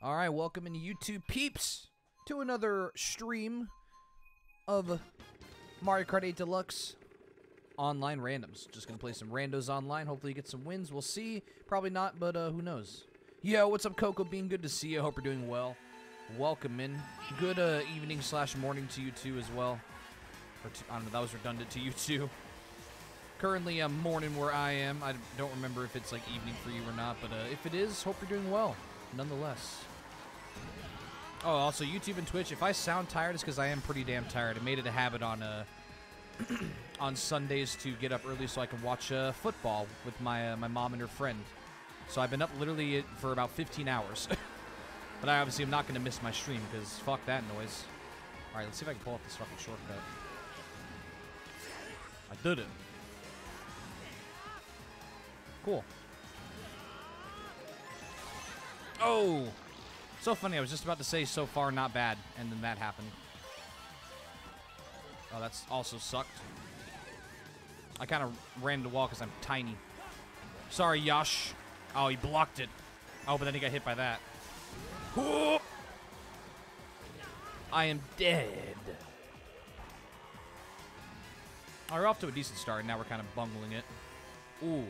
All right, welcome in YouTube peeps to another stream of Mario Kart 8 Deluxe online randoms. Just gonna play some randos online. Hopefully, you get some wins. We'll see. Probably not, but uh, who knows? Yo, what's up, Coco Bean? Good to see you. Hope you're doing well. Welcome in. Good uh, evening slash morning to you too as well. Or to, I don't know. That was redundant to you too. Currently, I'm morning where I am. I don't remember if it's like evening for you or not, but uh, if it is, hope you're doing well. Nonetheless. Oh, also YouTube and Twitch. If I sound tired, it's because I am pretty damn tired. I made it a habit on uh, on Sundays to get up early so I can watch uh, football with my uh, my mom and her friend. So I've been up literally for about 15 hours. but I obviously am not going to miss my stream because fuck that noise. All right, let's see if I can pull up this fucking shortcut. I did it. Cool. Oh! So funny, I was just about to say so far not bad, and then that happened. Oh, that's also sucked. I kind of ran the wall because I'm tiny. Sorry, Yosh. Oh, he blocked it. Oh, but then he got hit by that. I am dead. Oh, we're off to a decent start, and now we're kind of bungling it. Ooh.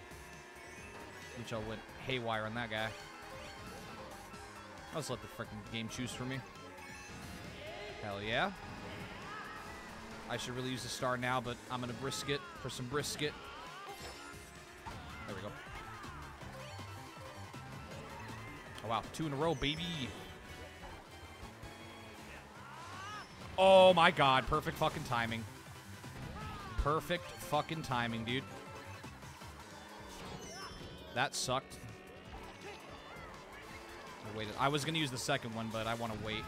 I went haywire on that guy. I'll just let the freaking game choose for me. Hell yeah. I should really use the star now, but I'm to brisket for some brisket. There we go. Oh, wow. Two in a row, baby. Oh, my God. Perfect fucking timing. Perfect fucking timing, dude. That sucked. I waited. I was going to use the second one, but I want to wait.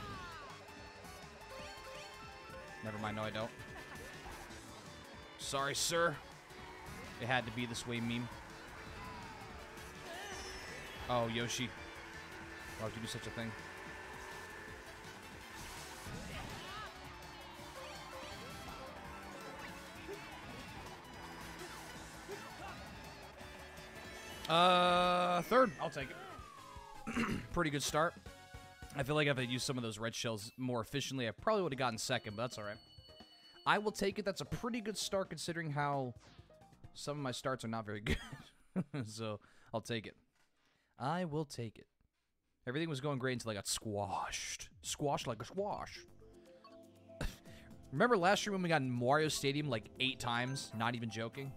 Never mind. No, I don't. Sorry, sir. It had to be this way, meme. Oh, Yoshi. Why would you do such a thing? Uh, third. I'll take it. Pretty good start. I feel like if I used some of those red shells more efficiently, I probably would have gotten second, but that's all right. I will take it. That's a pretty good start considering how some of my starts are not very good. so I'll take it. I will take it. Everything was going great until I got squashed. Squashed like a squash. Remember last year when we got in Wario Stadium like eight times? Not even joking.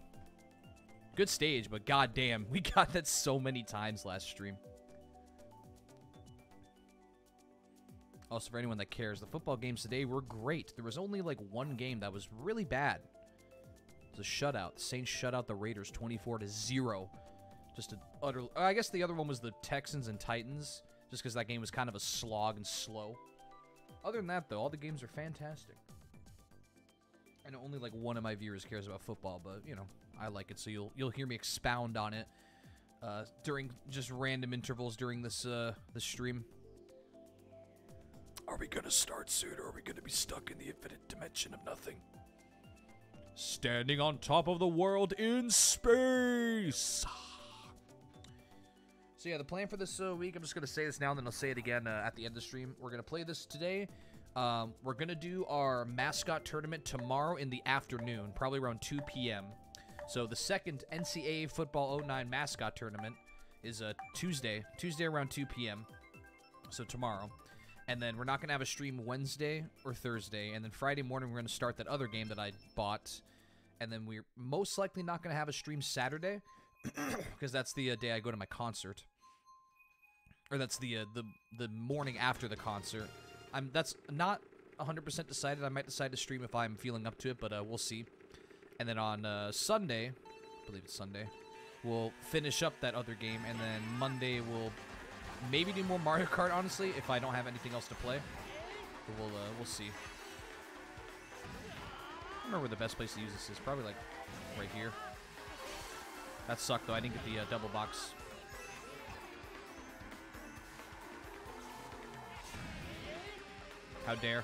Good stage, but goddamn, we got that so many times last stream. Also, for anyone that cares, the football games today were great. There was only like one game that was really bad. It was a shutout. The Saints shut out the Raiders 24 to 0. Just an utter. I guess the other one was the Texans and Titans, just because that game was kind of a slog and slow. Other than that, though, all the games are fantastic. I know only like one of my viewers cares about football, but you know I like it, so you'll you'll hear me expound on it uh, during just random intervals during this uh, this stream. Are we gonna start soon, or are we gonna be stuck in the infinite dimension of nothing? Standing on top of the world in space. So yeah, the plan for this uh, week, I'm just gonna say this now, and then I'll say it again uh, at the end of the stream. We're gonna play this today. Um, we're gonna do our mascot tournament tomorrow in the afternoon, probably around 2 p.m. So the second NCAA Football 09 mascot tournament is a uh, Tuesday, Tuesday around 2 p.m. So tomorrow. And then we're not going to have a stream Wednesday or Thursday. And then Friday morning, we're going to start that other game that I bought. And then we're most likely not going to have a stream Saturday because that's the uh, day I go to my concert. Or that's the uh, the the morning after the concert. I'm that's not 100% decided. I might decide to stream if I'm feeling up to it, but uh, we'll see. And then on uh, Sunday, I believe it's Sunday, we'll finish up that other game, and then Monday we'll maybe do more Mario Kart. Honestly, if I don't have anything else to play, but we'll uh, we'll see. I remember where the best place to use this is. Probably like right here. That sucked though. I didn't get the uh, double box. How dare.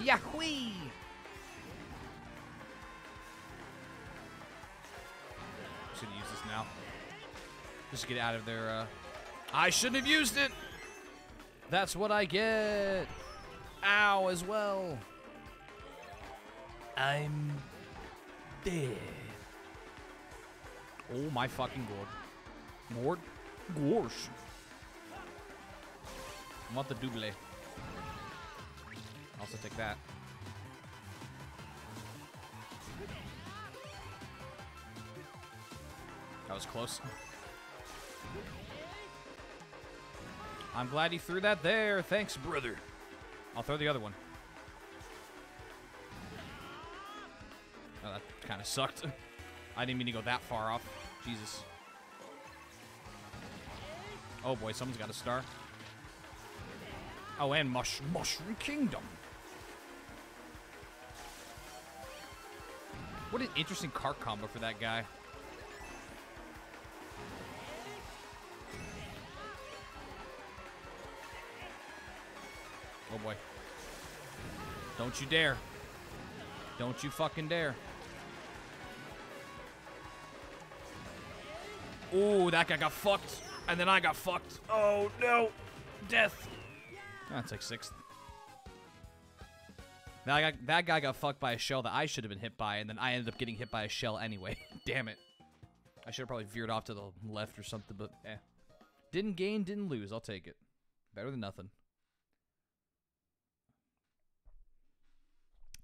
Yahweh! Gonna use this now. Just to get out of there. Uh... I shouldn't have used it. That's what I get. Ow, as well. I'm dead. Oh my fucking god. Gord? Gorsh. I want the double. Also take that. That was close. I'm glad he threw that there. Thanks, brother. I'll throw the other one. Oh, that kind of sucked. I didn't mean to go that far off. Jesus. Oh boy, someone's got a star. Oh, and Mush Mushroom Kingdom. What an interesting cart combo for that guy. Boy. Don't you dare. Don't you fucking dare. Ooh, that guy got fucked. And then I got fucked. Oh no. Death. That's like sixth. That guy, that guy got fucked by a shell that I should have been hit by, and then I ended up getting hit by a shell anyway. Damn it. I should have probably veered off to the left or something, but eh. Didn't gain, didn't lose. I'll take it. Better than nothing.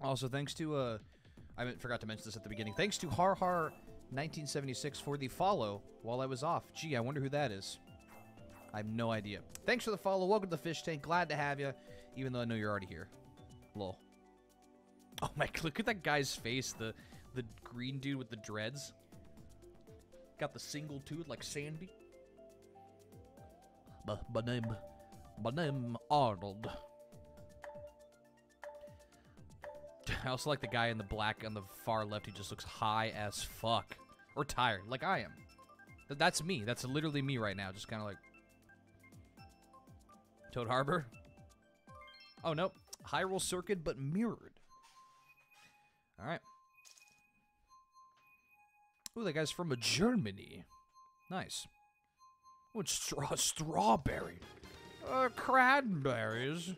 Also, thanks to, uh, I forgot to mention this at the beginning. Thanks to Har Har 1976 for the follow while I was off. Gee, I wonder who that is. I have no idea. Thanks for the follow. Welcome to the Fish Tank. Glad to have you, even though I know you're already here. Lol. Oh my, look at that guy's face. The the green dude with the dreads. Got the single tooth like Sandy. My, my name, my name Arnold. I also like the guy in the black on the far left who just looks high as fuck. Or tired, like I am. Th that's me. That's literally me right now. Just kind of like... Toad Harbor? Oh, nope. Hyrule Circuit, but mirrored. Alright. Ooh, that guy's from Germany. Nice. Oh, it's stra strawberry. Uh, cranberries.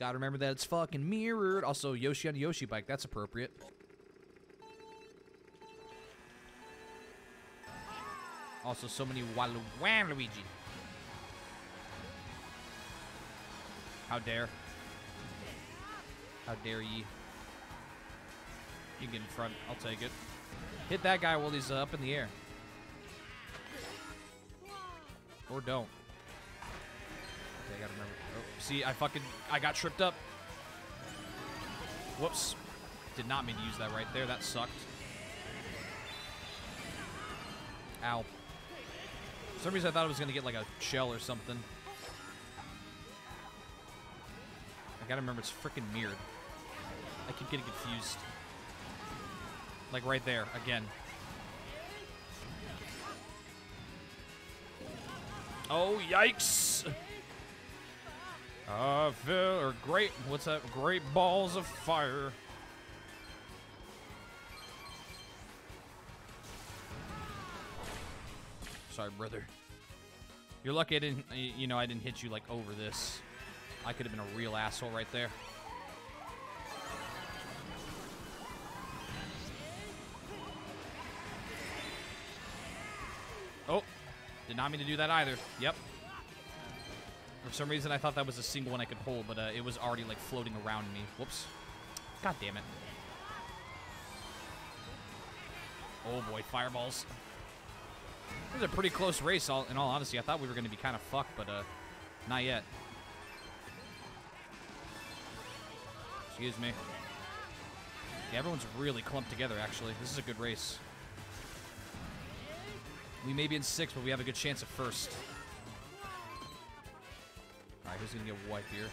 Gotta remember that it's fucking mirrored. Also, Yoshi on a Yoshi bike. That's appropriate. Also, so many Waluigi. How dare. How dare ye. You can get in front. I'll take it. Hit that guy while he's uh, up in the air. Or don't. Okay, I gotta remember. Oh, see, I fucking, I got tripped up. Whoops. Did not mean to use that right there. That sucked. Ow. For some reason, I thought I was gonna get like a shell or something. I gotta remember it's freaking mirrored. I keep getting confused. Like right there, again. Oh, yikes! I feel, or great, what's that? Great balls of fire. Sorry, brother. You're lucky I didn't, you know, I didn't hit you like over this. I could have been a real asshole right there. Oh, did not mean to do that either. Yep. For some reason, I thought that was a single one I could hold, but uh, it was already like floating around me. Whoops. God damn it. Oh boy, fireballs. It was a pretty close race, all, in all honesty. I thought we were going to be kind of fucked, but uh, not yet. Excuse me. Yeah, everyone's really clumped together, actually. This is a good race. We may be in sixth, but we have a good chance at first. All right, who's going to get wiped here?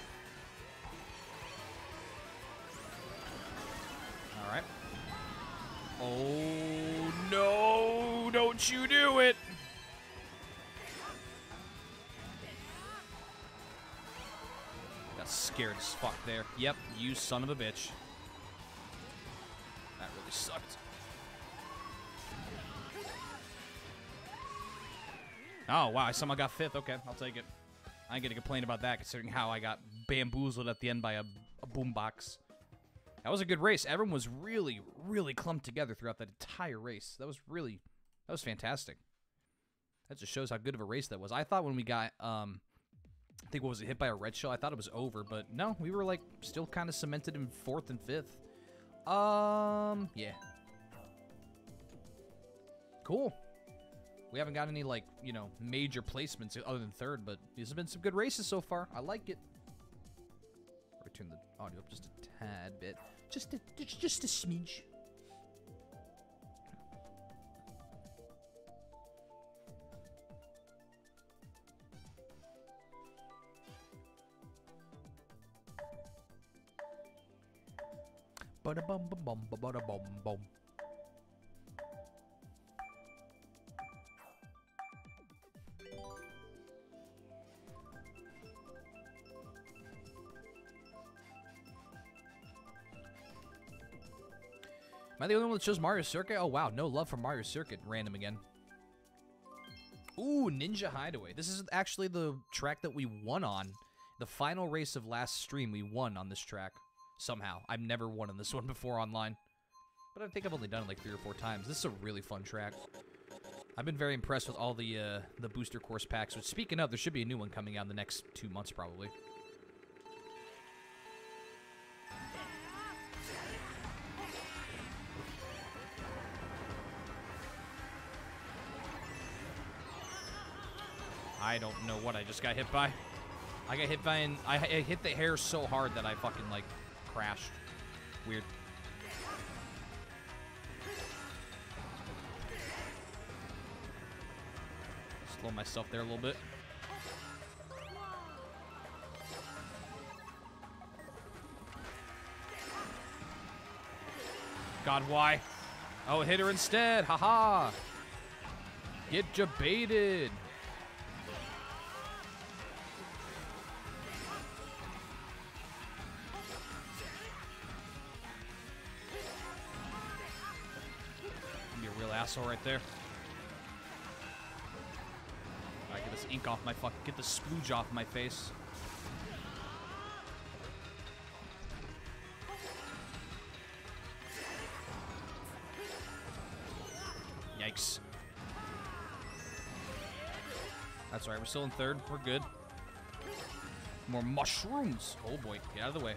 All right. Oh, no. Don't you do it. Got scared as fuck there. Yep, you son of a bitch. That really sucked. Oh, wow. I somehow got fifth. Okay, I'll take it. I ain't gonna complain about that, considering how I got bamboozled at the end by a, a boombox. That was a good race. Everyone was really, really clumped together throughout that entire race. That was really, that was fantastic. That just shows how good of a race that was. I thought when we got, um, I think what was it, hit by a red shell, I thought it was over, but no, we were like still kind of cemented in fourth and fifth. Um, yeah. Cool. We haven't got any, like, you know, major placements other than third, but these have been some good races so far. I like it. Turn the audio up just a tad bit. Just a, just, a smidge. Bada Am I the only one that chose Mario Circuit? Oh, wow. No love for Mario Circuit. Random again. Ooh, Ninja Hideaway. This is actually the track that we won on. The final race of last stream, we won on this track. Somehow. I've never won on this one before online. But I think I've only done it like three or four times. This is a really fun track. I've been very impressed with all the uh, the booster course packs. Which, speaking of, there should be a new one coming out in the next two months, probably. I don't know what I just got hit by. I got hit by an, I, I hit the hair so hard that I fucking like crashed. Weird. Slow myself there a little bit. God, why? Oh, hit her instead. Haha. -ha. Get debated. Asshole right there. Alright, get this ink off my fuck. Get the splooge off my face. Yikes. That's alright, we're still in third. We're good. More mushrooms. Oh boy, get out of the way.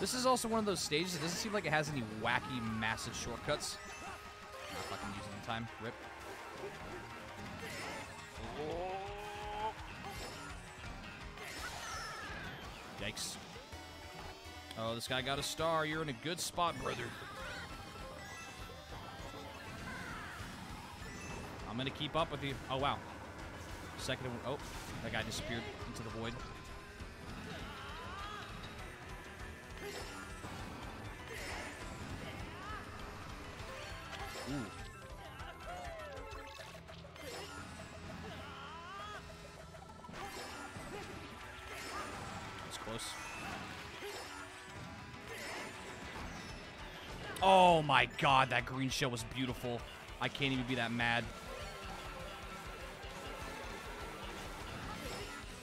This is also one of those stages that doesn't seem like it has any wacky, massive shortcuts. Not fucking using in time. Rip. Yikes. Oh, this guy got a star. You're in a good spot, brother. I'm to keep up with you. Oh, wow. Second. Oh, that guy disappeared into the void. God, that green shell was beautiful. I can't even be that mad.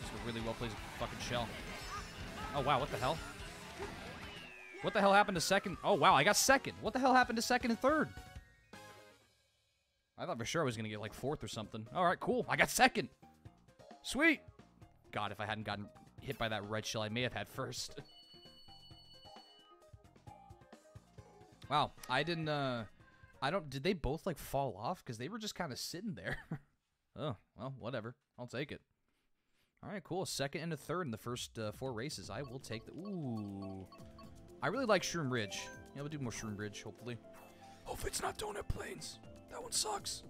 This is a really well placed fucking shell. Oh wow, what the hell? What the hell happened to second? Oh wow, I got second. What the hell happened to second and third? I thought for sure I was going to get like fourth or something. All right, cool. I got second. Sweet. God, if I hadn't gotten hit by that red shell, I may have had first. wow, I didn't, uh, I don't, did they both like fall off? Because they were just kind of sitting there. oh, well, whatever. I'll take it. All right, cool. Second and a third in the first uh, four races. I will take the, ooh. I really like Shroom Ridge. Yeah, we'll do more Shroom Ridge, hopefully. Hopefully it's not Donut Plains. That one sucks.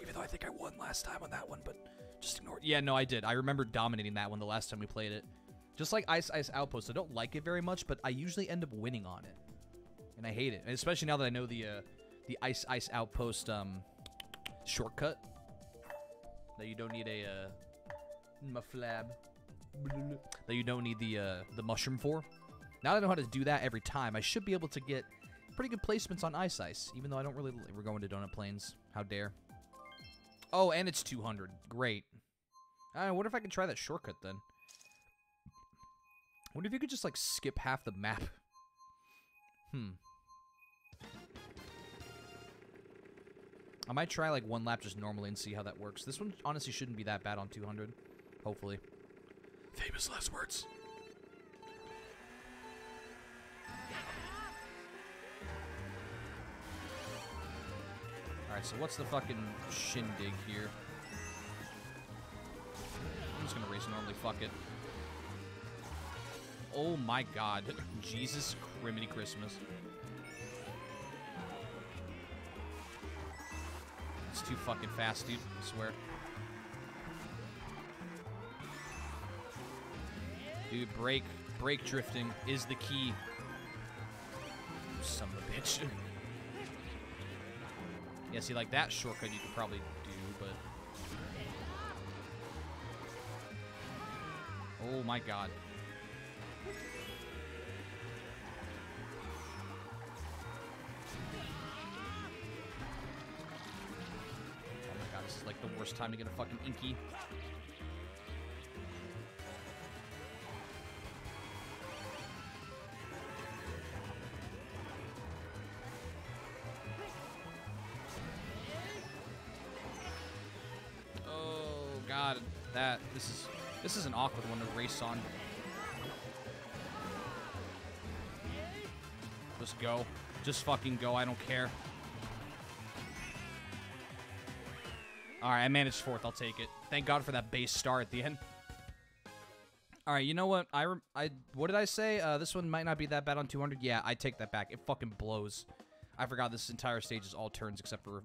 Even though I think I won last time on that one, but just ignore it. Yeah, no, I did. I remember dominating that one the last time we played it. Just like Ice Ice Outpost, I don't like it very much, but I usually end up winning on it. And I hate it. And especially now that I know the uh, the Ice Ice Outpost um, shortcut. That you don't need a uh. That you don't need the uh, the mushroom for. Now that I know how to do that every time, I should be able to get pretty good placements on Ice Ice, even though I don't really... We're going to Donut Plains. How dare. Oh, and it's 200. Great. I wonder if I can try that shortcut then. What if you could just, like, skip half the map? Hmm. I might try, like, one lap just normally and see how that works. This one honestly shouldn't be that bad on 200. Hopefully. Famous last words. Alright, so what's the fucking shindig here? I'm just gonna race normally, fuck it. Oh my god. Jesus criminy Christmas. Too fucking fast, dude. I swear. Dude, brake, brake drifting is the key. A bitch. yeah, see, like that shortcut you could probably do, but... Oh my god. Worst time to get a fucking inky. Oh god, that this is this is an awkward one to race on. Just go. Just fucking go. I don't care. All right, I managed fourth. I'll take it. Thank God for that base star at the end. All right, you know what? I, I what did I say? Uh, this one might not be that bad on 200. Yeah, I take that back. It fucking blows. I forgot this entire stage is all turns except for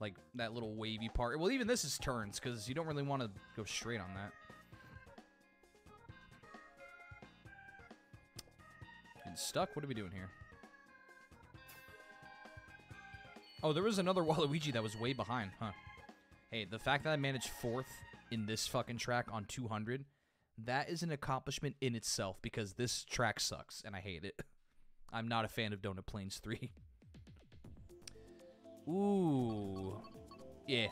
like that little wavy part. Well, even this is turns because you don't really want to go straight on that. Getting stuck? What are we doing here? Oh, there was another Waluigi that was way behind, huh? Hey, the fact that I managed fourth in this fucking track on 200, that is an accomplishment in itself because this track sucks and I hate it. I'm not a fan of Donut Plains 3. Ooh. Yeah.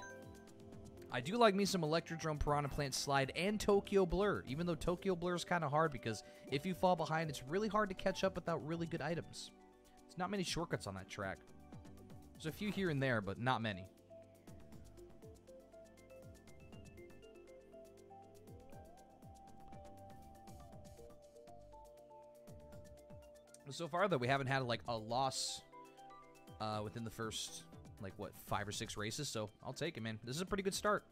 I do like me some Electrodrome Piranha Plant Slide and Tokyo Blur, even though Tokyo Blur is kind of hard because if you fall behind, it's really hard to catch up without really good items. There's not many shortcuts on that track. There's a few here and there, but not many. So far, though, we haven't had like a loss uh, within the first like what five or six races. So I'll take it, man. This is a pretty good start.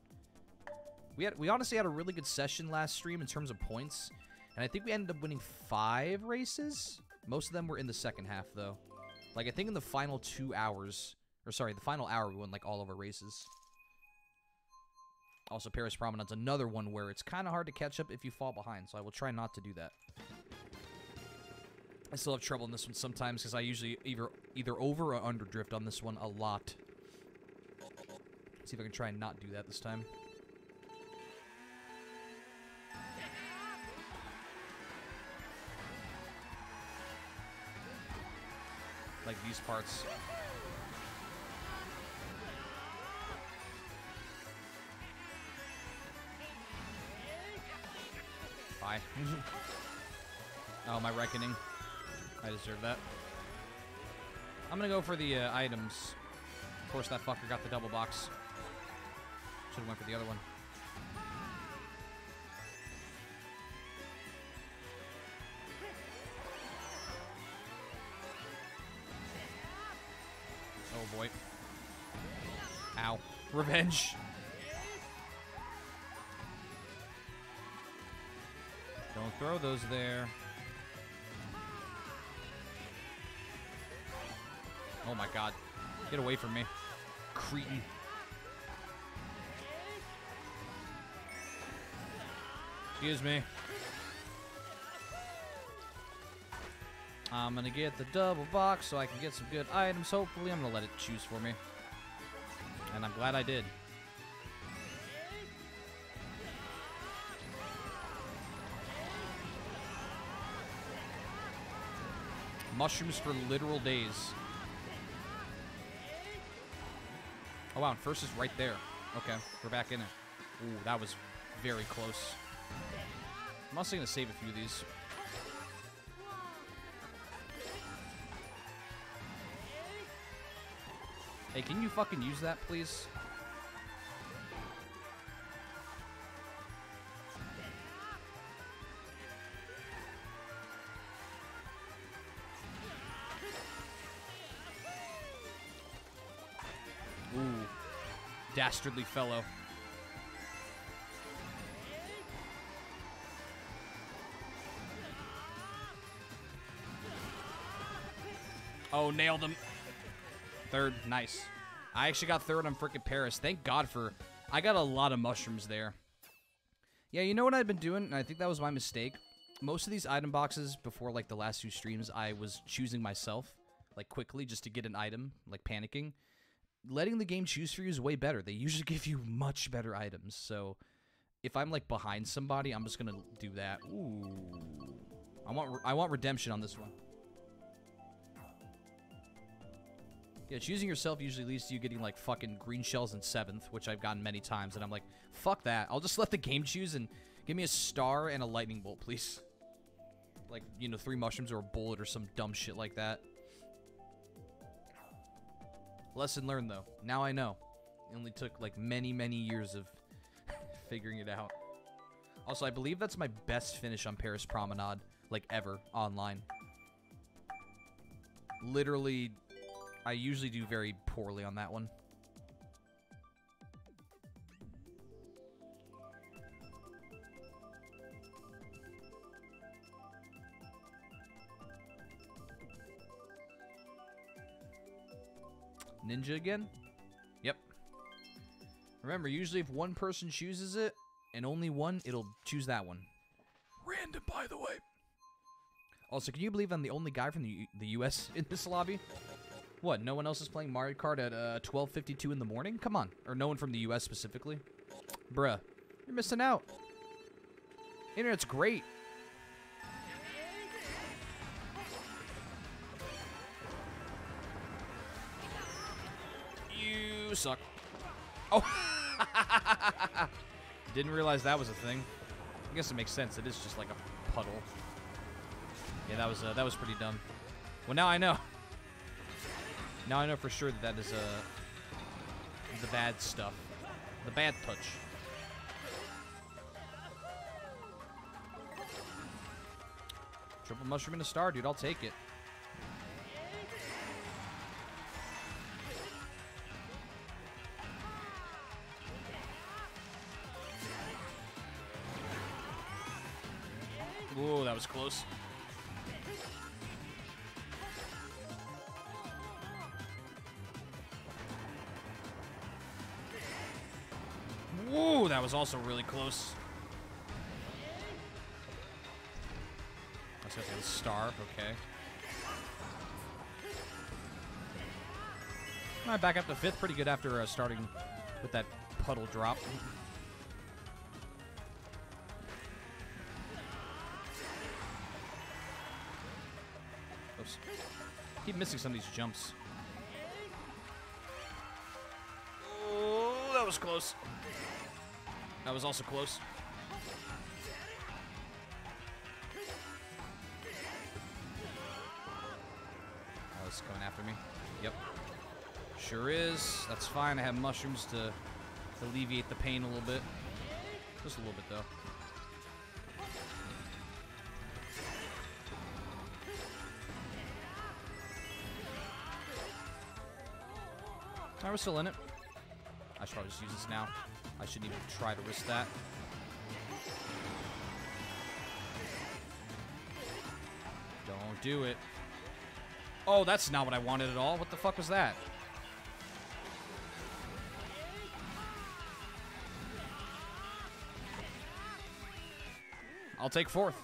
We had we honestly had a really good session last stream in terms of points, and I think we ended up winning five races. Most of them were in the second half, though. Like I think in the final two hours, or sorry, the final hour, we won like all of our races. Also, Paris Promenade's another one where it's kind of hard to catch up if you fall behind, so I will try not to do that. I still have trouble in this one sometimes because I usually either either over or under drift on this one a lot. see if I can try and not do that this time. Like these parts. Bye. oh, my reckoning. I deserve that. I'm gonna go for the uh, items. Of course, that fucker got the double box. Should have went for the other one. Oh boy. Ow. Revenge. Don't throw those there. My god. Get away from me. Cretin. Excuse me. I'm gonna get the double box so I can get some good items. Hopefully, I'm gonna let it choose for me. And I'm glad I did. Mushrooms for literal days. Oh, wow, and first is right there. Okay, we're back in it. Ooh, that was very close. I'm also going to save a few of these. Hey, can you fucking use that, please? Dastardly fellow. Oh, nailed him. Third, nice. I actually got third on freaking Paris. Thank God for... I got a lot of mushrooms there. Yeah, you know what I've been doing? And I think that was my mistake. Most of these item boxes before, like, the last two streams, I was choosing myself, like, quickly just to get an item, like, panicking. Letting the game choose for you is way better. They usually give you much better items, so... If I'm, like, behind somebody, I'm just gonna do that. Ooh. I want, I want redemption on this one. Yeah, choosing yourself usually leads to you getting like fucking green shells in seventh, which I've gotten many times, and I'm like, fuck that. I'll just let the game choose and give me a star and a lightning bolt, please. Like, you know, three mushrooms or a bullet or some dumb shit like that. Lesson learned, though. Now I know. It only took like many, many years of figuring it out. Also, I believe that's my best finish on Paris Promenade, like ever, online. Literally I usually do very poorly on that one. Ninja again? Yep. Remember, usually if one person chooses it, and only one, it'll choose that one. Random, by the way. Also, can you believe I'm the only guy from the, U the U.S. in this lobby? What, no one else is playing Mario Kart at uh, 12.52 in the morning? Come on. Or no one from the U.S. specifically? Bruh. You're missing out. Internet's great. Suck. Oh. Didn't realize that was a thing. I guess it makes sense. It is just like a puddle. Yeah, that was uh, that was pretty dumb. Well, now I know. Now I know for sure that that is uh, the bad stuff. The bad touch. Triple mushroom and a star, dude. I'll take it. Close. Whoa, that was also really close. I was gonna star, okay. Alright, back up to fifth. Pretty good after uh, starting with that puddle drop. Keep missing some of these jumps. Oh, that was close. That was also close. Oh, it's coming after me. Yep. Sure is. That's fine. I have mushrooms to alleviate the pain a little bit. Just a little bit, though. Still in it. I should probably just use this now. I shouldn't even try to risk that. Don't do it. Oh, that's not what I wanted at all. What the fuck was that? I'll take fourth.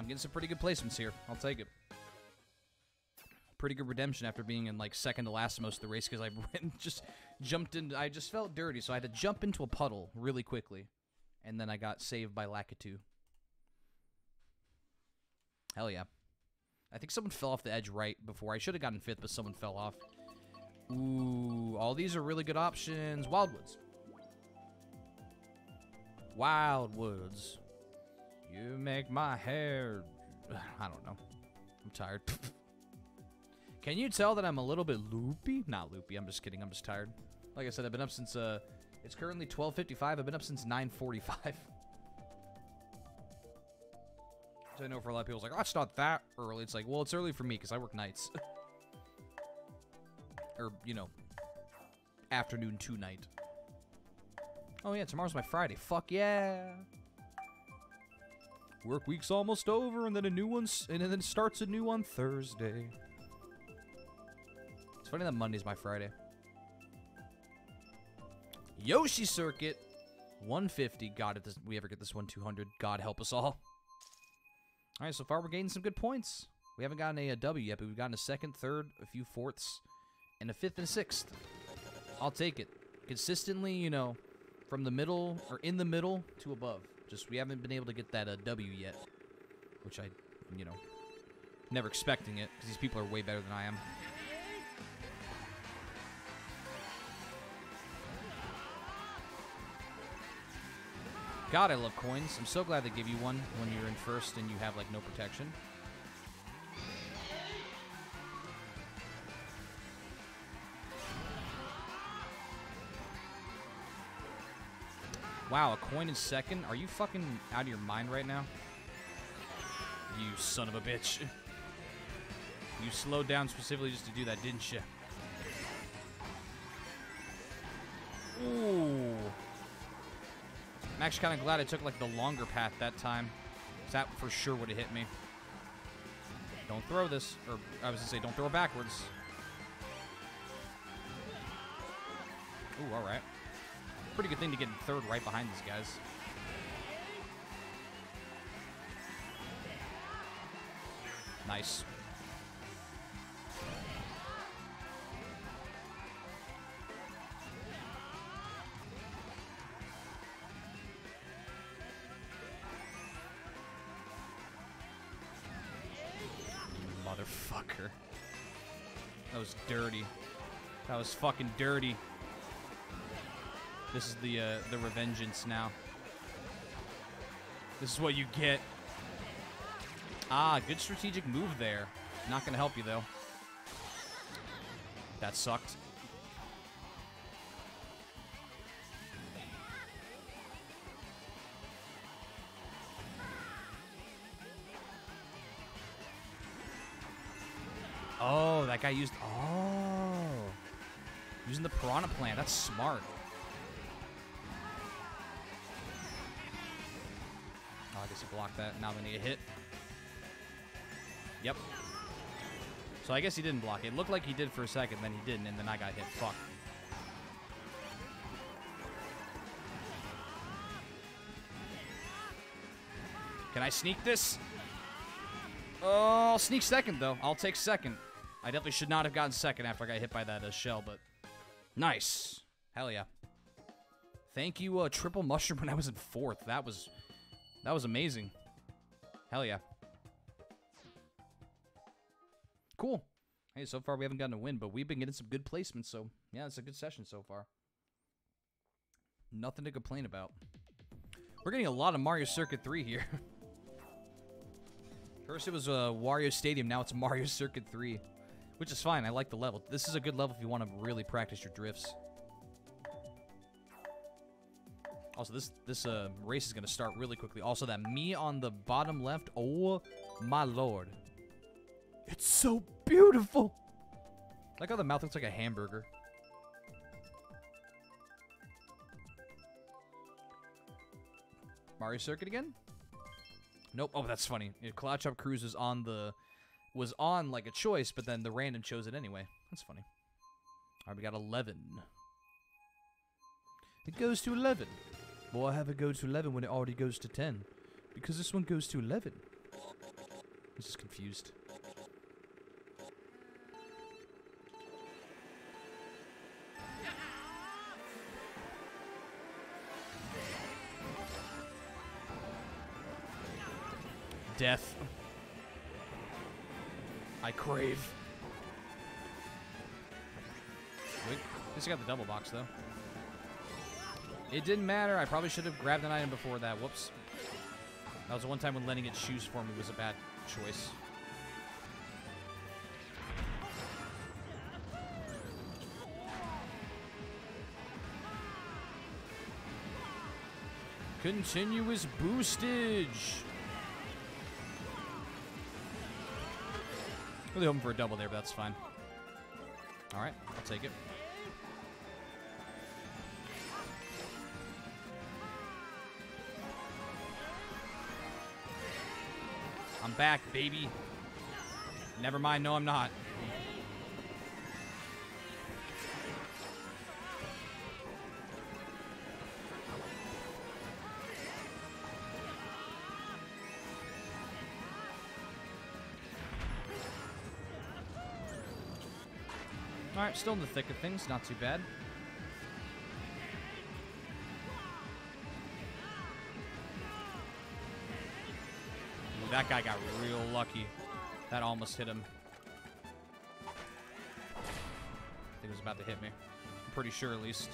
I'm getting some pretty good placements here. I'll take it pretty good redemption after being in like second to last most of the race because I just jumped in. I just felt dirty, so I had to jump into a puddle really quickly, and then I got saved by Lakitu. Hell yeah! I think someone fell off the edge right before. I should have gotten fifth, but someone fell off. Ooh, all these are really good options. Wildwoods. Wildwoods. You make my hair. I don't know. I'm tired. Can you tell that I'm a little bit loopy? Not loopy. I'm just kidding. I'm just tired. Like I said, I've been up since uh, it's currently 12:55. I've been up since 9:45. So I know for a lot of people, it's like, oh, it's not that early. It's like, well, it's early for me because I work nights. or, you know, afternoon to night. Oh, yeah, tomorrow's my Friday. Fuck yeah. Work week's almost over, and then a new one's, and then starts a new on Thursday. Funny that Monday's my Friday. Yoshi Circuit, 150. God, if this, we ever get this one 200, God help us all. All right, so far we're gaining some good points. We haven't gotten a, a W yet, but we've gotten a second, third, a few fourths, and a fifth and a sixth. I'll take it. Consistently, you know, from the middle, or in the middle to above. Just, we haven't been able to get that uh, W yet. Which I, you know, never expecting it, because these people are way better than I am. God, I love coins. I'm so glad they give you one when you're in first and you have, like, no protection. Wow, a coin in second? Are you fucking out of your mind right now? You son of a bitch. You slowed down specifically just to do that, didn't you? Ooh. I'm actually kind of glad I took like the longer path that time. That for sure would have hit me. Don't throw this. Or I was going to say, don't throw it backwards. Ooh, alright. Pretty good thing to get in third right behind these guys. Nice. Dirty. That was fucking dirty. This is the uh, the revengeance now. This is what you get. Ah, good strategic move there. Not gonna help you though. That sucked. Oh, that guy used. Oh, using the piranha plant. That's smart. Oh, I guess he blocked that. Now they need a hit. Yep. So I guess he didn't block it. It looked like he did for a second, then he didn't, and then I got hit. Fuck. Can I sneak this? Oh, I'll sneak second, though. I'll take second. I definitely should not have gotten second after I got hit by that uh, shell, but nice. Hell yeah. Thank you, uh, Triple Mushroom, when I was in fourth. That was, that was amazing. Hell yeah. Cool. Hey, so far we haven't gotten a win, but we've been getting some good placements, so yeah, it's a good session so far. Nothing to complain about. We're getting a lot of Mario Circuit 3 here. First it was uh, Wario Stadium, now it's Mario Circuit 3. Which is fine, I like the level. This is a good level if you want to really practice your drifts. Also, this this uh, race is going to start really quickly. Also, that me on the bottom left, oh my lord. It's so beautiful! Like how the mouth looks like a hamburger. Mario Circuit again? Nope. Oh, that's funny. Yeah, Cloudtop Cruise was on the was on like a choice, but then the random chose it anyway. That's funny. All right, we got 11. It goes to 11. Well, I have it go to 11 when it already goes to 10. Because this one goes to 11. I'm just confused. Death. I crave. Sweet. At least I got the double box, though. It didn't matter. I probably should have grabbed an item before that. Whoops. That was the one time when letting it choose for me was a bad choice. Continuous boostage. Really hoping for a double there, but that's fine. All right, I'll take it. I'm back, baby. Never mind, no, I'm not. Still in the thick of things, not too bad. That guy got real lucky. That almost hit him. I think it was about to hit me. I'm pretty sure, at least.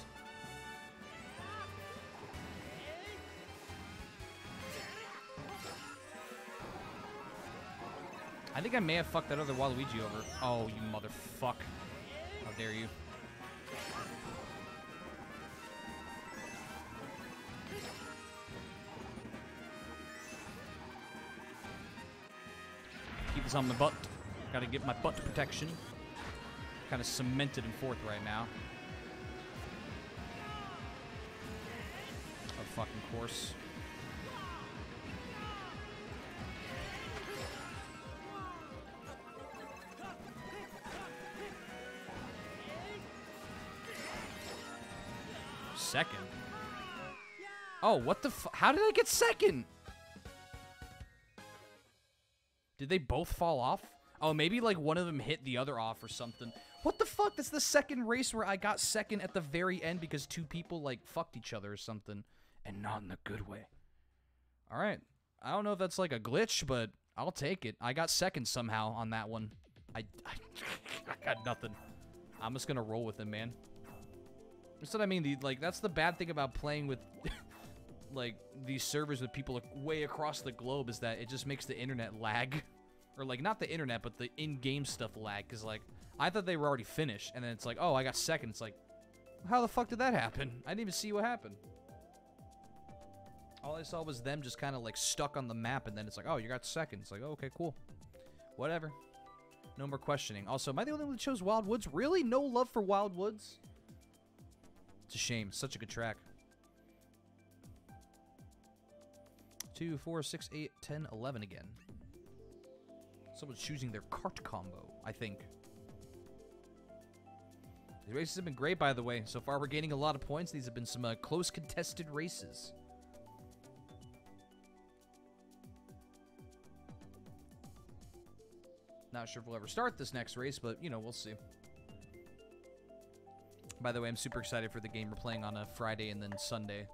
I think I may have fucked that other Waluigi over. Oh, you motherfuck. Dare you. Keep this on my butt. Gotta get my butt protection. Kind of cemented in fourth right now. Of fucking course. Oh, what the How did I get second? Did they both fall off? Oh, maybe like one of them hit the other off or something. What the fuck? That's the second race where I got second at the very end because two people like fucked each other or something. And not in a good way. Alright. I don't know if that's like a glitch, but I'll take it. I got second somehow on that one. I, I, I got nothing. I'm just gonna roll with it, man. That's what I mean. The, like, that's the bad thing about playing with, like, these servers with people way across the globe is that it just makes the internet lag. Or, like, not the internet, but the in-game stuff lag. Because, like, I thought they were already finished. And then it's like, oh, I got second. It's like, how the fuck did that happen? I didn't even see what happened. All I saw was them just kind of, like, stuck on the map. And then it's like, oh, you got second. It's like, oh, okay, cool. Whatever. No more questioning. Also, am I the only one that chose Wild Woods? Really? No love for Wild Woods? It's a shame. Such a good track. Two, four, six, eight, ten, eleven again. Someone's choosing their cart combo, I think. The races have been great, by the way. So far, we're gaining a lot of points. These have been some uh, close contested races. Not sure if we'll ever start this next race, but, you know, we'll see. By the way, I'm super excited for the game we're playing on a Friday and then Sunday.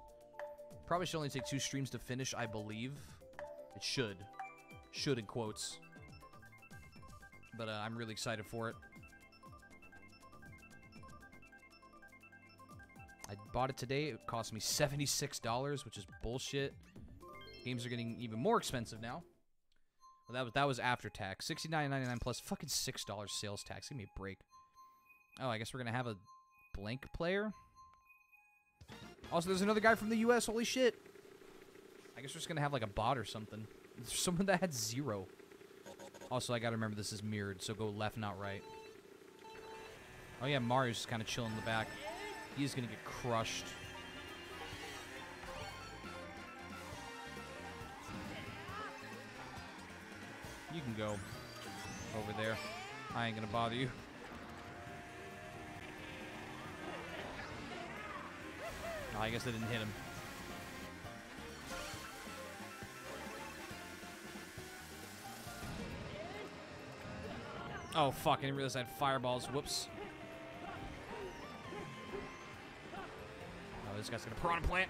Probably should only take two streams to finish, I believe. It should. Should in quotes. But uh, I'm really excited for it. I bought it today. It cost me $76, which is bullshit. Games are getting even more expensive now. Well, that was that was after tax. $69.99 plus fucking $6 sales tax. Give me a break. Oh, I guess we're going to have a blank player. Also, there's another guy from the U.S. Holy shit. I guess we're just going to have like a bot or something. There's someone that had zero. Also, I got to remember this is mirrored, so go left, not right. Oh yeah, Mario's just kind of chilling in the back. He's going to get crushed. You can go over there. I ain't going to bother you. Oh, I guess I didn't hit him. Oh, fuck. I didn't realize I had fireballs. Whoops. Oh, this guy's gonna piranha plant.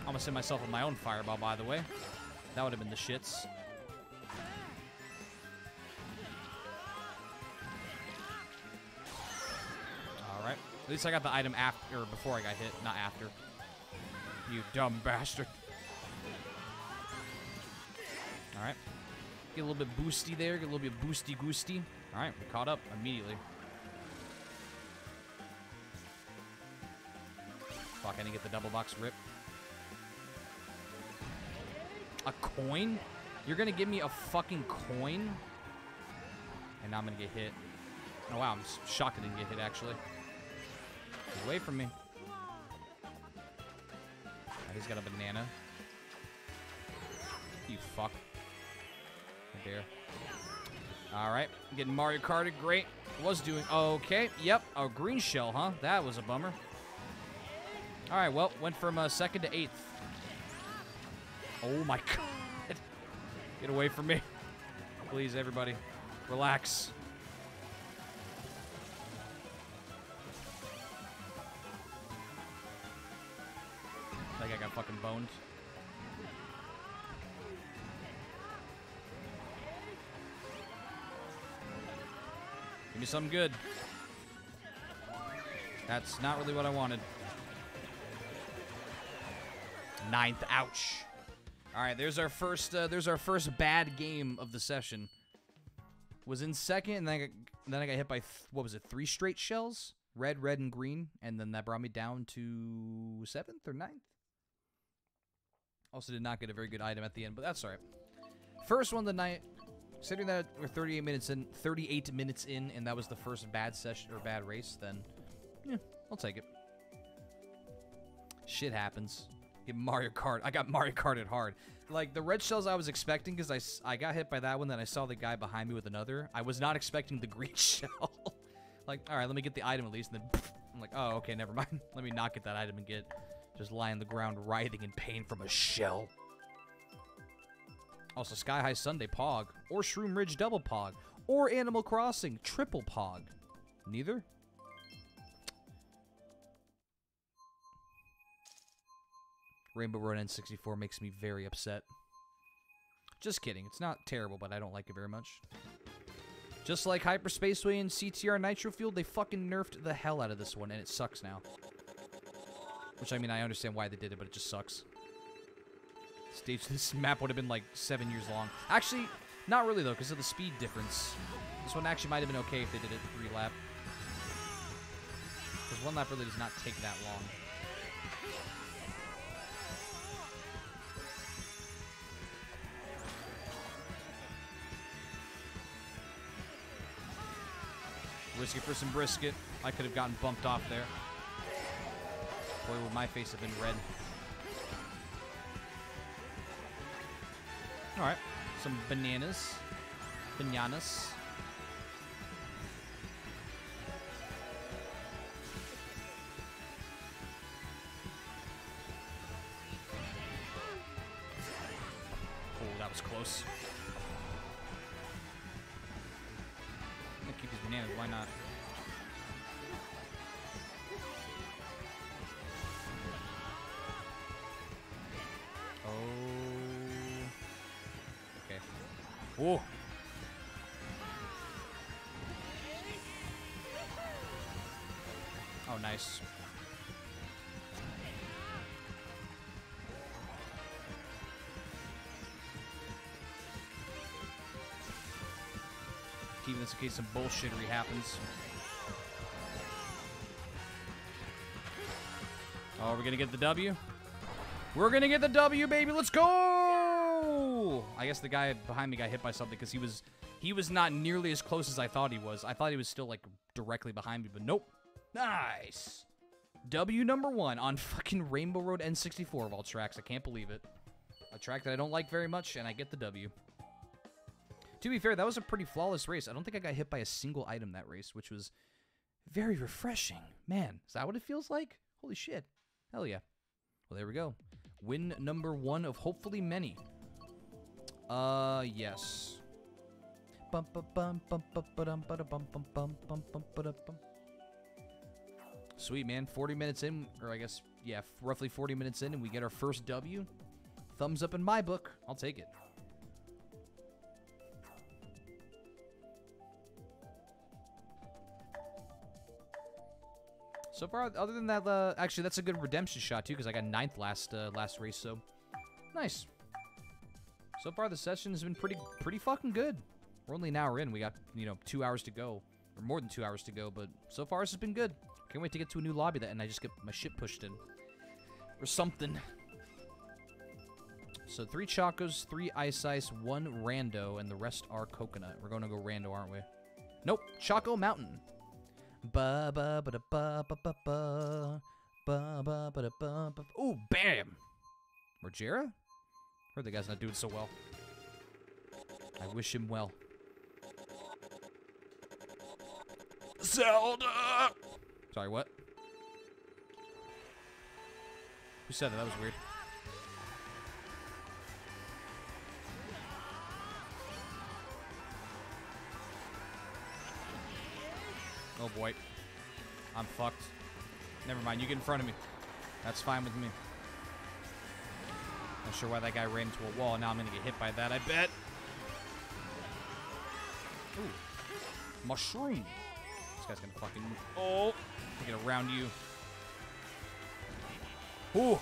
I'm gonna send myself with my own fireball, by the way. That would have been the shits. At least I got the item after, or before I got hit, not after. You dumb bastard. All right. Get a little bit boosty there. Get a little bit boosty goosty. All right, we caught up immediately. Fuck, I didn't get the double box rip. A coin? You're gonna give me a fucking coin? And now I'm gonna get hit. Oh wow, I'm shocked I didn't get hit actually. Away from me. Oh, he's got a banana. You fuck. Right there. Alright, getting Mario Karted, great. Was doing okay. Yep, a green shell, huh? That was a bummer. Alright, well, went from uh, second to eighth. Oh my god. Get away from me. Please, everybody. Relax. Fucking boned. Give me something good. That's not really what I wanted. Ninth, ouch. All right, there's our first. Uh, there's our first bad game of the session. Was in second, and then I got, then I got hit by what was it? Three straight shells, red, red, and green, and then that brought me down to seventh or ninth. Also, did not get a very good item at the end, but that's all right. First one of the night. Considering that we're 38 minutes in, 38 minutes in, and that was the first bad session or bad race, then yeah, I'll take it. Shit happens. Get Mario Kart. I got Mario Karted hard. Like, the red shells I was expecting, because I, I got hit by that one, then I saw the guy behind me with another. I was not expecting the green shell. like, alright, let me get the item at least, and then I'm like, oh, okay, never mind. let me not get that item and get just lie on the ground writhing in pain from a shell. Also, Sky High Sundae Pog, or Shroom Ridge Double Pog, or Animal Crossing Triple Pog. Neither? Rainbow Road N64 makes me very upset. Just kidding. It's not terrible, but I don't like it very much. Just like Hyperspaceway and CTR Nitro Field, they fucking nerfed the hell out of this one, and it sucks now. Which, I mean, I understand why they did it, but it just sucks. Stage, this map would have been like seven years long. Actually, not really, though, because of the speed difference. This one actually might have been okay if they did it three lap. Because one lap really does not take that long. Risky for some brisket. I could have gotten bumped off there. Boy, would my face have been red. Alright. Some bananas. Bananas. Keeping this in case some bullshittery happens. Oh, we're gonna get the W? We're gonna get the W, baby. Let's go! I guess the guy behind me got hit by something because he was he was not nearly as close as I thought he was. I thought he was still like directly behind me, but nope. Nice. W number one on fucking Rainbow Road N64 of all tracks. I can't believe it. A track that I don't like very much, and I get the W. To be fair, that was a pretty flawless race. I don't think I got hit by a single item that race, which was very refreshing. Man, is that what it feels like? Holy shit. Hell yeah. Well, there we go. Win number one of hopefully many. Uh, yes. Bum, bum, bum, bum, bum, ba-dum, ba-da, bum, bum, bum, bum, bum, ba-da, bum. Sweet, man. 40 minutes in, or I guess, yeah, roughly 40 minutes in, and we get our first W. Thumbs up in my book. I'll take it. So far, other than that, uh, actually, that's a good redemption shot too, because I got ninth last uh, last race. So nice. So far, the session has been pretty pretty fucking good. We're only an hour in. We got you know two hours to go, or more than two hours to go. But so far, this has been good. Can't wait to get to a new lobby that, and I just get my shit pushed in, or something. So three Chocos, three Ice Ice, one Rando, and the rest are Coconut. We're going to go Rando, aren't we? Nope, Choco Mountain. Ba ba ba da ba ba ba ba ba ba ba da ba ba. Ooh, bam! Rogera? Heard the guy's not doing so well. I wish him well. Zelda! Sorry, what? Who said that? That was weird. Oh boy. I'm fucked. Never mind, you get in front of me. That's fine with me. Not sure why that guy ran into a wall. Now I'm gonna get hit by that, I bet. Ooh. Mushroom. This guy's gonna fucking... Oh! Get around you. Ooh!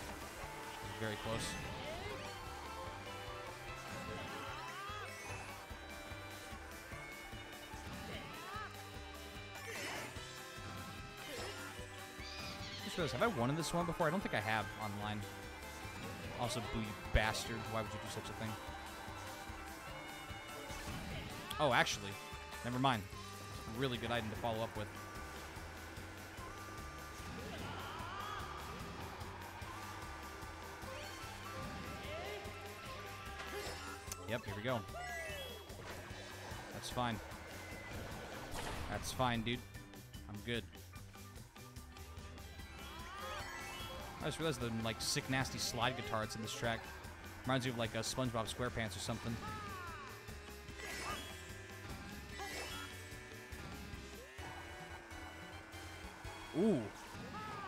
Very close. Just realized, have I won in this one before? I don't think I have online. Also, boo, you bastard. Why would you do such a thing? Oh, actually. Never mind. Really good item to follow up with. Yep, here we go. That's fine. That's fine, dude. I'm good. I just realized the like sick, nasty slide guitar that's in this track reminds me of like a SpongeBob SquarePants or something. Ooh,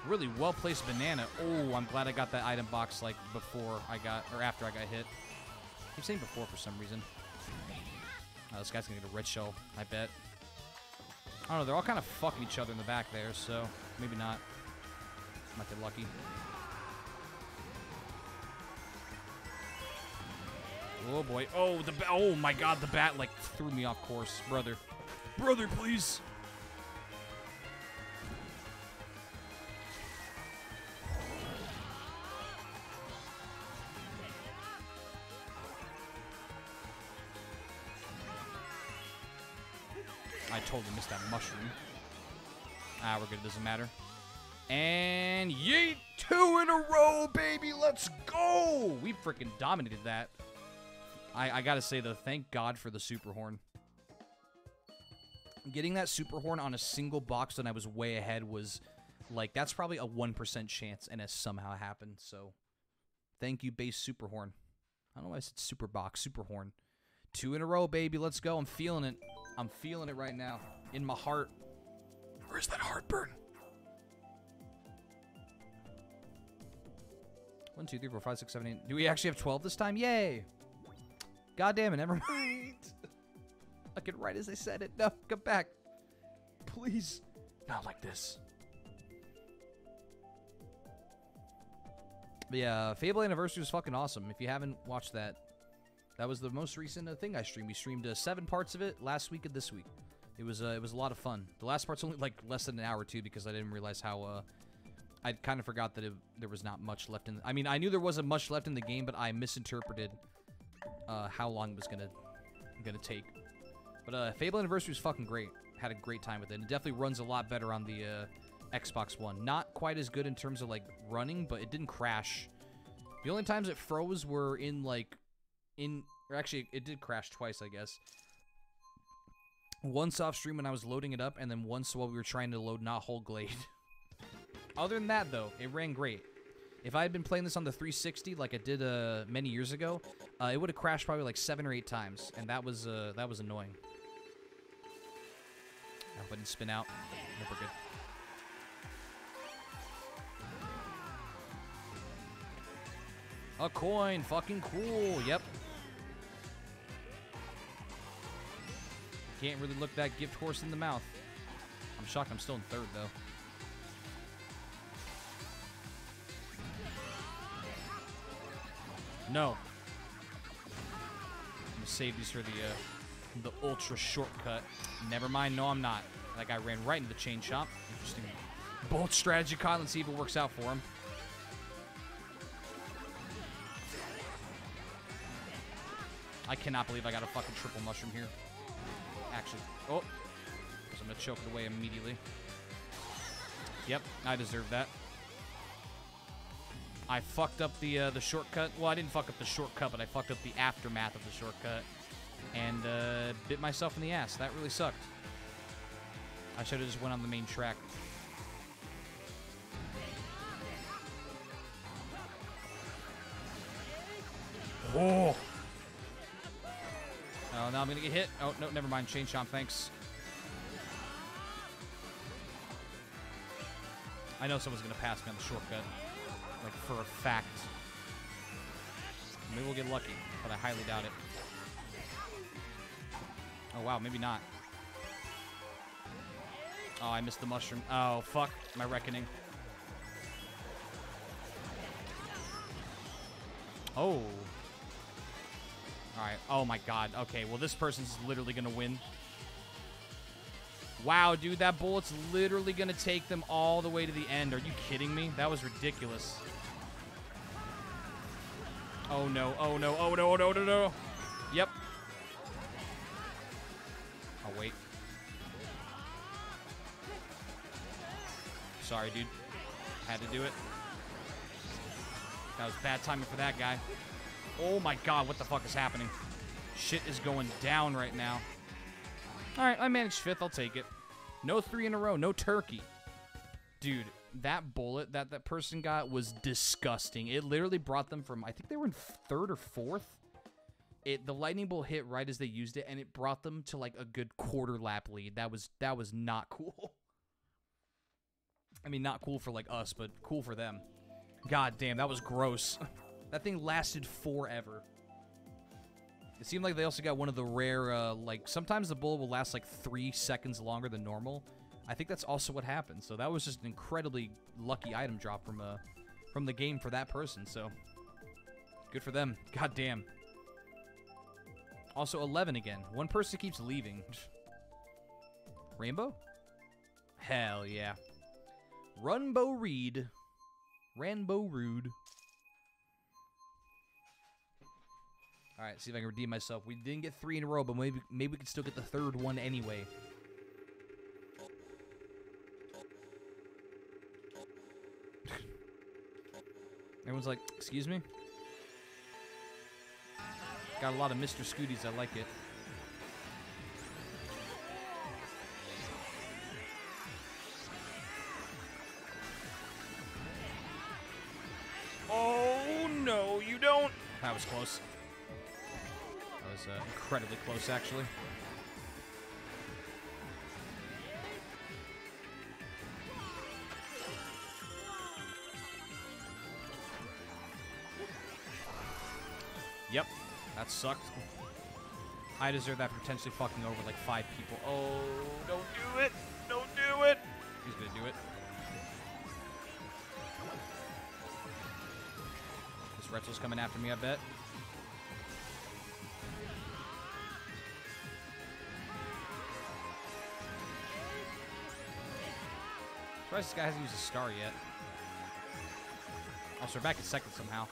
really well placed banana. Oh, I'm glad I got that item box like before I got or after I got hit. I keep saying before for some reason. Oh, this guy's gonna get a red shell, I bet. I don't know, they're all kind of fucking each other in the back there, so maybe not. Might get lucky. Oh boy. Oh, the oh my god, the bat like threw me off course, brother. Brother, please. Totally missed that mushroom. Ah, we're good. It doesn't matter. And yeet! Two in a row, baby! Let's go! We freaking dominated that. I, I gotta say, though, thank God for the Super Horn. Getting that Super Horn on a single box when I was way ahead was, like, that's probably a 1% chance, and it somehow happened, so... Thank you, base Super Horn. I don't know why I said Super Box, Super Horn. Two in a row, baby. Let's go. I'm feeling it. I'm feeling it right now. In my heart. Where's that heartburn? One, two, three, four, five, six, seven, eight. Do we actually have 12 this time? Yay! God damn it, never mind. Look it right as I said it. No, come back. Please. Not like this. But yeah, Fable Anniversary was fucking awesome. If you haven't watched that, that was the most recent uh, thing I streamed. We streamed uh, seven parts of it last week and this week. It was uh, it was a lot of fun. The last part's only like less than an hour too because I didn't realize how uh, I kind of forgot that it, there was not much left in. I mean, I knew there wasn't much left in the game, but I misinterpreted uh, how long it was gonna gonna take. But uh, Fable Anniversary was fucking great. Had a great time with it. And it definitely runs a lot better on the uh, Xbox One. Not quite as good in terms of like running, but it didn't crash. The only times it froze were in like in or actually it did crash twice, I guess. Once off stream when I was loading it up, and then once while we were trying to load Knothole Glade. Other than that, though, it ran great. If I had been playing this on the 360 like I did uh, many years ago, uh, it would have crashed probably like seven or eight times, and that was uh, that was annoying. I didn't spin out. I hope we're good. A coin, fucking cool. Yep. Can't really look that gift horse in the mouth. I'm shocked I'm still in third, though. No. I'm gonna save these for the, uh, the ultra shortcut. Never mind, no I'm not. That guy ran right into the chain chomp. Interesting. Bolt strategy Kyle, let's see if it works out for him. I cannot believe I got a fucking triple mushroom here. Actually, oh, so I'm gonna choke it away immediately. Yep, I deserve that. I fucked up the uh, the shortcut. Well, I didn't fuck up the shortcut, but I fucked up the aftermath of the shortcut, and uh, bit myself in the ass. That really sucked. I should have just went on the main track. Oh. Oh, now I'm gonna get hit. Oh no, never mind. Chain chomp, thanks. I know someone's gonna pass me on the shortcut, like for a fact. Maybe we'll get lucky, but I highly doubt it. Oh wow, maybe not. Oh, I missed the mushroom. Oh, fuck. My reckoning. Oh. Alright. Oh my god. Okay, well this person's literally gonna win. Wow, dude, that bullet's literally gonna take them all the way to the end. Are you kidding me? That was ridiculous. Oh no, oh no, oh no, oh no, oh, no, oh, no. Yep. Oh wait. Sorry, dude. Had to do it. That was bad timing for that guy. Oh my god, what the fuck is happening? Shit is going down right now. Alright, I managed fifth. I'll take it. No three in a row. No turkey. Dude, that bullet that that person got was disgusting. It literally brought them from, I think they were in third or fourth. It The lightning bolt hit right as they used it, and it brought them to like a good quarter lap lead. That was that was not cool. I mean, not cool for like us, but cool for them. God damn, that was gross. that thing lasted forever. It seemed like they also got one of the rare, uh, like, sometimes the bullet will last like three seconds longer than normal. I think that's also what happened. So that was just an incredibly lucky item drop from, uh, from the game for that person. So good for them. God damn. Also, 11 again. One person keeps leaving. Rainbow? Hell yeah. Runbo Reed. Ranbo Rude. Alright, see if I can redeem myself. We didn't get three in a row, but maybe maybe we can still get the third one anyway. Everyone's like, excuse me? Got a lot of Mr. Scooties, I like it. Oh, no, you don't. That was close. Was uh, incredibly close, actually. Yep, that sucked. I deserve that potentially fucking over like five people. Oh, don't do it! Don't do it! He's gonna do it. This Retzel's coming after me, I bet. Surprised this guy hasn't used a star yet. Also, we're back in second somehow.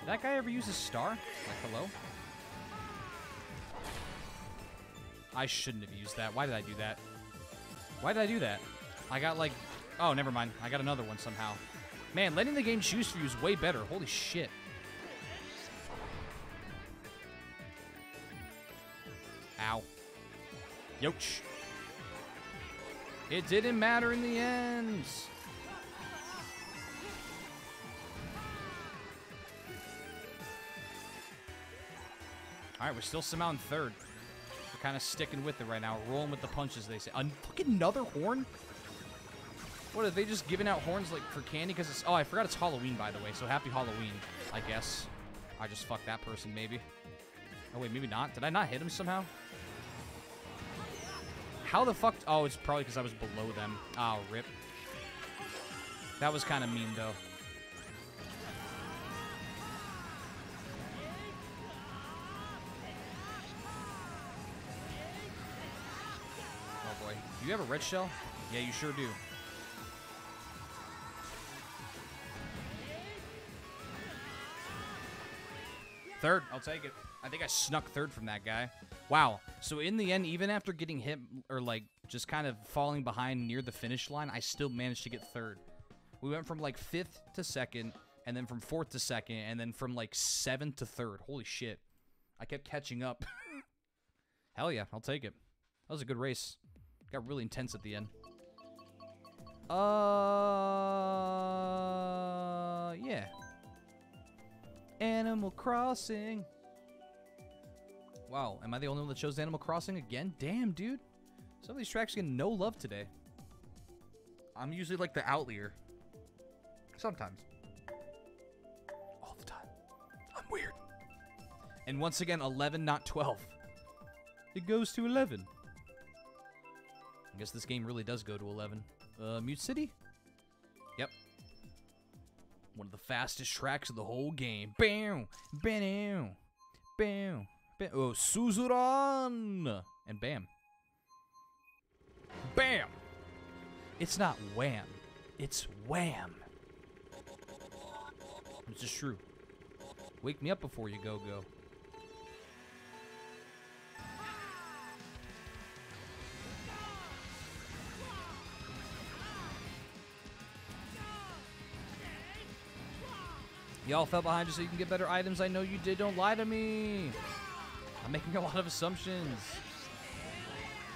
Did that guy ever use a star? Like, hello? I shouldn't have used that. Why did I do that? Why did I do that? I got, like... Oh, never mind. I got another one somehow. Man, letting the game choose for you is way better. Holy shit. Yoch. It didn't matter in the end. All right, we're still somehow in third. We're kind of sticking with it right now. Rolling with the punches, they say. Un fucking another horn? What, are they just giving out horns like for candy? Because it's... Oh, I forgot it's Halloween, by the way. So happy Halloween, I guess. I just fucked that person, maybe. Oh, wait, maybe not. Did I not hit him somehow? How the fuck? Oh, it's probably because I was below them. Oh, rip. That was kind of mean, though. Oh boy. Do you have a red shell? Yeah, you sure do. Third, I'll take it. I think I snuck third from that guy. Wow. So in the end, even after getting hit or like just kind of falling behind near the finish line, I still managed to get third. We went from like fifth to second, and then from fourth to second, and then from like seventh to third. Holy shit. I kept catching up. Hell yeah, I'll take it. That was a good race. Got really intense at the end. Uh, yeah. Animal Crossing. Wow, am I the only one that chose Animal Crossing again? Damn, dude. Some of these tracks getting no love today. I'm usually like the outlier. Sometimes. All the time. I'm weird. And once again, 11, not 12. It goes to 11. I guess this game really does go to 11. Uh, Mute City? Yep. One of the fastest tracks of the whole game. Bam! Bam! Bam! Bam! Oh, Suzuran! And bam. Bam! It's not wham. It's wham. It's true. Wake me up before you go go. Y'all fell behind just so you can get better items. I know you did. Don't lie to me. I'm making a lot of assumptions.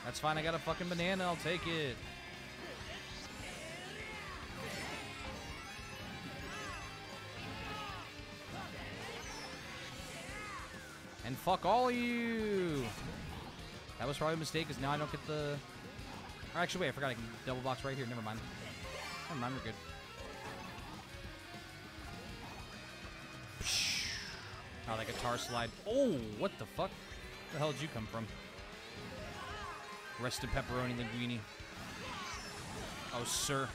That's fine. I got a fucking banana. I'll take it. And fuck all of you. That was probably a mistake because now I don't get the... Or actually, wait. I forgot I can double box right here. Never mind. Never mind. We're good. Oh, that guitar slide. Oh, what the fuck? Where the hell did you come from? Rested pepperoni linguine. Oh, sir.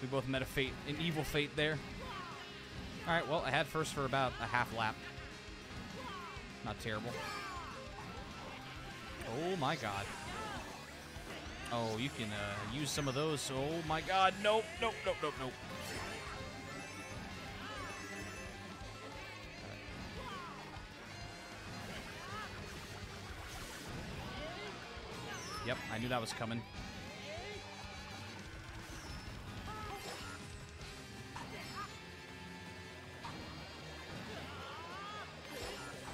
We both met a fate, an evil fate there. All right, well, I had first for about a half lap. Not terrible. Oh my god. Oh, you can uh, use some of those. Oh my god. Nope, nope, nope, nope, nope. Yep, I knew that was coming.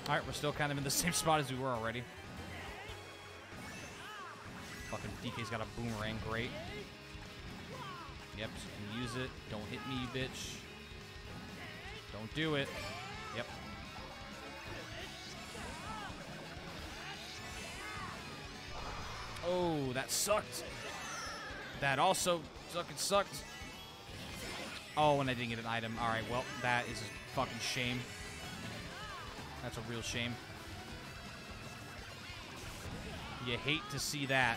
Alright, we're still kind of in the same spot as we were already. Fucking DK's got a boomerang, great. Yep, so you can use it. Don't hit me, bitch. Don't do it. Yep. Oh, that sucked. That also fucking sucked. Oh, and I didn't get an item. All right, well, that is a fucking shame. That's a real shame. You hate to see that.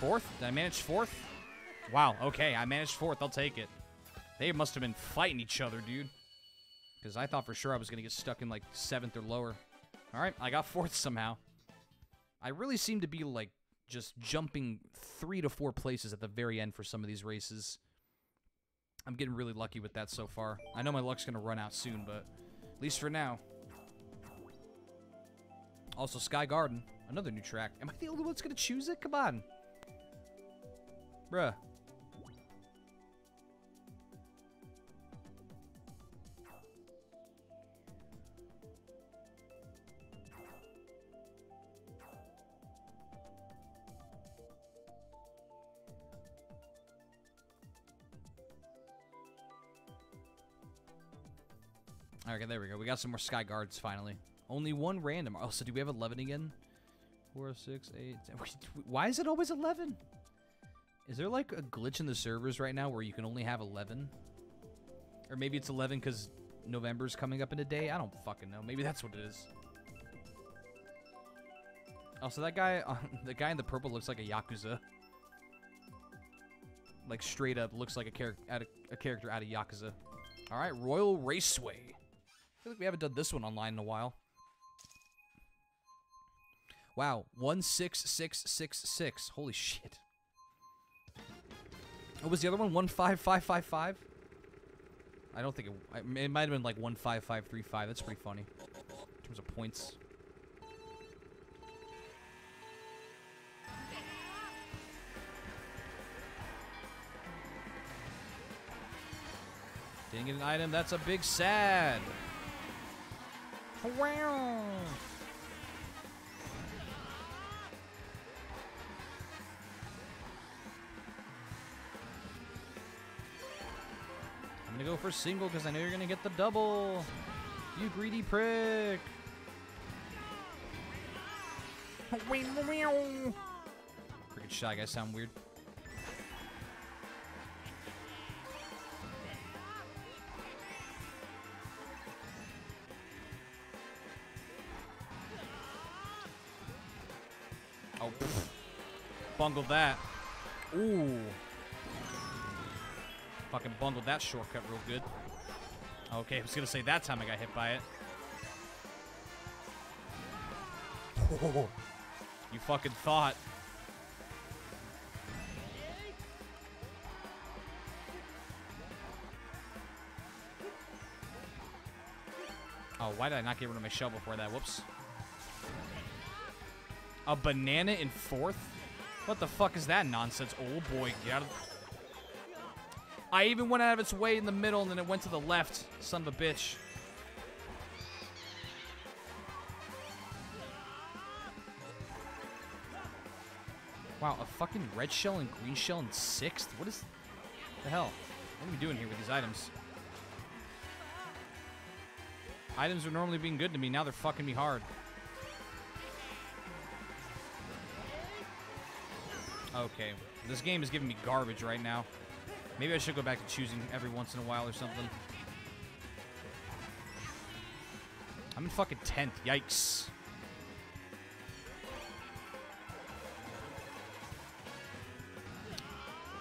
Fourth? Did I manage fourth? Wow, okay, I managed fourth. I'll take it. They must have been fighting each other, dude. Because I thought for sure I was going to get stuck in like seventh or lower. All right, I got fourth somehow. I really seem to be like just jumping three to four places at the very end for some of these races. I'm getting really lucky with that so far. I know my luck's going to run out soon, but at least for now. Also, Sky Garden, another new track. Am I the only one that's going to choose it? Come on. Bruh. Okay, there we go. We got some more Sky Guards finally. Only one random. Oh, so do we have 11 again? 4, 6, 8, 10. Why is it always 11? Is there like a glitch in the servers right now where you can only have 11? Or maybe it's 11 because November's coming up in a day? I don't fucking know. Maybe that's what it is. Also, that guy, uh, the guy in the purple looks like a yakuza. Like straight up, looks like a character, a, a character out of yakuza. All right, Royal Raceway. Feel like we haven't done this one online in a while. Wow, one six six six six. Holy shit. What was the other one? One five five five five. I don't think it. It might have been like one five five three five. That's pretty funny in terms of points. Didn't get an item. That's a big sad. Wow. I'm gonna go for single because I know you're gonna get the double. You greedy prick. Freaking shy guys sound weird. Bungled that. Ooh. Fucking bungled that shortcut real good. Okay, I was gonna say that time I got hit by it. Oh, You fucking thought. Oh, why did I not get rid of my shell before that? Whoops. A banana in fourth? What the fuck is that nonsense? Oh boy, get out of... I even went out of its way in the middle and then it went to the left. Son of a bitch. Wow, a fucking red shell and green shell in sixth? What is the hell? What are we doing here with these items? Items are normally being good to me, now they're fucking me hard. Okay, this game is giving me garbage right now. Maybe I should go back to choosing every once in a while or something. I'm in fucking 10th, yikes.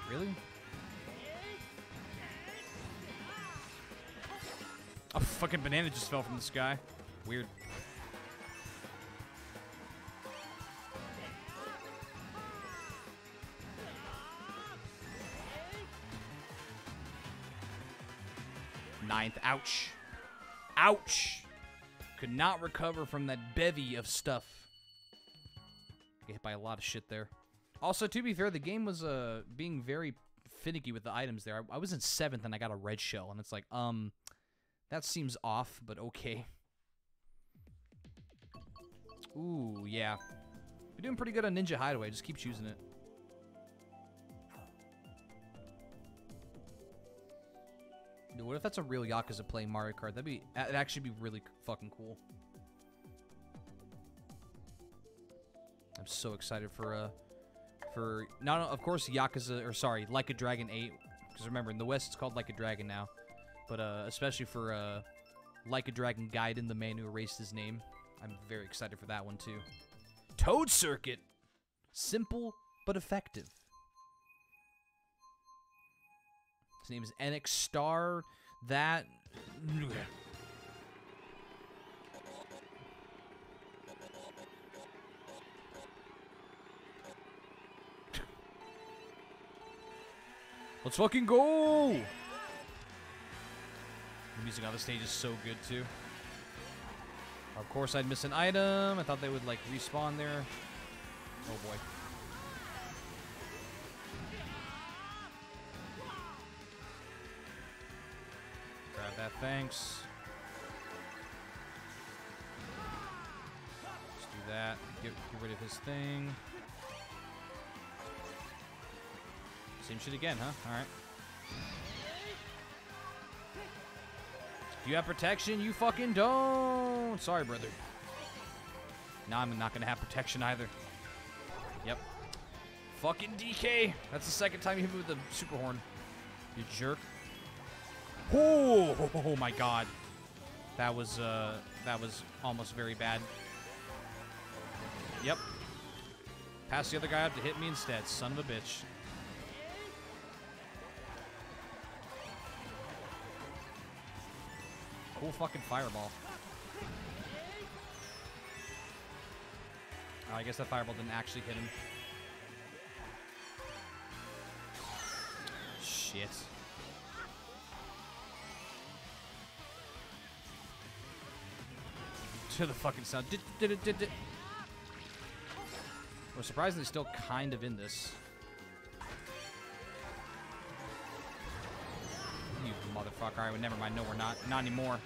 Really? A fucking banana just fell from the sky. Weird. Ninth. Ouch. Ouch. Could not recover from that bevy of stuff. Get hit by a lot of shit there. Also, to be fair, the game was uh being very finicky with the items there. I, I was in seventh and I got a red shell, and it's like, um, that seems off, but okay. Ooh, yeah. You're doing pretty good on Ninja Hideaway. Just keep choosing it. Dude, what if that's a real Yakuza playing Mario Kart? That'd be that'd actually be really fucking cool. I'm so excited for uh for not of course Yakuza or sorry Like a Dragon 8 because remember in the West it's called Like a Dragon now, but uh especially for uh Like a Dragon Gaiden, the man who erased his name. I'm very excited for that one too. Toad Circuit, simple but effective. His name is Enix Star. That. Let's fucking go! The music on the stage is so good too. Of course, I'd miss an item. I thought they would like respawn there. Oh boy. That, thanks. Let's do that. Get, get rid of his thing. Same shit again, huh? Alright. You have protection, you fucking don't. Sorry, brother. Now I'm not gonna have protection either. Yep. Fucking DK. That's the second time you hit me with the super horn. You jerk. Oh, oh my god. That was uh that was almost very bad. Yep. Pass the other guy up to hit me instead, son of a bitch. Cool fucking fireball. Oh, I guess that fireball didn't actually hit him. Shit. To the fucking sound. We're surprisingly still kind of in this. You motherfucker. Alright, well, never mind. No, we're not. Not anymore.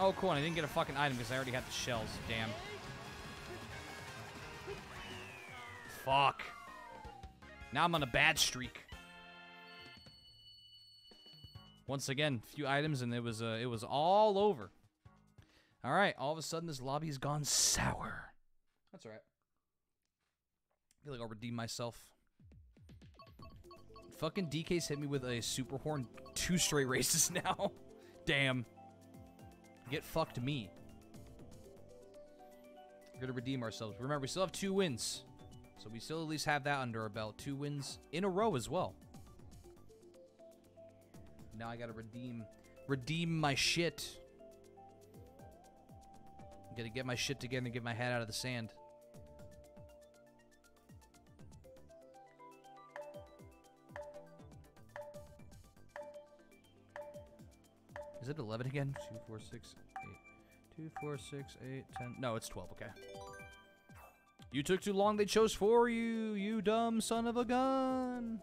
Oh, cool. And I didn't get a fucking item because I already had the shells. Damn. Fuck. Now I'm on a bad streak. Once again, few items and it was uh, it was all over. All right, all of a sudden this lobby has gone sour. That's all right. I feel like I'll redeem myself. Fucking DK's hit me with a super horn two straight races now. Damn. Get fucked me. We're gonna redeem ourselves. Remember, we still have two wins. So we still at least have that under our belt. Two wins in a row as well. Now I gotta redeem redeem my shit. Gotta get my shit together and get my head out of the sand. Is it 11 again? 2, 4, 6, 8. 2, 4, 6, 8, 10. No, it's 12. Okay. You took too long. They chose for you, you dumb son of a gun.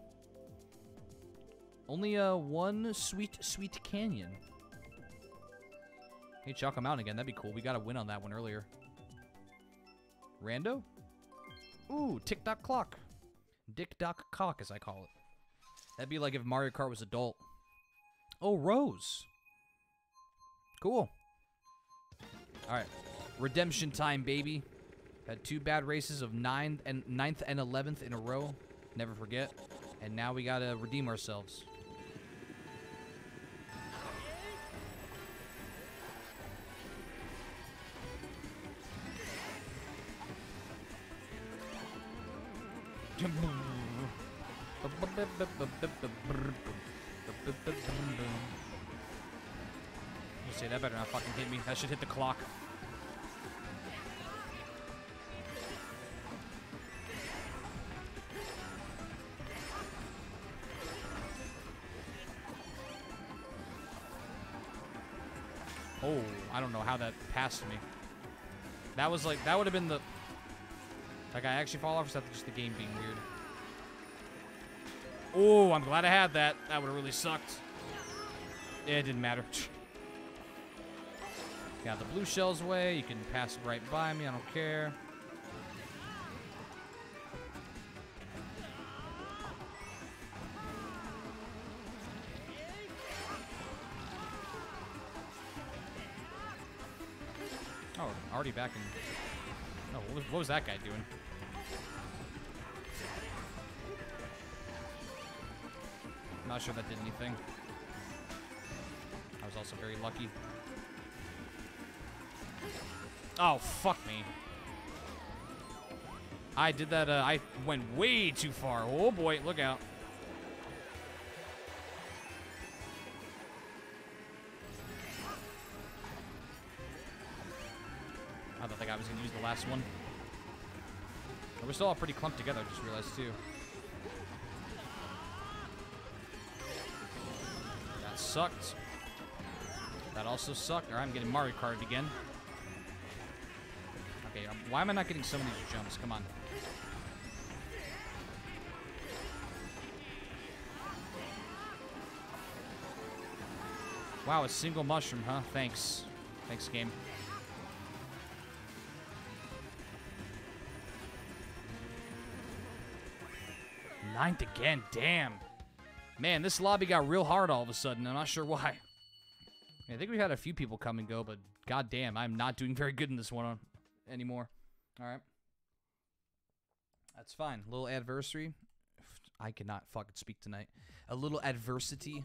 Only uh, one sweet, sweet canyon. Hey, Chalk, I'm out again. That'd be cool. We got a win on that one earlier. Rando? Ooh, tick-tock clock. Dick-dock cock, as I call it. That'd be like if Mario Kart was adult. Oh, Rose. Cool. All right. Redemption time, baby. Had two bad races of ninth and ninth and eleventh in a row. Never forget. And now we gotta redeem ourselves. You say that better not fucking hit me. That should hit the clock. Oh, I don't know how that passed me. That was like, that would have been the... Like, I actually fall off, or is that just the game being weird? Oh, I'm glad I had that. That would have really sucked. Yeah, it didn't matter. Got the blue shells away. You can pass it right by me. I don't care. Oh, already back in. What was, that guy doing? I'm not sure that did anything. I was also very lucky. Oh, fuck me. I did that, uh, I went way too far. Oh boy, look out. I thought that guy was gonna use the last one. But we're still all pretty clumped together, I just realized too. That sucked. That also sucked. Alright, I'm getting Mario Kart again. Okay, um, why am I not getting some of these jumps? Come on. Wow, a single mushroom, huh? Thanks. Thanks, game. Ninth again, damn. Man, this lobby got real hard all of a sudden. I'm not sure why. I think we had a few people come and go, but goddamn, I'm not doing very good in this one uh, anymore. All right. That's fine. A little adversary. I cannot fucking speak tonight. A little adversity.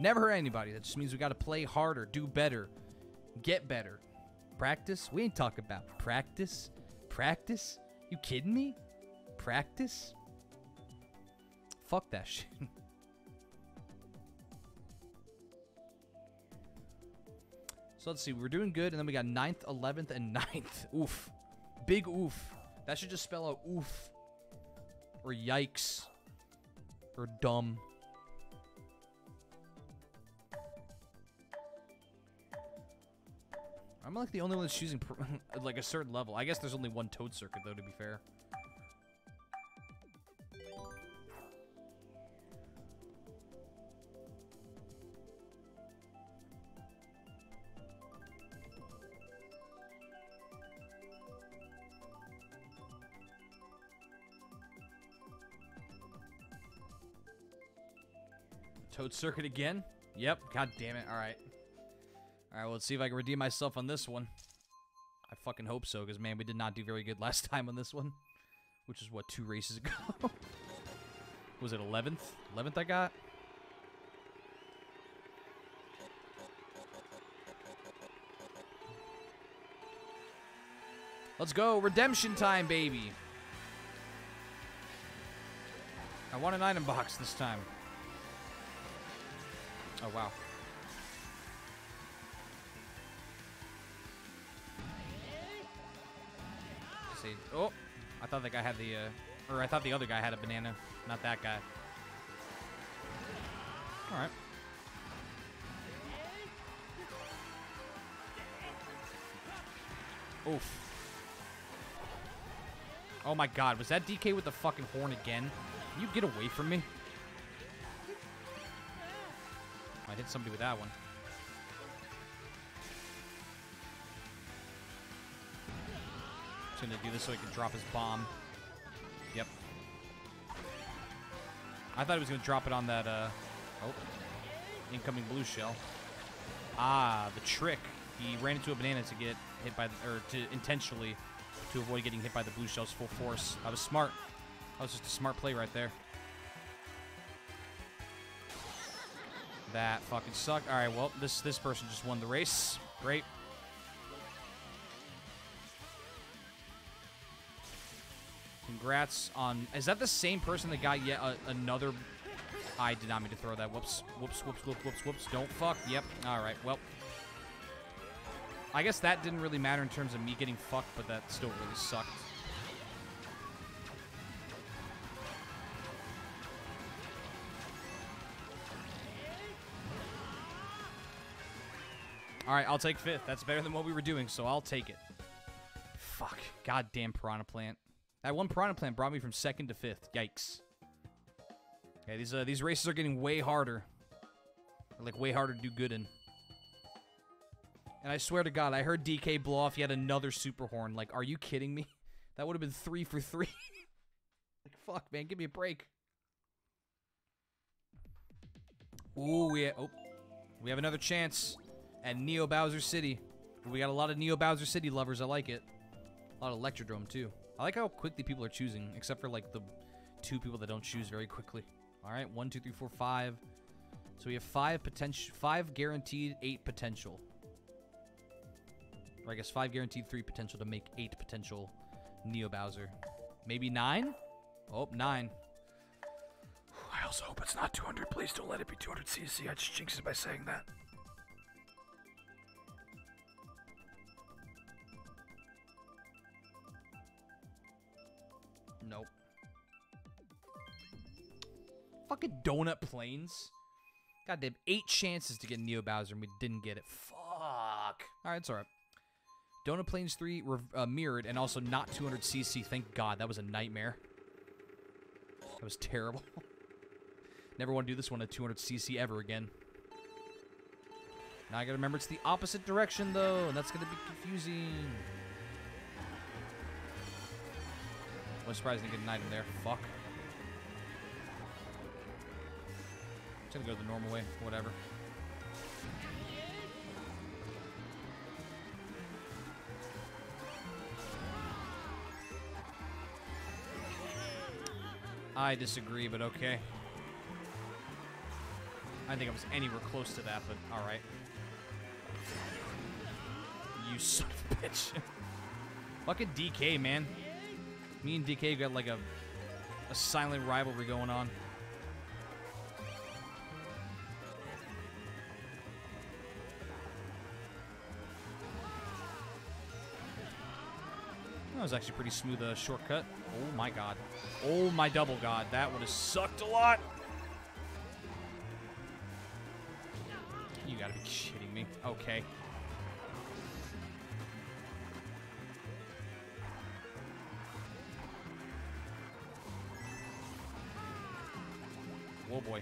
Never hurt anybody. That just means we got to play harder, do better, Get better. Practice? We ain't talking about practice. Practice? You kidding me? Practice? Fuck that shit. so let's see. We're doing good, and then we got 9th, 11th, and 9th. Oof. Big oof. That should just spell out oof. Or yikes. Or dumb. I'm like the only one that's choosing like a certain level. I guess there's only one Toad Circuit though, to be fair. Circuit again? Yep. God damn it. All right. All right. Well, let's see if I can redeem myself on this one. I fucking hope so, because man, we did not do very good last time on this one, which is what two races ago. Was it 11th? 11th I got. Let's go. Redemption time, baby. I want an item box this time. Oh, wow. See, oh, I thought that guy had the, uh, or I thought the other guy had a banana, not that guy. All right. Oof. Oh my god, was that DK with the fucking horn again? Can you get away from me? I hit somebody with that one. Just gonna do this so he can drop his bomb. Yep. I thought he was gonna drop it on that, uh... Oh. Incoming blue shell. Ah, the trick. He ran into a banana to get hit by the... Or to intentionally to avoid getting hit by the blue shells full force. I was smart. That was just a smart play right there. That fucking sucked. All right, well, this this person just won the race. Great. Congrats on. Is that the same person that got yet uh, another? I did not mean to throw that. Whoops. Whoops. Whoops. Whoops. Whoops. Whoops. Don't fuck. Yep. All right. Well. I guess that didn't really matter in terms of me getting fucked, but that still really sucked. All right, I'll take fifth. That's better than what we were doing, so I'll take it. Fuck. Goddamn piranha plant. That one piranha plant brought me from second to fifth. Yikes. Okay, these uh, these races are getting way harder. They're, like way harder to do good in. And I swear to God, I heard DK blow off yet another super horn. Like, are you kidding me? That would have been three for three. like, fuck, man, give me a break. Ooh, we oh, we have another chance at Neo Bowser City. We got a lot of Neo Bowser City lovers. I like it. A lot of Electrodrome too. I like how quickly people are choosing, except for like the two people that don't choose very quickly. All right, one, two, three, four, five. So we have five potential, five guaranteed, eight potential. Or I guess five guaranteed, three potential to make eight potential Neo Bowser. Maybe nine? Oh, nine. I also hope it's not 200. Please don't let it be 200 CC. I just jinxed it by saying that. Fucking Donut Plains. Goddamn, eight chances to get Neo Bowser and we didn't get it. Fuck. Alright, it's alright. Donut Plains 3 uh, mirrored and also not 200cc. Thank God, that was a nightmare. That was terrible. Never want to do this one at 200cc ever again. Now I gotta remember it's the opposite direction though, and that's gonna be confusing. I was surprised I didn't get an item there. Fuck. Just gonna go the normal way. Whatever. I disagree, but okay. I think I was anywhere close to that, but alright. you a bitch. Fucking DK, man. Me and DK got like a a silent rivalry going on. That was actually pretty smooth uh, shortcut. Oh my god. Oh my double god. That would have sucked a lot. You gotta be shitting me. Okay. Oh boy.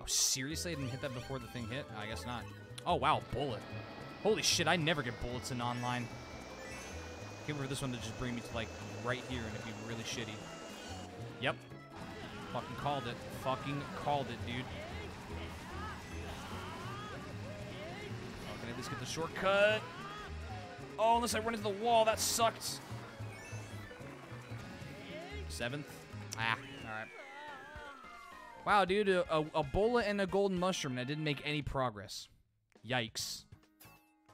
Oh, seriously? I didn't hit that before the thing hit? I guess not. Oh, wow. Bullet. Holy shit, I never get bullets in online. Can't wait for this one to just bring me to, like, right here and it'd be really shitty. Yep. Fucking called it. Fucking called it, dude. Oh, can I at least get the shortcut? Oh, unless I run into the wall. That sucked. Seventh? Ah, alright. Wow, dude, a, a, a bullet and a golden mushroom, and I didn't make any progress. Yikes.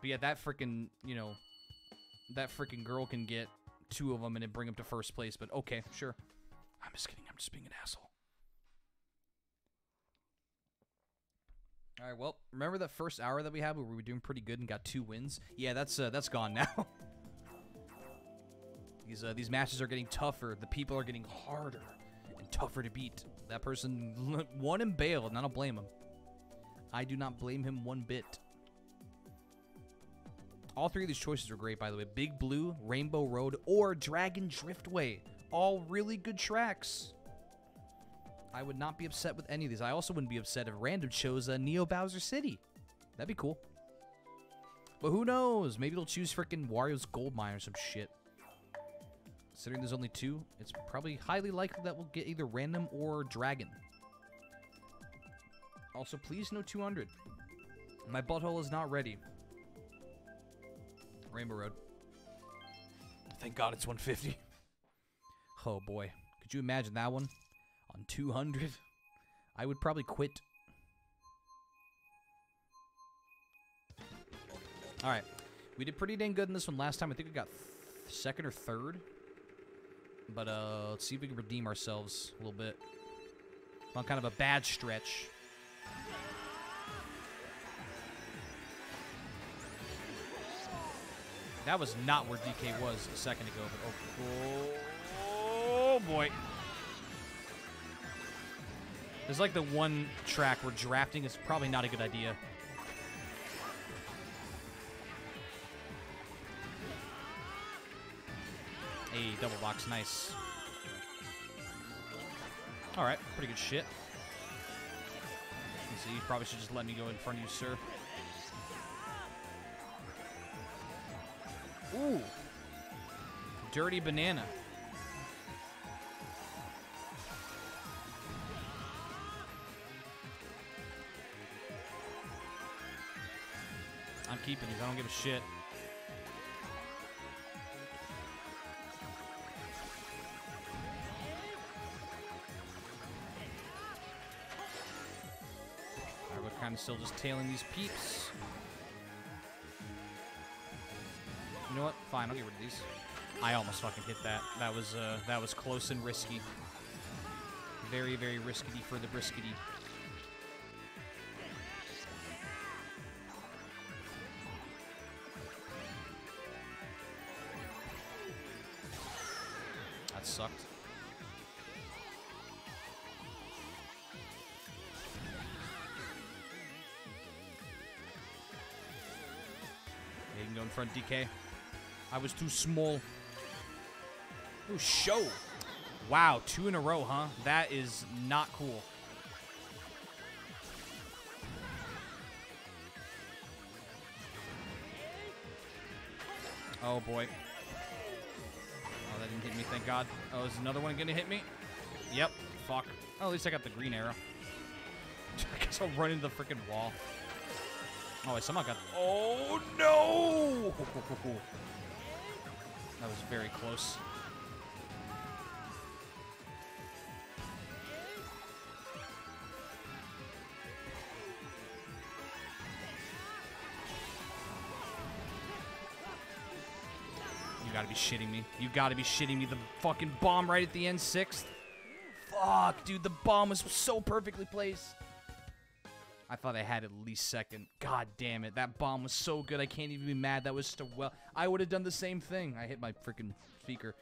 But yeah, that freaking, you know, that freaking girl can get two of them and then bring them to first place, but okay, sure. I'm just kidding, I'm just being an asshole. All right, well, remember that first hour that we had where we were doing pretty good and got two wins? Yeah, that's uh, that's gone now. These uh, these matches are getting tougher. The people are getting harder and tougher to beat. That person won and bailed, and I don't blame him. I do not blame him one bit. All three of these choices are great, by the way. Big Blue, Rainbow Road, or Dragon Driftway. All really good tracks. I would not be upset with any of these. I also wouldn't be upset if random chose uh, Neo Bowser City. That'd be cool. But who knows? Maybe they'll choose freaking Wario's Gold Mine or some shit. Considering there's only two, it's probably highly likely that we'll get either random or dragon. Also, please no 200. My butthole is not ready. Rainbow Road. Thank God it's 150. Oh boy. Could you imagine that one? On 200? I would probably quit. Alright. We did pretty dang good in this one last time. I think we got second or third. But uh, let's see if we can redeem ourselves a little bit. On kind of a bad stretch. That was not where DK was a second ago, but oh, oh boy. There's like the one track where drafting is probably not a good idea. Hey, double box, nice. Alright, pretty good shit. So you probably should just let me go in front of you, sir. Ooh. Dirty banana. I'm keeping these. I don't give a shit. Alright, we're kind of still just tailing these peeps. You know what? Fine, I'll get rid of these. I almost fucking hit that. That was uh, that was close and risky. Very, very riskety for the briskety. That sucked. You can go in front, DK. I was too small. Ooh, show. Wow, two in a row, huh? That is not cool. Oh, boy. Oh, that didn't hit me, thank God. Oh, is another one going to hit me? Yep. Fuck. Oh, at least I got the green arrow. I guess I'll run into the freaking wall. Oh, I somehow got... Oh, no! That was very close. You gotta be shitting me. You gotta be shitting me. The fucking bomb right at the end, sixth. Fuck, dude, the bomb was so perfectly placed. I thought I had at least second. God damn it. That bomb was so good. I can't even be mad. That was just so well. I would have done the same thing. I hit my freaking speaker.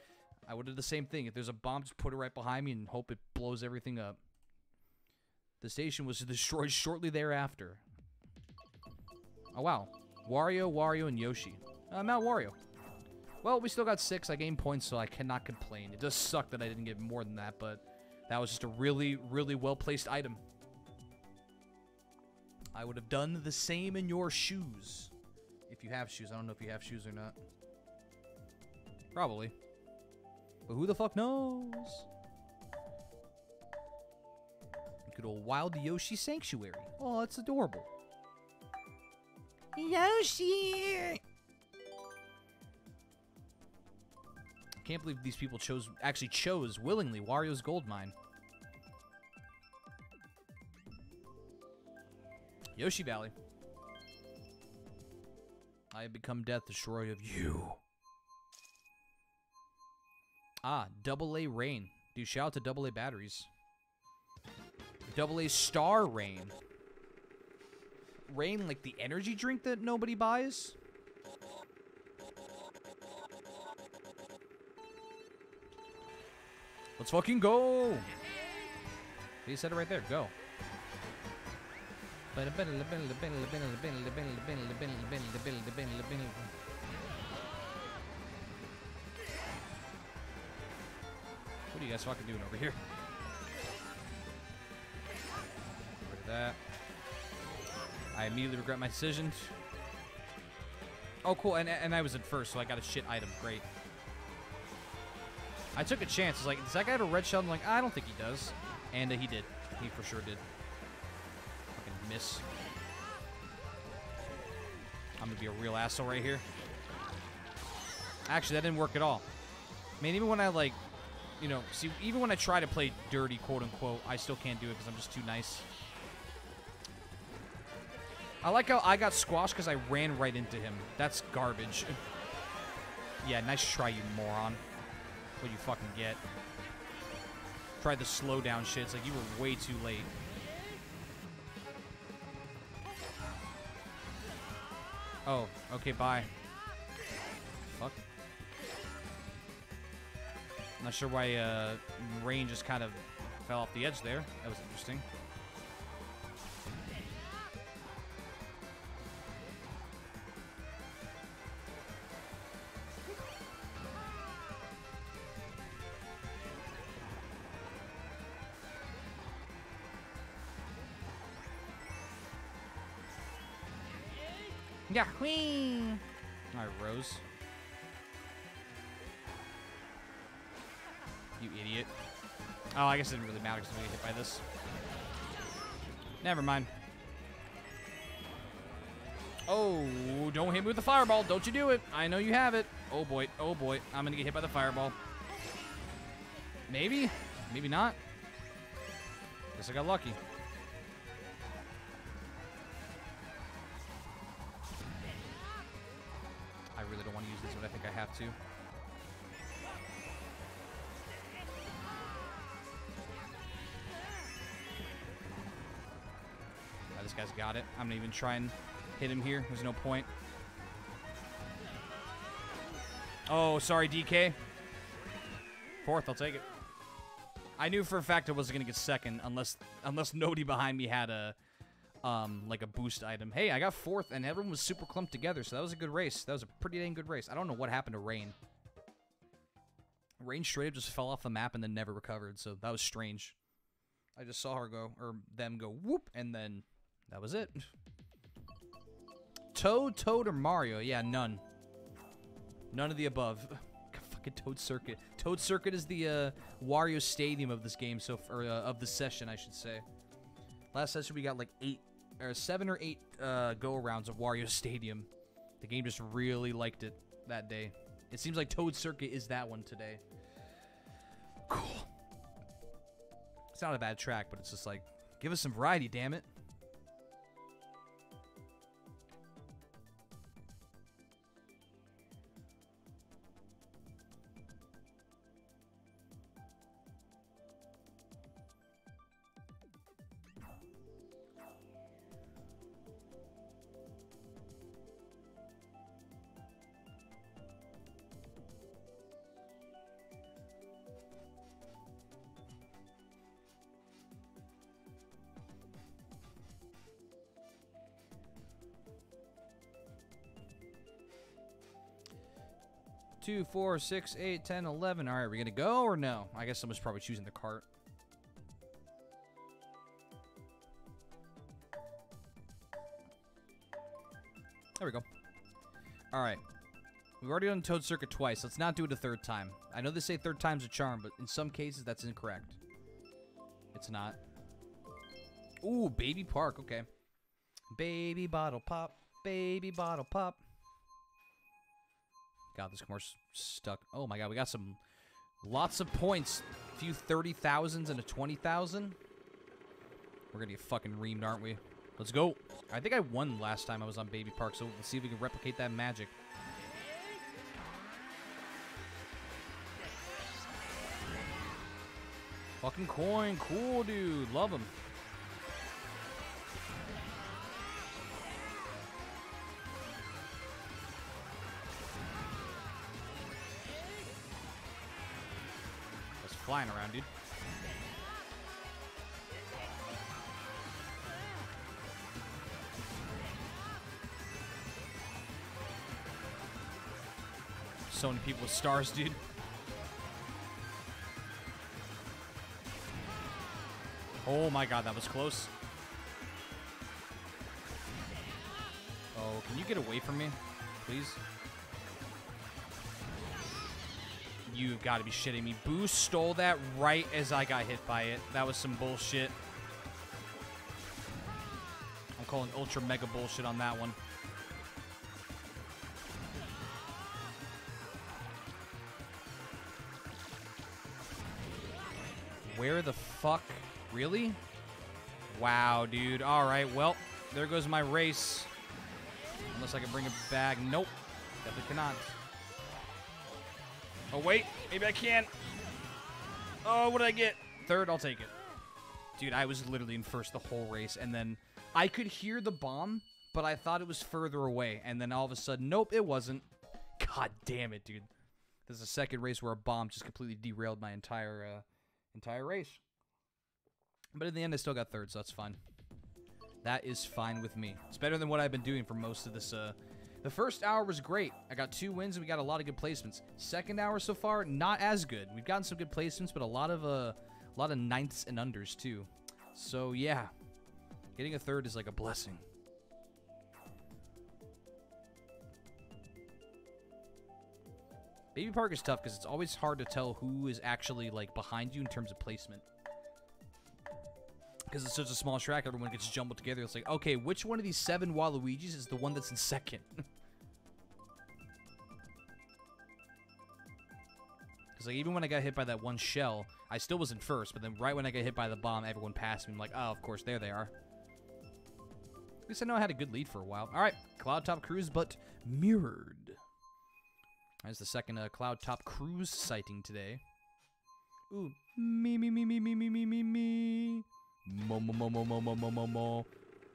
I would have the same thing. If there's a bomb, just put it right behind me and hope it blows everything up. The station was destroyed shortly thereafter. Oh, wow. Wario, Wario, and Yoshi. Uh, I'm out Wario. Well, we still got six. I gained points, so I cannot complain. It does suck that I didn't get more than that, but that was just a really, really well-placed item. I would have done the same in your shoes. If you have shoes. I don't know if you have shoes or not. Probably. But who the fuck knows? Good old Wild Yoshi Sanctuary. Oh, it's adorable. Yoshi! I can't believe these people chose, actually chose willingly Wario's Gold Mine. Yoshi Valley. I have become death, destroyer of you. Ah, double A rain. Dude, shout out to double A batteries. Double A star rain. Rain like the energy drink that nobody buys? Let's fucking go! He said it right there. Go. What are you guys fucking doing over here? Rid of that. I immediately regret my decisions. Oh, cool. And, and I was at first, so I got a shit item. Great. I took a chance. It's like, does that guy have a red shell? I'm like, I don't think he does. And uh, he did. He for sure did. Miss. I'm gonna be a real asshole right here. Actually, that didn't work at all. Man, even when I like, you know, see, even when I try to play dirty, quote unquote, I still can't do it because I'm just too nice. I like how I got squashed because I ran right into him. That's garbage. yeah, nice try, you moron. What you fucking get. Tried the slow down shit. It's like you were way too late. Oh, okay, bye. Fuck. Not sure why uh, Rain just kind of fell off the edge there. That was interesting. Yeah, whee! Alright, Rose. You idiot. Oh, I guess it didn't really matter because I'm gonna get hit by this. Never mind. Oh, don't hit me with the fireball. Don't you do it. I know you have it. Oh boy, oh boy. I'm gonna get hit by the fireball. Maybe? Maybe not. Guess I got lucky. To. Ah, this guy's got it. I'm gonna even try and hit him here. There's no point. Oh, sorry, DK. Fourth, I'll take it. I knew for a fact I wasn't gonna get second unless unless nobody behind me had a um like a boost item. Hey, I got fourth and everyone was super clumped together, so that was a good race. That was a pretty dang good race. I don't know what happened to Rain. Rain straight up just fell off the map and then never recovered, so that was strange. I just saw her go or them go whoop and then that was it. Toad, Toad, or Mario? Yeah, none. None of the above. Fucking Toad Circuit. Toad Circuit is the uh, Wario Stadium of this game, so or uh, of the session, I should say. Last session we got like eight or seven or eight uh, go arounds of Wario Stadium. The game just really liked it that day. It seems like Toad Circuit is that one today. Cool. It's not a bad track, but it's just like, give us some variety, damn it. Two, four, six, eight, ten, eleven. All right, are we gonna go or no? I guess someone's probably choosing the cart. There we go. All right. We've already done Toad Circuit twice. Let's not do it a third time. I know they say third time's a charm, but in some cases that's incorrect. It's not. Ooh, Baby Park. Okay. Baby bottle pop. Baby bottle pop. God, this commercial's stuck. Oh my god, we got some lots of points. A few 30,000s and a 20,000. We're gonna get fucking reamed, aren't we? Let's go. I think I won last time I was on Baby Park, so let's see if we can replicate that magic. Fucking coin. Cool, dude. Love him. Flying around, dude. So many people with stars, dude. Oh my god, that was close. Oh, can you get away from me? Please? You gotta be shitting me. Boo stole that right as I got hit by it. That was some bullshit. I'm calling ultra mega bullshit on that one. Where the fuck? Really? Wow, dude. All right, well, there goes my race. Unless I can bring it back. Nope. Definitely cannot. Oh, wait. Maybe I can't. Oh, what did I get? Third, I'll take it. Dude, I was literally in first the whole race, and then I could hear the bomb, but I thought it was further away, and then all of a sudden, nope, it wasn't. God damn it, dude. This is the second race where a bomb just completely derailed my entire, uh, entire race. But in the end, I still got third, so that's fine. That is fine with me. It's better than what I've been doing for most of this. Uh, the first hour was great. I got two wins and we got a lot of good placements. Second hour so far, not as good. We've gotten some good placements, but a lot of uh, a lot of ninths and unders too. So yeah, getting a third is like a blessing. Baby Park is tough because it's always hard to tell who is actually like behind you in terms of placement because it's such a small track, everyone gets jumbled together. It's like, okay, which one of these seven Waluigis is the one that's in second? Because like even when I got hit by that one shell, I still was in first. But then right when I got hit by the bomb, everyone passed me. I'm like, oh, of course, there they are. At least I know I had a good lead for a while. All right, Cloudtop Cruise, but mirrored. That's the second uh, Cloudtop Cruise sighting today. Ooh, me, me, me, me, me, me, me, me, me. Mo mo mo mo mo mo mo mo mo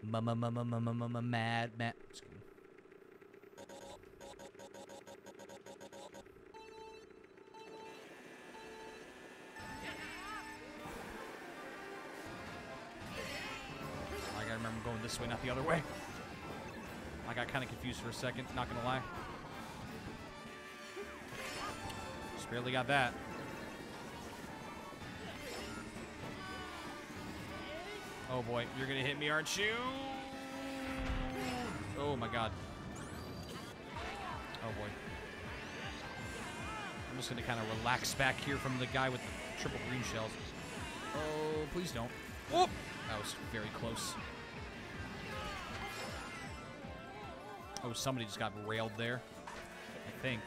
ma ma ma ma ma ma ma ma mad mad. This way, not the other way. I got kind of confused for a second, not gonna lie. Just barely got that. Oh boy, you're gonna hit me, aren't you? Oh my god. Oh boy. I'm just gonna kind of relax back here from the guy with the triple green shells. Oh, please don't. Whoop! That was very close. Oh, somebody just got railed there. I think.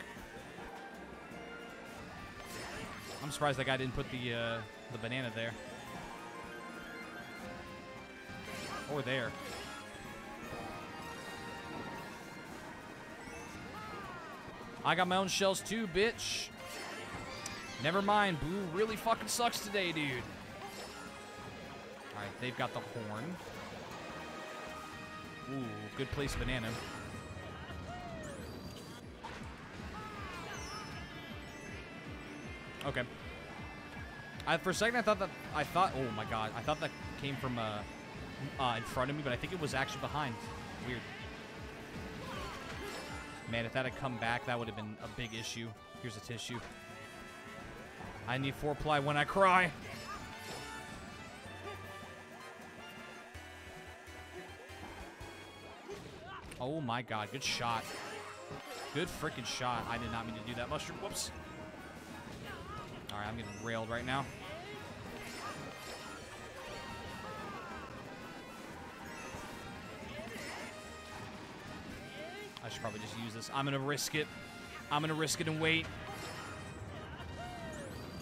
I'm surprised that guy didn't put the uh, the banana there. Or there. I got my own shells too, bitch. Never mind, Boo really fucking sucks today, dude. All right, they've got the horn. Ooh, good place banana. Okay. I, for a second, I thought that I thought. Oh my god! I thought that came from uh, uh, in front of me, but I think it was actually behind. Weird. Man, if that had come back, that would have been a big issue. Here's a tissue. I need four ply when I cry. Oh my god, good shot. Good freaking shot. I did not mean to do that, Mushroom. Whoops. I'm getting railed right now. I should probably just use this. I'm going to risk it. I'm going to risk it and wait.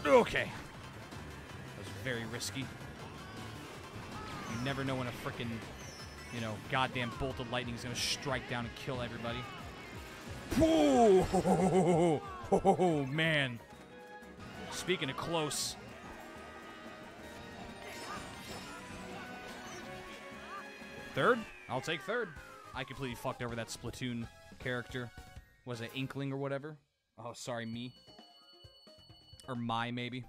Okay. That was very risky. You never know when a freaking, you know, goddamn bolt of lightning is going to strike down and kill everybody. Whoa! Oh, man. Speaking of close. Third? I'll take third. I completely fucked over that Splatoon character. Was it Inkling or whatever? Oh, sorry, me. Or my, maybe.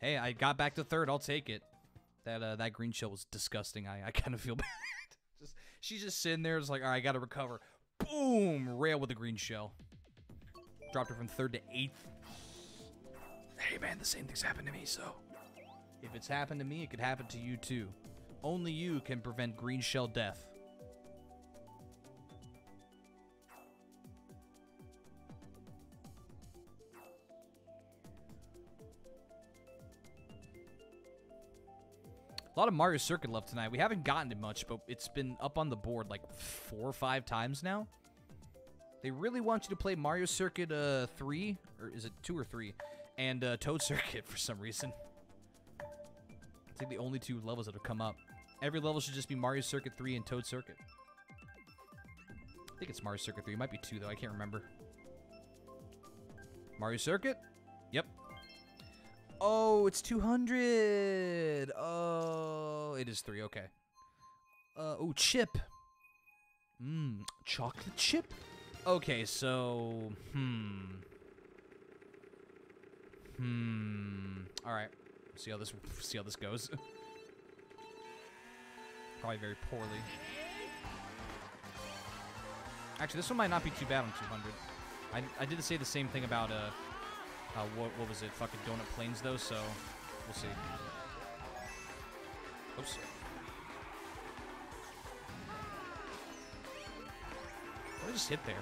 Hey, I got back to third. I'll take it. That uh, that green shell was disgusting. I, I kind of feel bad. just, she's just sitting there, It's like, all right, I got to recover. Boom! Rail with the green shell. Dropped her from third to eighth. Hey, man, the same thing's happened to me, so. If it's happened to me, it could happen to you, too. Only you can prevent green shell death. A lot of Mario Circuit left tonight. We haven't gotten it much, but it's been up on the board like four or five times now. They really want you to play Mario Circuit uh, 3, or is it 2 or 3, and uh, Toad Circuit for some reason. I think the only two levels that have come up. Every level should just be Mario Circuit 3 and Toad Circuit. I think it's Mario Circuit 3. It might be 2, though. I can't remember. Mario Circuit? Yep. Oh, it's 200. Oh, it is 3. Okay. Uh, oh, chip. Mmm, chocolate chip? Okay, so, hmm. Hmm. All right. See how this see how this goes. Probably very poorly. Actually, this one might not be too bad on 200. I, I did say the same thing about uh, uh what what was it? Fucking Donut Plains though. So we'll see. Oops. What just hit there?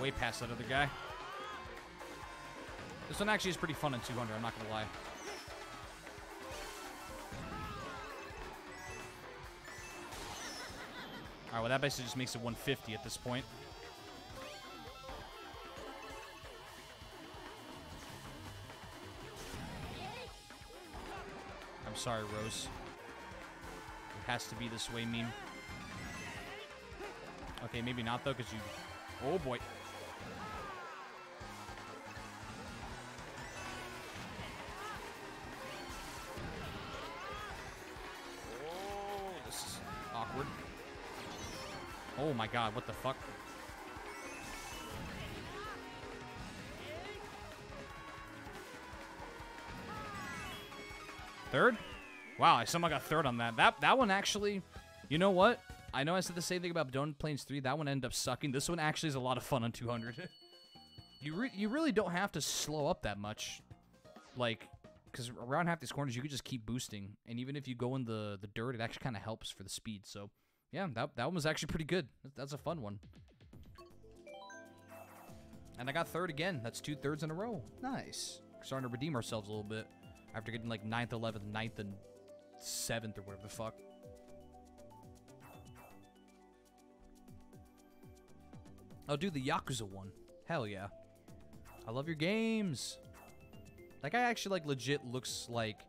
Way past that other guy. This one actually is pretty fun in 200, I'm not gonna lie. Alright, well that basically just makes it 150 at this point. I'm sorry, Rose. It has to be this way, meme. Okay, maybe not though, because you... Oh boy. My god, what the fuck? Third? Wow, I somehow got third on that. That that one actually, you know what? I know I said the same thing about Donut Plains 3. That one ended up sucking. This one actually is a lot of fun on 200. you re you really don't have to slow up that much. Like, because around half these corners, you could just keep boosting. And even if you go in the, the dirt, it actually kind of helps for the speed. So, yeah, that, that one was actually pretty good. That's a fun one. And I got third again. That's two thirds in a row. Nice. Starting to redeem ourselves a little bit. After getting like 9th, 11th, 9th, and 7th or whatever the fuck. I'll do the Yakuza one. Hell yeah. I love your games. That guy actually, like, legit looks like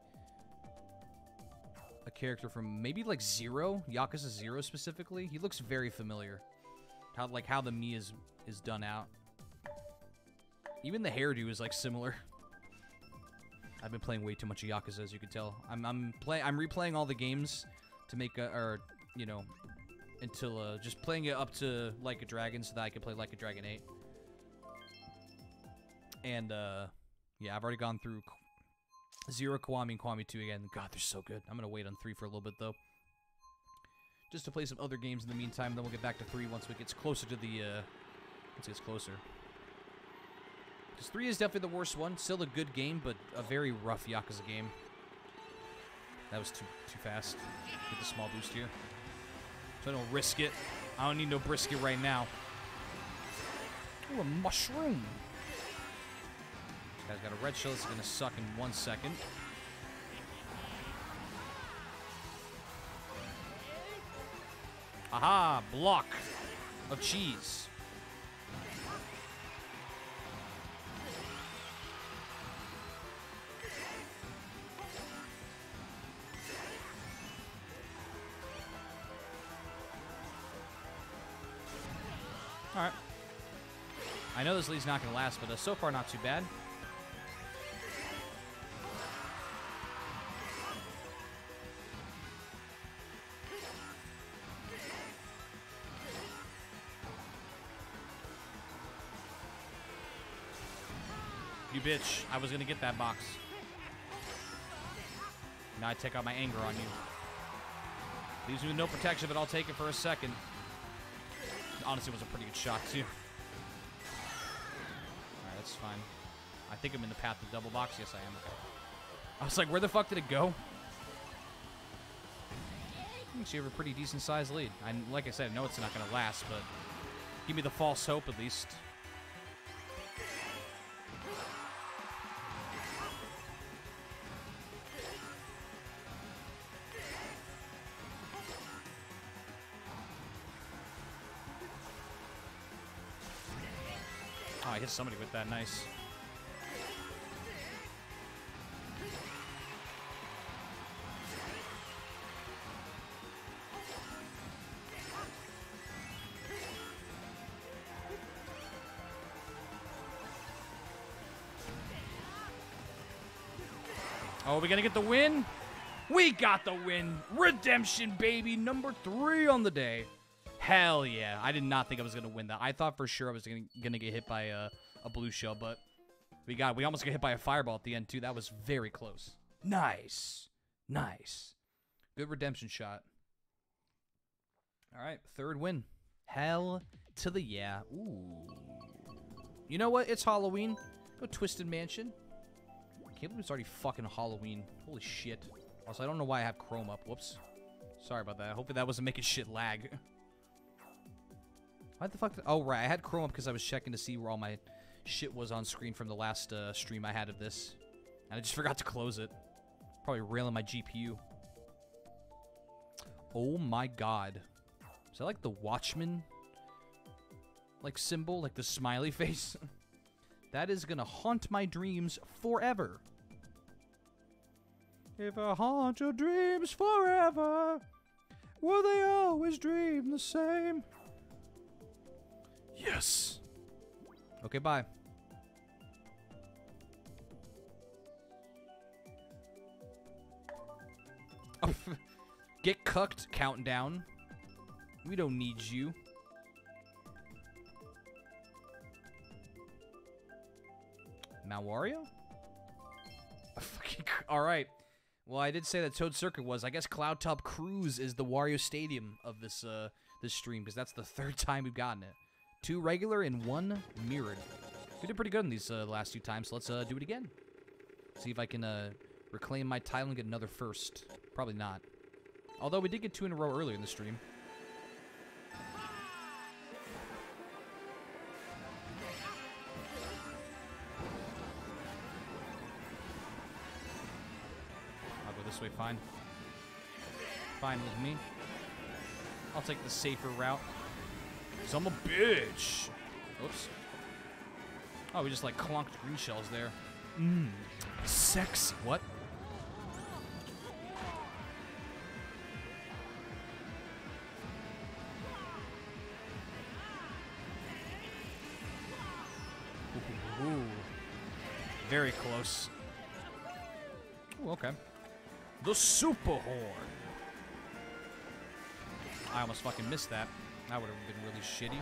character from maybe like Zero, Yakuza Zero specifically. He looks very familiar. How like how the me is is done out. Even the hairdo is like similar. I've been playing way too much of Yakuza, as you can tell. I'm I'm play I'm replaying all the games to make a or you know until uh, just playing it up to Like a Dragon so that I can play Like a Dragon 8. And uh, yeah, I've already gone through Zero Kiwami and Kiwami 2 again. God, they're so good. I'm gonna wait on three for a little bit though, just to play some other games in the meantime. Then we'll get back to three once it gets closer to the uh, once it gets closer. Because 3 is definitely the worst one. Still a good game, but a very rough Yakuza game. That was too too fast. Get the small boost here. So I don't risk it. I don't need no brisket right now. Ooh, a mushroom. Guy's got a red shield. This is going to suck in one second. Aha! Block of cheese. Alright. I know this lead's not going to last, but uh, so far not too bad. Bitch. I was going to get that box. Now I take out my anger on you. Leaves me with no protection, but I'll take it for a second. Honestly, was a pretty good shot, too. Alright, that's fine. I think I'm in the path of double box. Yes, I am. Okay. I was like, where the fuck did it go? Makes you have a pretty decent sized lead. And like I said, I know it's not going to last, but give me the false hope at least. Hit somebody with that. Nice. Oh, are we gonna get the win? We got the win. Redemption, baby. Number three on the day. Hell yeah. I did not think I was going to win that. I thought for sure I was going to get hit by a, a blue shell, but we got we almost got hit by a fireball at the end, too. That was very close. Nice. Nice. Good redemption shot. All right, third win. Hell to the yeah. Ooh. You know what? It's Halloween. Go Twisted Mansion. I Can't believe it's already fucking Halloween. Holy shit. Also, I don't know why I have Chrome up. Whoops. Sorry about that. Hopefully that wasn't making shit lag. Why the fuck? Did, oh, right. I had Chrome up because I was checking to see where all my shit was on screen from the last uh, stream I had of this. And I just forgot to close it. Probably railing my GPU. Oh my god. Is that like the Watchman like symbol? Like the smiley face? that is gonna haunt my dreams forever. If I haunt your dreams forever, will they always dream the same? Yes. Okay, bye. Get cucked, countdown. We don't need you. Mount Wario? Alright. Well, I did say that Toad Circuit was. I guess Cloudtop Cruise is the Wario Stadium of this uh, this stream, because that's the third time we've gotten it. Two regular and one mirrored. We did pretty good in these uh, last two times, so let's uh, do it again. See if I can uh, reclaim my title and get another first. Probably not. Although we did get two in a row earlier in the stream. I'll go this way, fine. Fine with me. I'll take the safer route. Because I'm a bitch. Oops. Oh, we just like clunked green shells there. Mmm. Sexy. What? Ooh. Very close. Ooh, okay. The Super Horn. I almost fucking missed that. That would have been really shitty.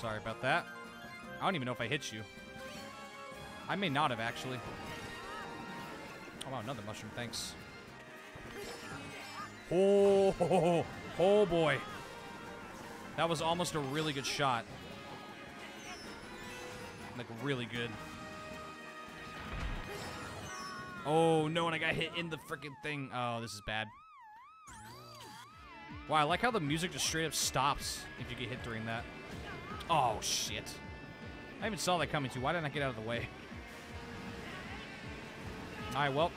Sorry about that. I don't even know if I hit you. I may not have, actually. Oh, wow, another mushroom. Thanks. Oh, oh, oh boy. That was almost a really good shot. Like, really good. Oh, no, and I got hit in the freaking thing. Oh, this is bad. Wow, I like how the music just straight up stops if you get hit during that. Oh, shit. I even saw that coming too. Why didn't I get out of the way? Alright, well.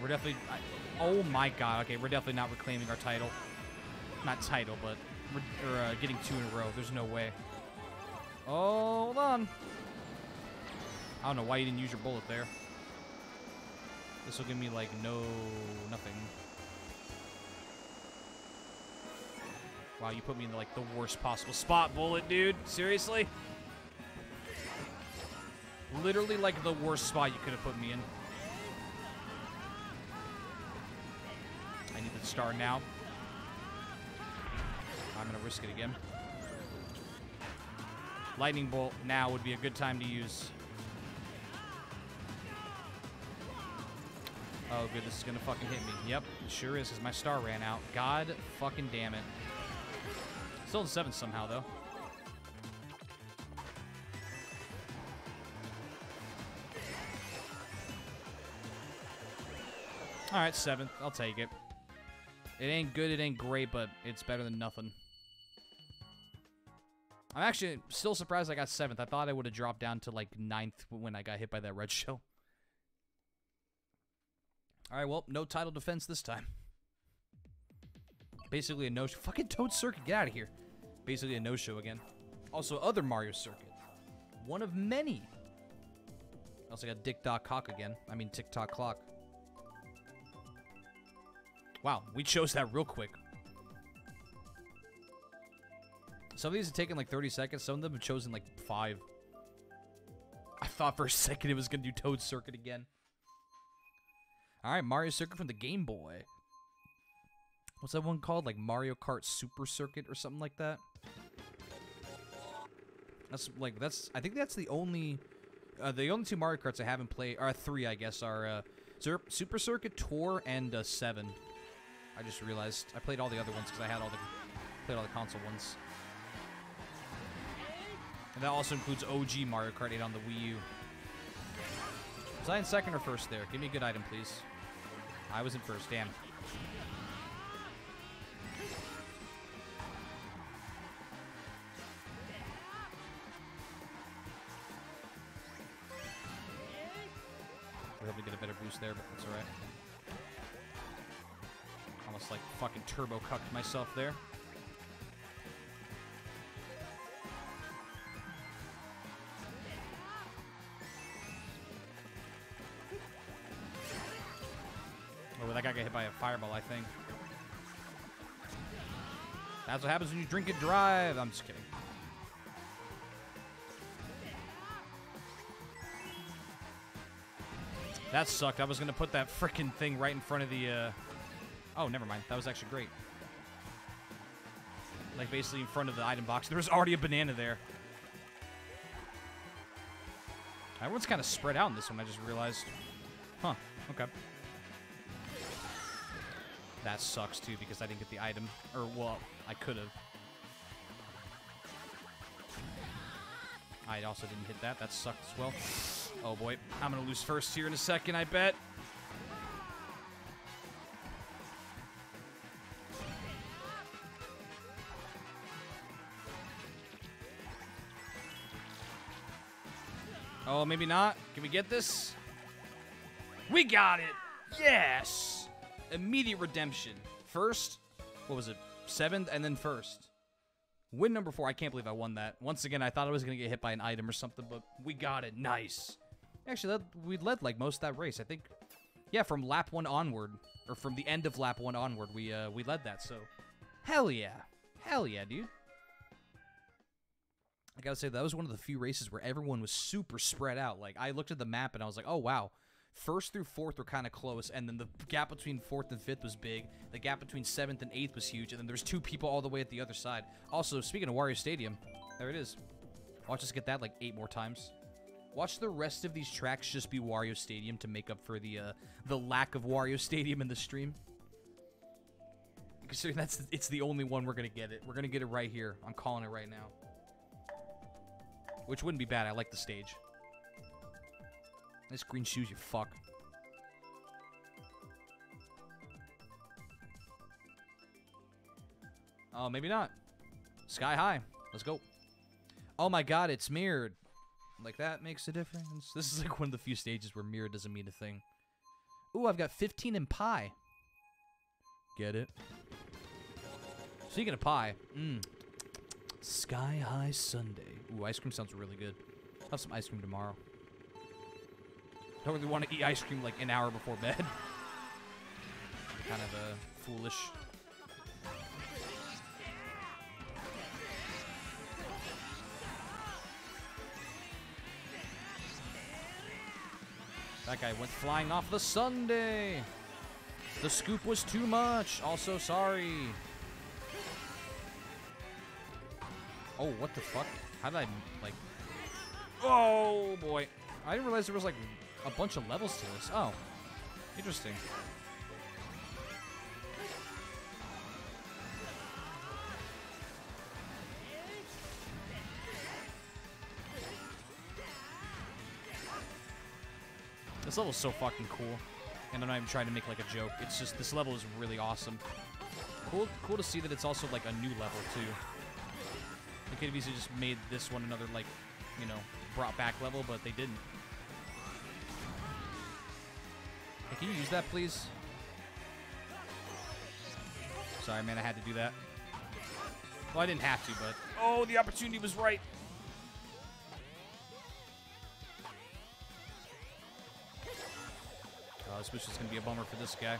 We're definitely... I, oh my god. Okay, we're definitely not reclaiming our title. Not title, but... We're uh, getting two in a row. There's no way. Oh, hold on. I don't know why you didn't use your bullet there. This will give me, like, no... nothing. Wow, you put me in, like, the worst possible spot, bullet, dude. Seriously? Literally, like, the worst spot you could have put me in. I need the star now. I'm going to risk it again. Lightning Bolt now would be a good time to use. Oh, good. This is going to fucking hit me. Yep, it sure is, because my star ran out. God fucking damn it. Still in seventh somehow, though. All right, seventh. I'll take it. It ain't good, it ain't great, but it's better than nothing. I'm actually still surprised I got seventh. I thought I would have dropped down to like ninth when I got hit by that red shell. All right, well, no title defense this time. Basically a no-show. Fucking Toad Circuit, get out of here. Basically a no-show again. Also, other Mario Circuit. One of many. Also got Dick Doc Cock again. I mean, Tick Tock Clock. Wow, we chose that real quick. Some of these have taken like 30 seconds. Some of them have chosen like five. I thought for a second it was going to do Toad Circuit again. All right, Mario Circuit from the Game Boy. What's that one called? Like Mario Kart Super Circuit or something like that? That's like, that's, I think that's the only, uh, the only two Mario Karts I haven't played, or three, I guess, are uh, Super Circuit, Tour, and uh, 7. I just realized I played all the other ones because I had all the played all the console ones. And that also includes OG Mario Kart 8 on the Wii U. Was I in second or first there? Give me a good item, please. I was in first. Damn. Boost there, but that's alright. Almost like fucking turbo cucked myself there. Oh, that guy got hit by a fireball, I think. That's what happens when you drink and drive. I'm just kidding. That sucked. I was going to put that freaking thing right in front of the... Uh... Oh, never mind. That was actually great. Like, basically in front of the item box. There was already a banana there. Everyone's kind of spread out in this one, I just realized. Huh. Okay. That sucks, too, because I didn't get the item. Or, well, I could have. I also didn't hit that. That sucked as well. Oh, boy. I'm to lose first here in a second, I bet. Oh, maybe not. Can we get this? We got it! Yes! Immediate redemption. First, what was it? Seventh, and then first. Win number four. I can't believe I won that. Once again, I thought I was going to get hit by an item or something, but we got it. Nice. Actually, that, we led like most of that race. I think, yeah, from lap one onward, or from the end of lap one onward, we uh, we led that. So, hell yeah, hell yeah, dude. I gotta say that was one of the few races where everyone was super spread out. Like I looked at the map and I was like, oh wow, first through fourth were kind of close, and then the gap between fourth and fifth was big. The gap between seventh and eighth was huge, and then there's two people all the way at the other side. Also, speaking of Wario Stadium, there it is. Watch us get that like eight more times. Watch the rest of these tracks just be Wario Stadium to make up for the uh, the lack of Wario Stadium in the stream. Considering that's it's the only one we're gonna get it. We're gonna get it right here. I'm calling it right now. Which wouldn't be bad. I like the stage. Nice green shoes, you fuck. Oh, maybe not. Sky high. Let's go. Oh my god, it's mirrored. Like, that makes a difference. This is like one of the few stages where mirror doesn't mean a thing. Ooh, I've got 15 in pie. Get it? Speaking of pie, mmm. Sky High Sundae. Ooh, ice cream sounds really good. I'll have some ice cream tomorrow. Don't really want to eat ice cream like an hour before bed. kind of uh, foolish. That guy went flying off the Sundae. The scoop was too much. Also, sorry. Oh, what the fuck? How did I, like... Oh, boy. I didn't realize there was, like, a bunch of levels to this. Oh. Interesting. This level is so fucking cool. And I'm not even trying to make, like, a joke. It's just, this level is really awesome. Cool, cool to see that it's also, like, a new level, too. The could have easily just made this one another, like, you know, brought back level, but they didn't. Hey, can you use that, please? Sorry, man, I had to do that. Well, I didn't have to, but... Oh, the opportunity was right. This wish is going to be a bummer for this guy.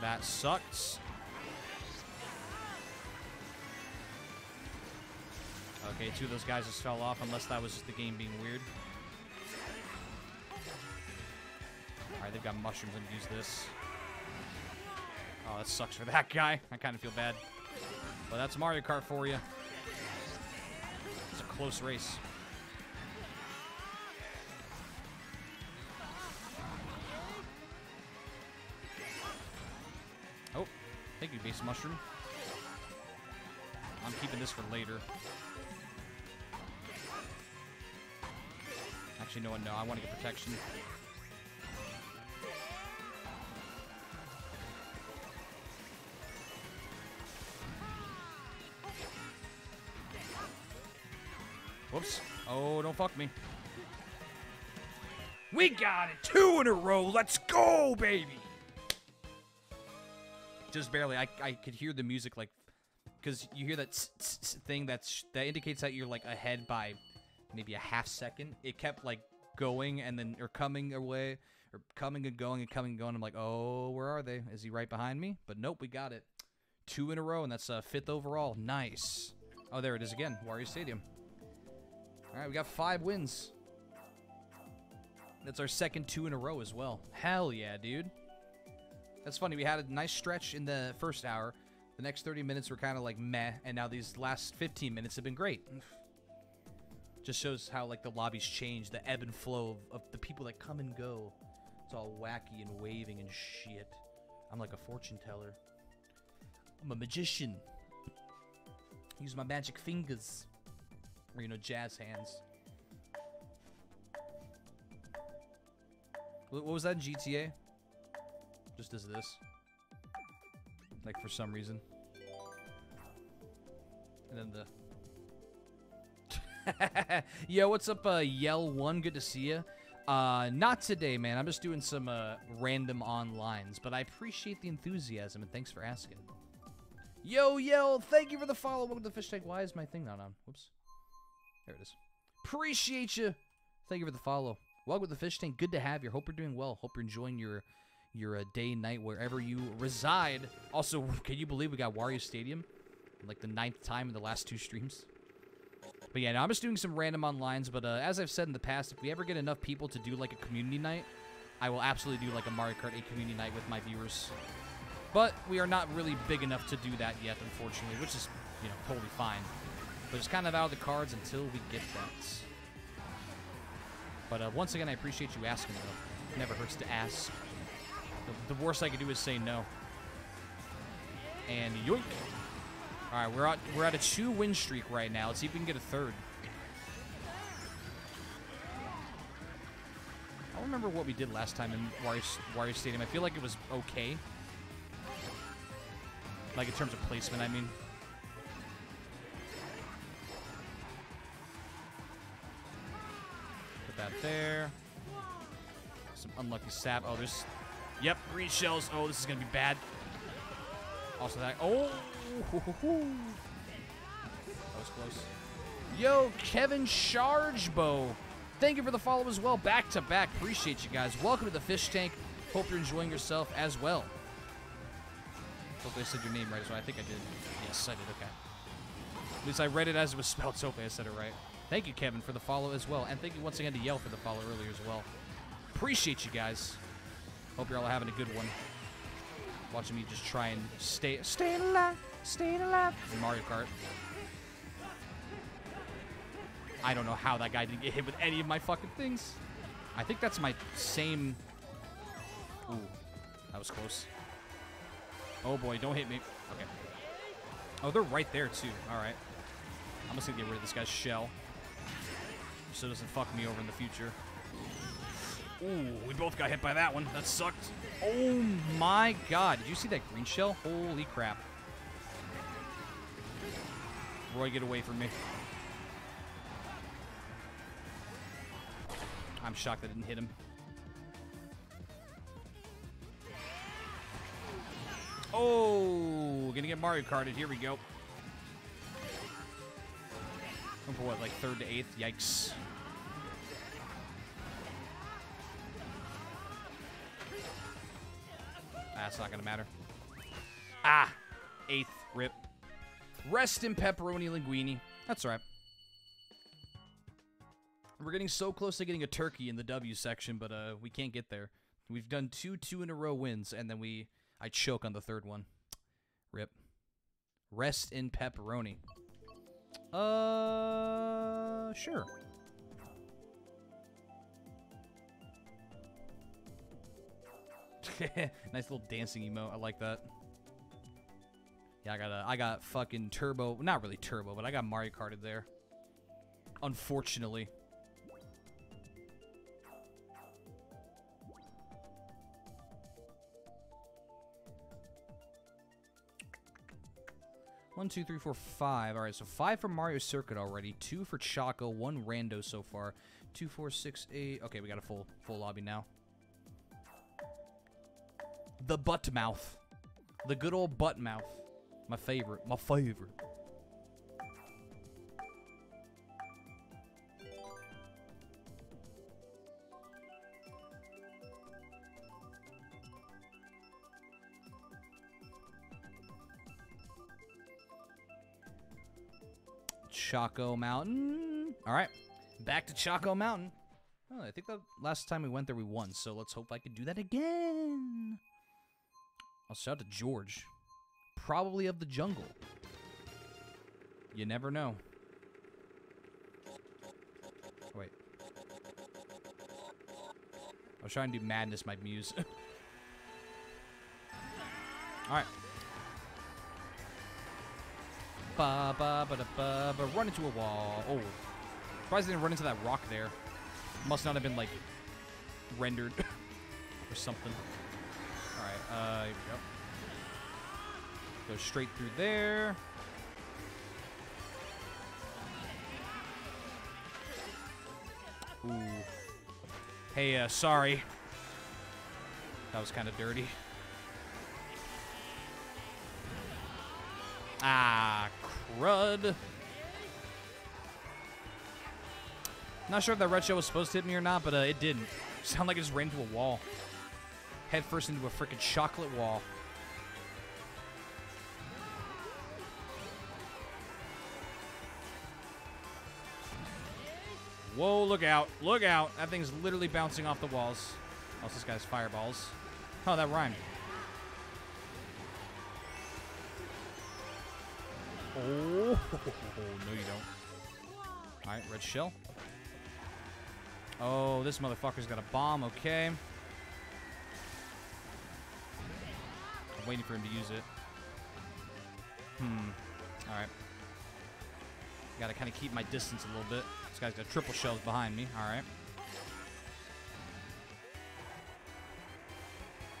That sucks. Okay, two of those guys just fell off, unless that was just the game being weird. Alright, they've got mushrooms. and use this. Oh, that sucks for that guy. I kind of feel bad. But that's Mario Kart for you. It's a close race. Base mushroom. I'm keeping this for later. Actually, no one, no. I want to get protection. Whoops. Oh, don't fuck me. We got it! Two in a row! Let's go, baby! Just barely. I, I could hear the music, like... Because you hear that thing that's that indicates that you're, like, ahead by maybe a half second. It kept, like, going and then... Or coming away. Or coming and going and coming and going. I'm like, oh, where are they? Is he right behind me? But nope, we got it. Two in a row, and that's uh, fifth overall. Nice. Oh, there it is again. Wario Stadium. All right, we got five wins. That's our second two in a row as well. Hell yeah, dude. That's funny. We had a nice stretch in the first hour. The next 30 minutes were kind of like meh, and now these last 15 minutes have been great. Just shows how like the lobbies change, the ebb and flow of, of the people that come and go. It's all wacky and waving and shit. I'm like a fortune teller. I'm a magician. Use my magic fingers. Or, you know, jazz hands. What was that in GTA? Just as this. Like, for some reason. And then the... Yo, what's up, uh, Yell1? Good to see you. Uh, not today, man. I'm just doing some, uh, random onlines. But I appreciate the enthusiasm, and thanks for asking. Yo, Yell, thank you for the follow. Welcome to the fish tank. Why is my thing not on? Whoops. There it is. Appreciate you. Thank you for the follow. Welcome to the fish tank. Good to have you. Hope you're doing well. Hope you're enjoying your your uh, day, night, wherever you reside. Also, can you believe we got Wario Stadium? like the ninth time in the last two streams. But yeah, now I'm just doing some random onlines. But uh, as I've said in the past, if we ever get enough people to do like a community night, I will absolutely do like a Mario Kart 8 community night with my viewers. But we are not really big enough to do that yet, unfortunately, which is, you know, totally fine. But it's kind of out of the cards until we get that. But uh, once again, I appreciate you asking, though. Never hurts to ask. The, the worst I could do is say no. And yoink. All right, we're at we're at a two win streak right now. Let's see if we can get a third. I don't remember what we did last time in Wario, Stadium. I feel like it was okay. Like in terms of placement, I mean. Put that there. Some unlucky sap. Oh, there's. Yep, green shells. Oh, this is gonna be bad. Also that. Oh, that was close. Yo, Kevin Chargebo. Thank you for the follow as well. Back to back. Appreciate you guys. Welcome to the fish tank. Hope you're enjoying yourself as well. Hopefully I said your name right well. I think I did. Yes, I did. Okay. At least I read it as it was spelled, so hopefully I said it right. Thank you, Kevin, for the follow as well. And thank you once again to Yell for the follow earlier as well. Appreciate you guys. Hope you're all having a good one. Watching me just try and stay stay alive, stay alive in Mario Kart. I don't know how that guy didn't get hit with any of my fucking things. I think that's my same... Ooh, that was close. Oh boy, don't hit me. Okay. Oh, they're right there too. All right. I'm just gonna get rid of this guy's shell. So it doesn't fuck me over in the future. Ooh, we both got hit by that one. That sucked. Oh my god. Did you see that green shell? Holy crap. Roy, get away from me. I'm shocked I didn't hit him. Oh, gonna get Mario Karted. Here we go. For what, like third to eighth? Yikes. That's not gonna matter. Ah, eighth rip. Rest in pepperoni linguine. That's right. We're getting so close to getting a turkey in the W section, but uh, we can't get there. We've done two two in a row wins, and then we I choke on the third one. Rip. Rest in pepperoni. Uh, sure. nice little dancing emote. I like that. Yeah, I got a, I got fucking turbo. Not really turbo, but I got Mario Karted there. Unfortunately. One, two, three, four, five. All right, so five for Mario Circuit already. Two for Choco. One Rando so far. Two, four, six, eight. Okay, we got a full full lobby now. The butt mouth. The good old butt mouth. My favorite. My favorite. Choco Mountain. All right, back to Choco Mountain. Oh, I think the last time we went there we won, so let's hope I can do that again. I'll shout to George. Probably of the jungle. You never know. Oh, wait. I was trying to do Madness, my muse. Alright. Ba ba ba da ba ba. Run into a wall. Oh. Surprised I didn't run into that rock there. Must not have been, like, rendered or something. Alright, uh, here we go. Go straight through there. Ooh. Hey, uh, sorry. That was kind of dirty. Ah, crud. Not sure if that red shell was supposed to hit me or not, but uh, it didn't. Sound like it just ran into a wall headfirst into a freaking chocolate wall. Whoa, look out. Look out. That thing's literally bouncing off the walls. Oh, also, this guy's fireballs. Oh, that rhymed. Oh, no you don't. All right, red shell. Oh, this motherfucker's got a bomb. Okay. I'm waiting for him to use it. Hmm. Alright. Gotta kind of keep my distance a little bit. This guy's got triple shells behind me. Alright.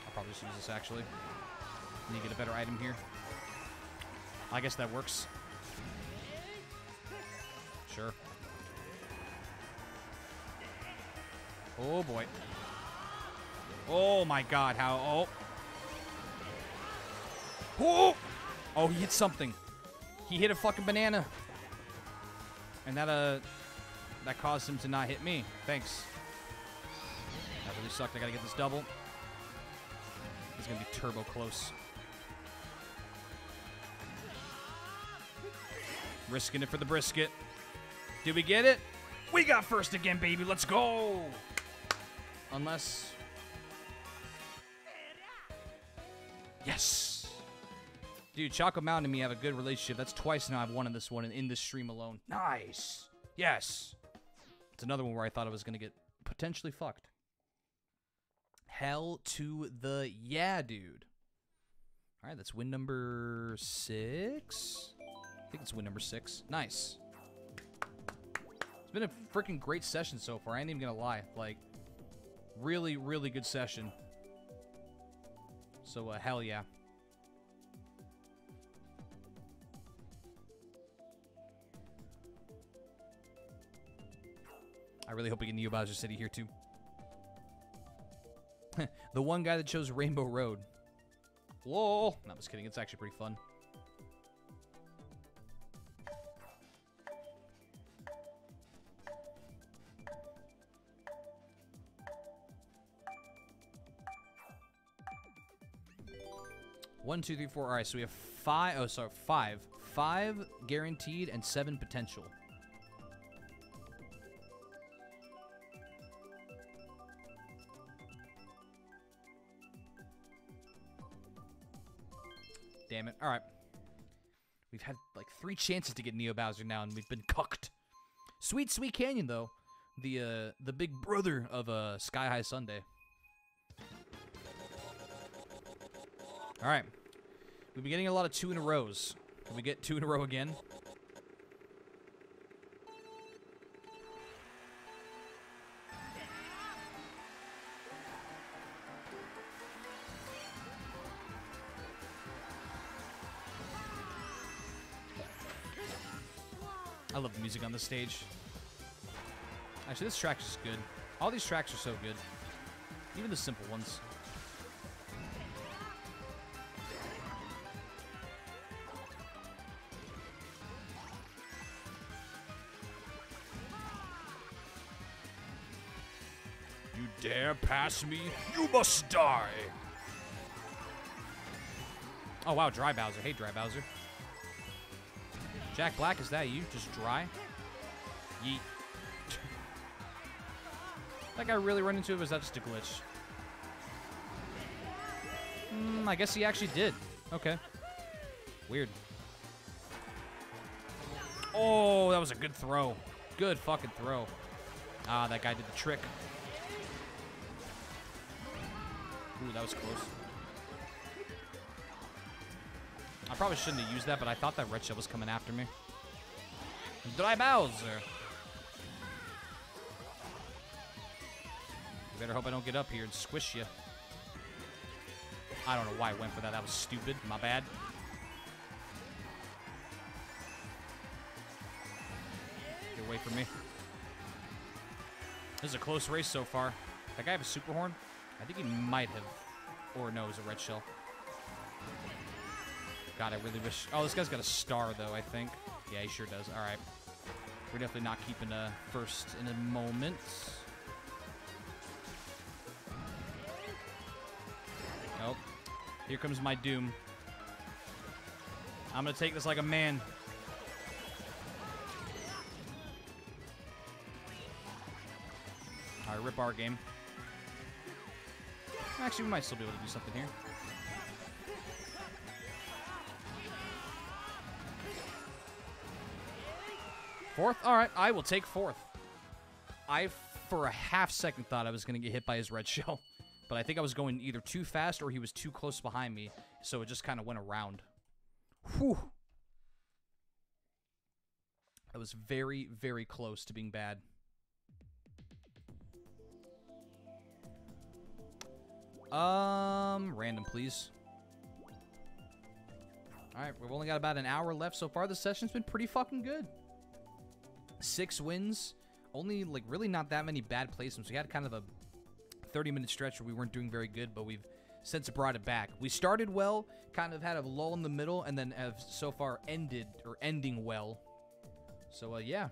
I'll probably just use this actually. Need to get a better item here. I guess that works. Sure. Oh boy. Oh my god, how oh. Oh! Oh, he hit something. He hit a fucking banana. And that uh that caused him to not hit me. Thanks. That really sucked. I gotta get this double. He's gonna be turbo close. Risking it for the brisket. Did we get it? We got first again, baby. Let's go. Unless. Yes. Dude, Choco Mountain and me have a good relationship. That's twice now I've won in this one and in this stream alone. Nice. Yes. It's another one where I thought I was going to get potentially fucked. Hell to the yeah, dude. All right, that's win number six. I think it's win number six. Nice. It's been a freaking great session so far. I ain't even gonna lie. Like, really, really good session. So, uh, hell yeah. Really hope we get Neo Bowser City here too. the one guy that chose Rainbow Road. Whoa! No, I'm just kidding. It's actually pretty fun. One, two, three, four. All right, so we have five. Oh, sorry, five. Five guaranteed and seven potential. Damn it. All right. We've had like three chances to get Neo Bowser now, and we've been cucked. Sweet, sweet Canyon though, the uh, the big brother of uh, Sky High Sundae. All right. We've been getting a lot of two in a rows. Can we get two in a row again? Love the music on this stage. Actually, this track is good. All these tracks are so good. Even the simple ones. You dare pass me? You must die! Oh wow, Dry Bowser. Hey, Dry Bowser. Jack Black, is that you? Just dry? Yeet. that guy really run into it, was that just a glitch? Mm, I guess he actually did. Okay. Weird. Oh, that was a good throw. Good fucking throw. Ah, that guy did the trick. Ooh, that was close. I probably shouldn't have used that, but I thought that red shell was coming after me. Dry Bowser. You better hope I don't get up here and squish you. I don't know why I went for that. That was stupid. My bad. Get away from me. This is a close race so far. That guy have a super horn? I think he might have. Or no, it was a red shell. God, I really wish... Oh, this guy's got a star, though, I think. Yeah, he sure does. All right. We're definitely not keeping a first in a moment. Nope. Here comes my doom. I'm going to take this like a man. All right, rip our game. Actually, we might still be able to do something here. Fourth? All right, I will take fourth. I, for a half second, thought I was going to get hit by his red shell. But I think I was going either too fast or he was too close behind me. So it just kind of went around. Whew. That was very, very close to being bad. Um, random, please. All right, we've only got about an hour left so far. The session's been pretty fucking good. Six wins, only like really not that many bad placements. We had kind of a 30 minute stretch where we weren't doing very good, but we've since brought it back. We started well, kind of had a lull in the middle, and then have so far ended or ending well. So uh, yeah.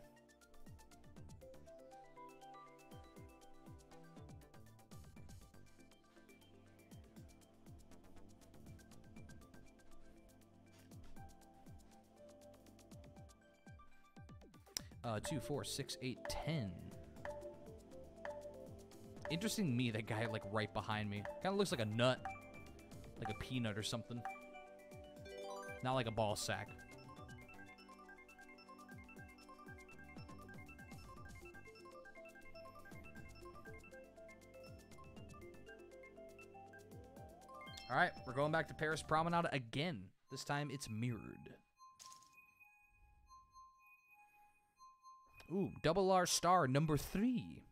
Uh, two, four, six, eight, ten. Interesting me, that guy like right behind me. Kind of looks like a nut. Like a peanut or something. Not like a ball sack. All right, we're going back to Paris Promenade again. This time it's mirrored. Ooh, double R star number three.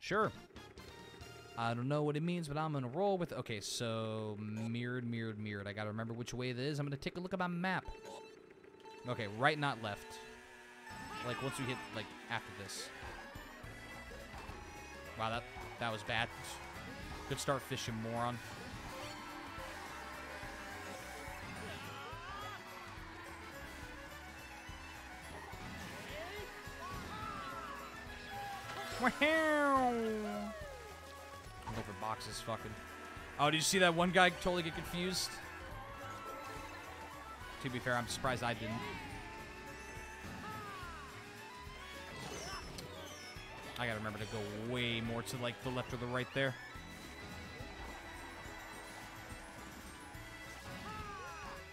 Sure. I don't know what it means, but I'm gonna roll with. Okay, so mirrored, mirrored, mirrored. I gotta remember which way it is. I'm gonna take a look at my map. Okay, right, not left. Like once we hit like after this. Wow, that that was bad. Good start fishing, moron. Wow. Boxes, fucking. Oh, did you see that one guy totally get confused? To be fair, I'm surprised I didn't. I gotta remember to go way more to like the left or the right there.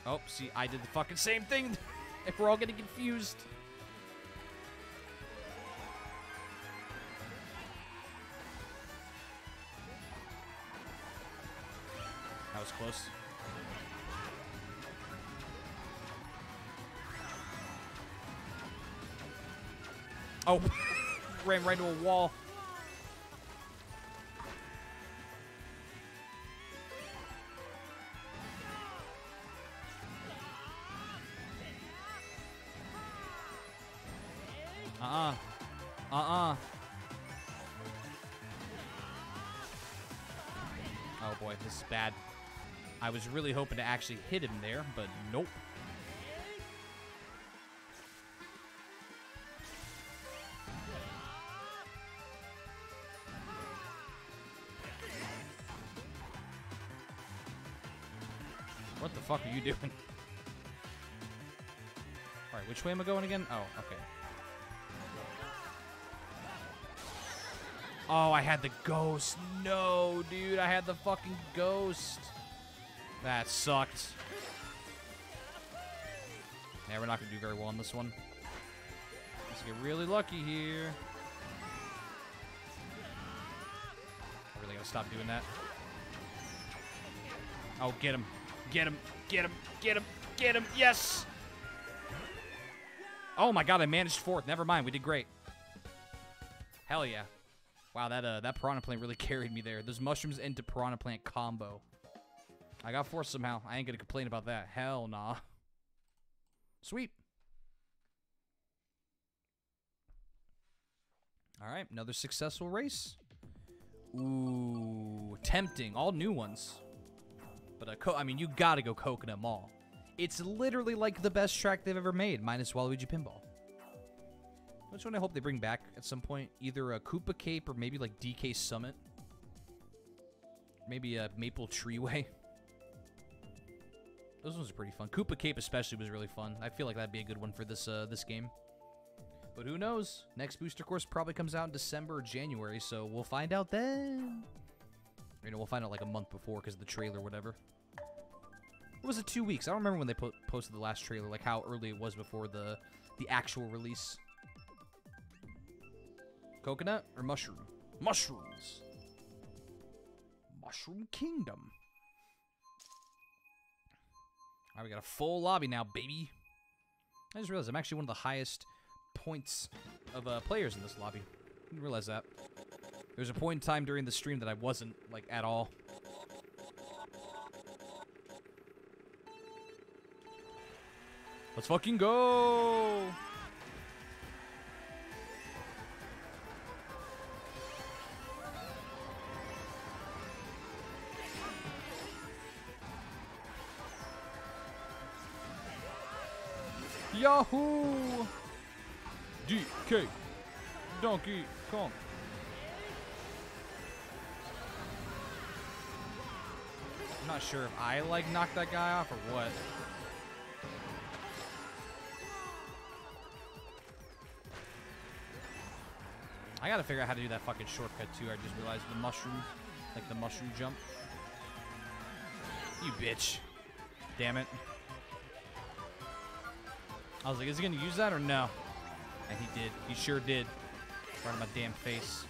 Oh, see, I did the fucking same thing. if we're all getting confused. Close. Oh, ran right into a wall. I was really hoping to actually hit him there, but nope. What the fuck are you doing? Alright, which way am I going again? Oh, okay. Oh, I had the ghost. No, dude, I had the fucking ghost. That sucked. Yeah, we're not going to do very well on this one. Let's get really lucky here. I really got to stop doing that. Oh, get him. Get him. Get him. Get him. Get him. Yes! Oh my god, I managed fourth. Never mind, we did great. Hell yeah. Wow, that uh, that piranha plant really carried me there. Those mushrooms into piranha plant combo. I got fourth somehow. I ain't gonna complain about that. Hell nah. Sweet. All right, another successful race. Ooh, tempting. All new ones. But co- I mean, you gotta go Coconut Mall. It's literally like the best track they've ever made, minus Waluigi Pinball. Which one I hope they bring back at some point? Either a Koopa Cape or maybe like DK Summit. Maybe a Maple Treeway. Those ones are pretty fun. Koopa Cape especially was really fun. I feel like that'd be a good one for this uh, this game. But who knows? Next booster course probably comes out in December or January, so we'll find out then. You know, we'll find out like a month before because of the trailer, whatever. Or was it two weeks? I don't remember when they po posted the last trailer, like how early it was before the the actual release. Coconut or mushroom? Mushrooms. Mushroom Kingdom. All right, we got a full lobby now, baby. I just realized I'm actually one of the highest points of uh, players in this lobby. Didn't realize that. There was a point in time during the stream that I wasn't, like, at all. Let's fucking go! Yahoo! DK Donkey Kong. I'm not sure if I like knocked that guy off or what. I gotta figure out how to do that fucking shortcut too. I just realized the mushroom, like the mushroom jump. You bitch. Damn it. I was like, is he gonna use that or no? And he did. He sure did. Right in my damn face.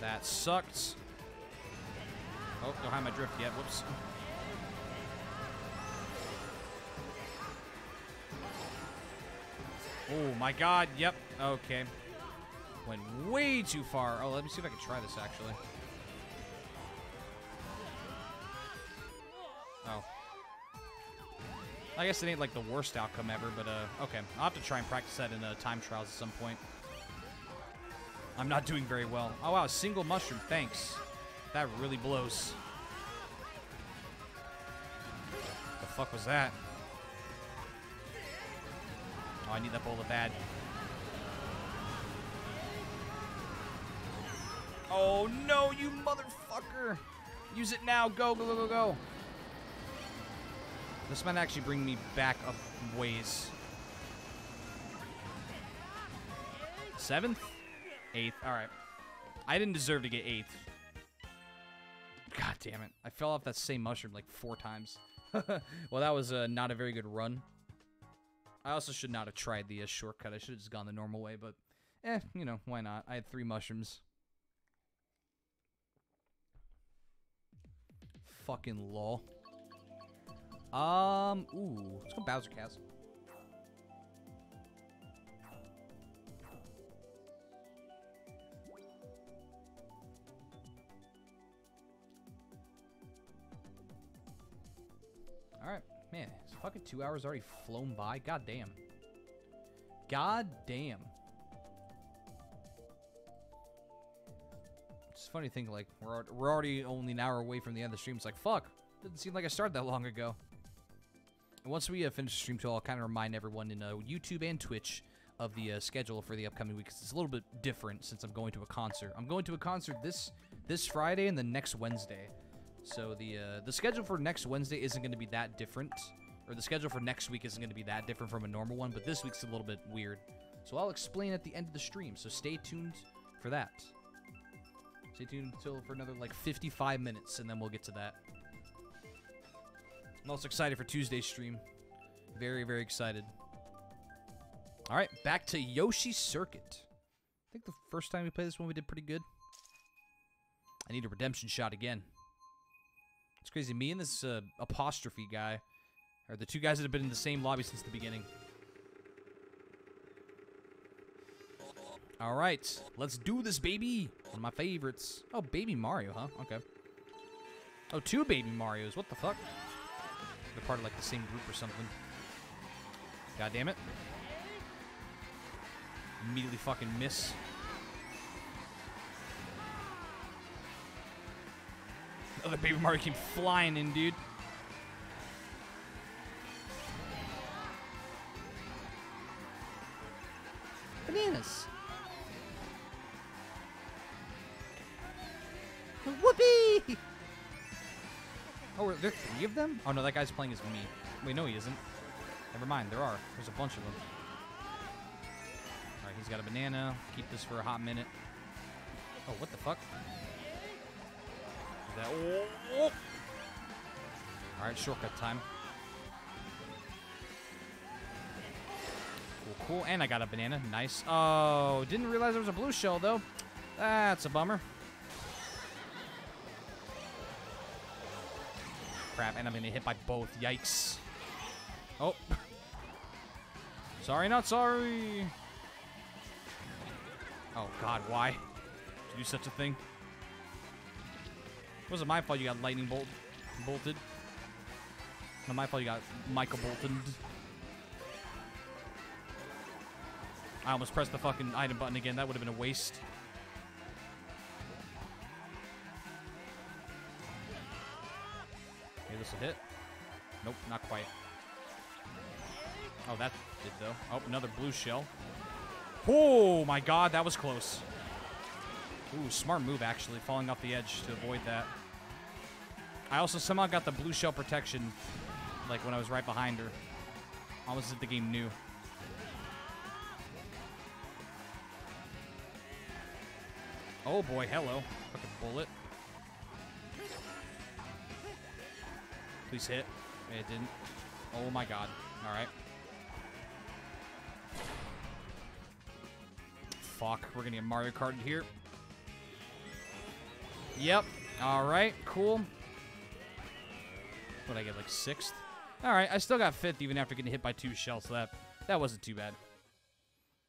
That sucked. Oh, don't have my drift yet. Whoops. Oh my god, yep. Okay. Went way too far. Oh, let me see if I can try this actually. I guess it ain't like the worst outcome ever, but uh, okay. I'll have to try and practice that in uh, time trials at some point. I'm not doing very well. Oh wow, single mushroom, thanks. That really blows. The fuck was that? Oh, I need that bowl of bad. Oh no, you motherfucker! Use it now, go, go, go, go, go. This might actually bring me back up ways. Seventh? Eighth. Alright. I didn't deserve to get eighth. God damn it. I fell off that same mushroom like four times. well, that was uh, not a very good run. I also should not have tried the uh, shortcut. I should have just gone the normal way, but eh, you know, why not? I had three mushrooms. Fucking lol. Um, ooh, let's go Bowser Castle. Alright, man, it's fucking two hours already flown by. God damn. God damn. It's funny thing, like, we're, we're already only an hour away from the end of the stream. It's like, fuck, didn't seem like I started that long ago. Once we uh, finish the stream, too, I'll kind of remind everyone in uh, YouTube and Twitch of the uh, schedule for the upcoming week. It's a little bit different since I'm going to a concert. I'm going to a concert this this Friday and the next Wednesday. So the uh, the schedule for next Wednesday isn't going to be that different, or the schedule for next week isn't going to be that different from a normal one. But this week's a little bit weird. So I'll explain at the end of the stream. So stay tuned for that. Stay tuned until for another like 55 minutes, and then we'll get to that. I'm also excited for Tuesday's stream. Very, very excited. All right, back to Yoshi Circuit. I think the first time we played this one, we did pretty good. I need a redemption shot again. It's crazy. Me and this uh, apostrophe guy are the two guys that have been in the same lobby since the beginning. All right, let's do this, baby. One of my favorites. Oh, Baby Mario, huh? Okay. Oh, two Baby Marios. What the fuck? They're part of like the same group or something. God damn it. Immediately fucking miss. Other Baby Mario came flying in, dude. There three of them? Oh, no, that guy's playing as me. Wait, no, he isn't. Never mind, there are. There's a bunch of them. Alright, he's got a banana. Keep this for a hot minute. Oh, what the fuck? That... Oh. Alright, shortcut time. Cool, cool. And I got a banana. Nice. Oh, didn't realize there was a blue shell, though. That's a bummer. Crap, and I'm gonna hit by both. Yikes. Oh. sorry, not sorry. Oh, God, why? To do such a thing? It wasn't my fault you got lightning bolt bolted. Not my fault you got Michael bolted. I almost pressed the fucking item button again. That would have been a waste. Will hit. Nope, not quite. Oh, that did though. Oh, another blue shell. Oh my god, that was close. Ooh, smart move actually, falling off the edge to avoid that. I also somehow got the blue shell protection, like when I was right behind her. Almost as if the game knew. Oh boy, hello. Fucking bullet. Please hit. It didn't. Oh my god. Alright. Fuck, we're gonna get Mario Kart here. Yep. Alright, cool. What I get, like sixth? Alright, I still got fifth even after getting hit by two shells, so that that wasn't too bad.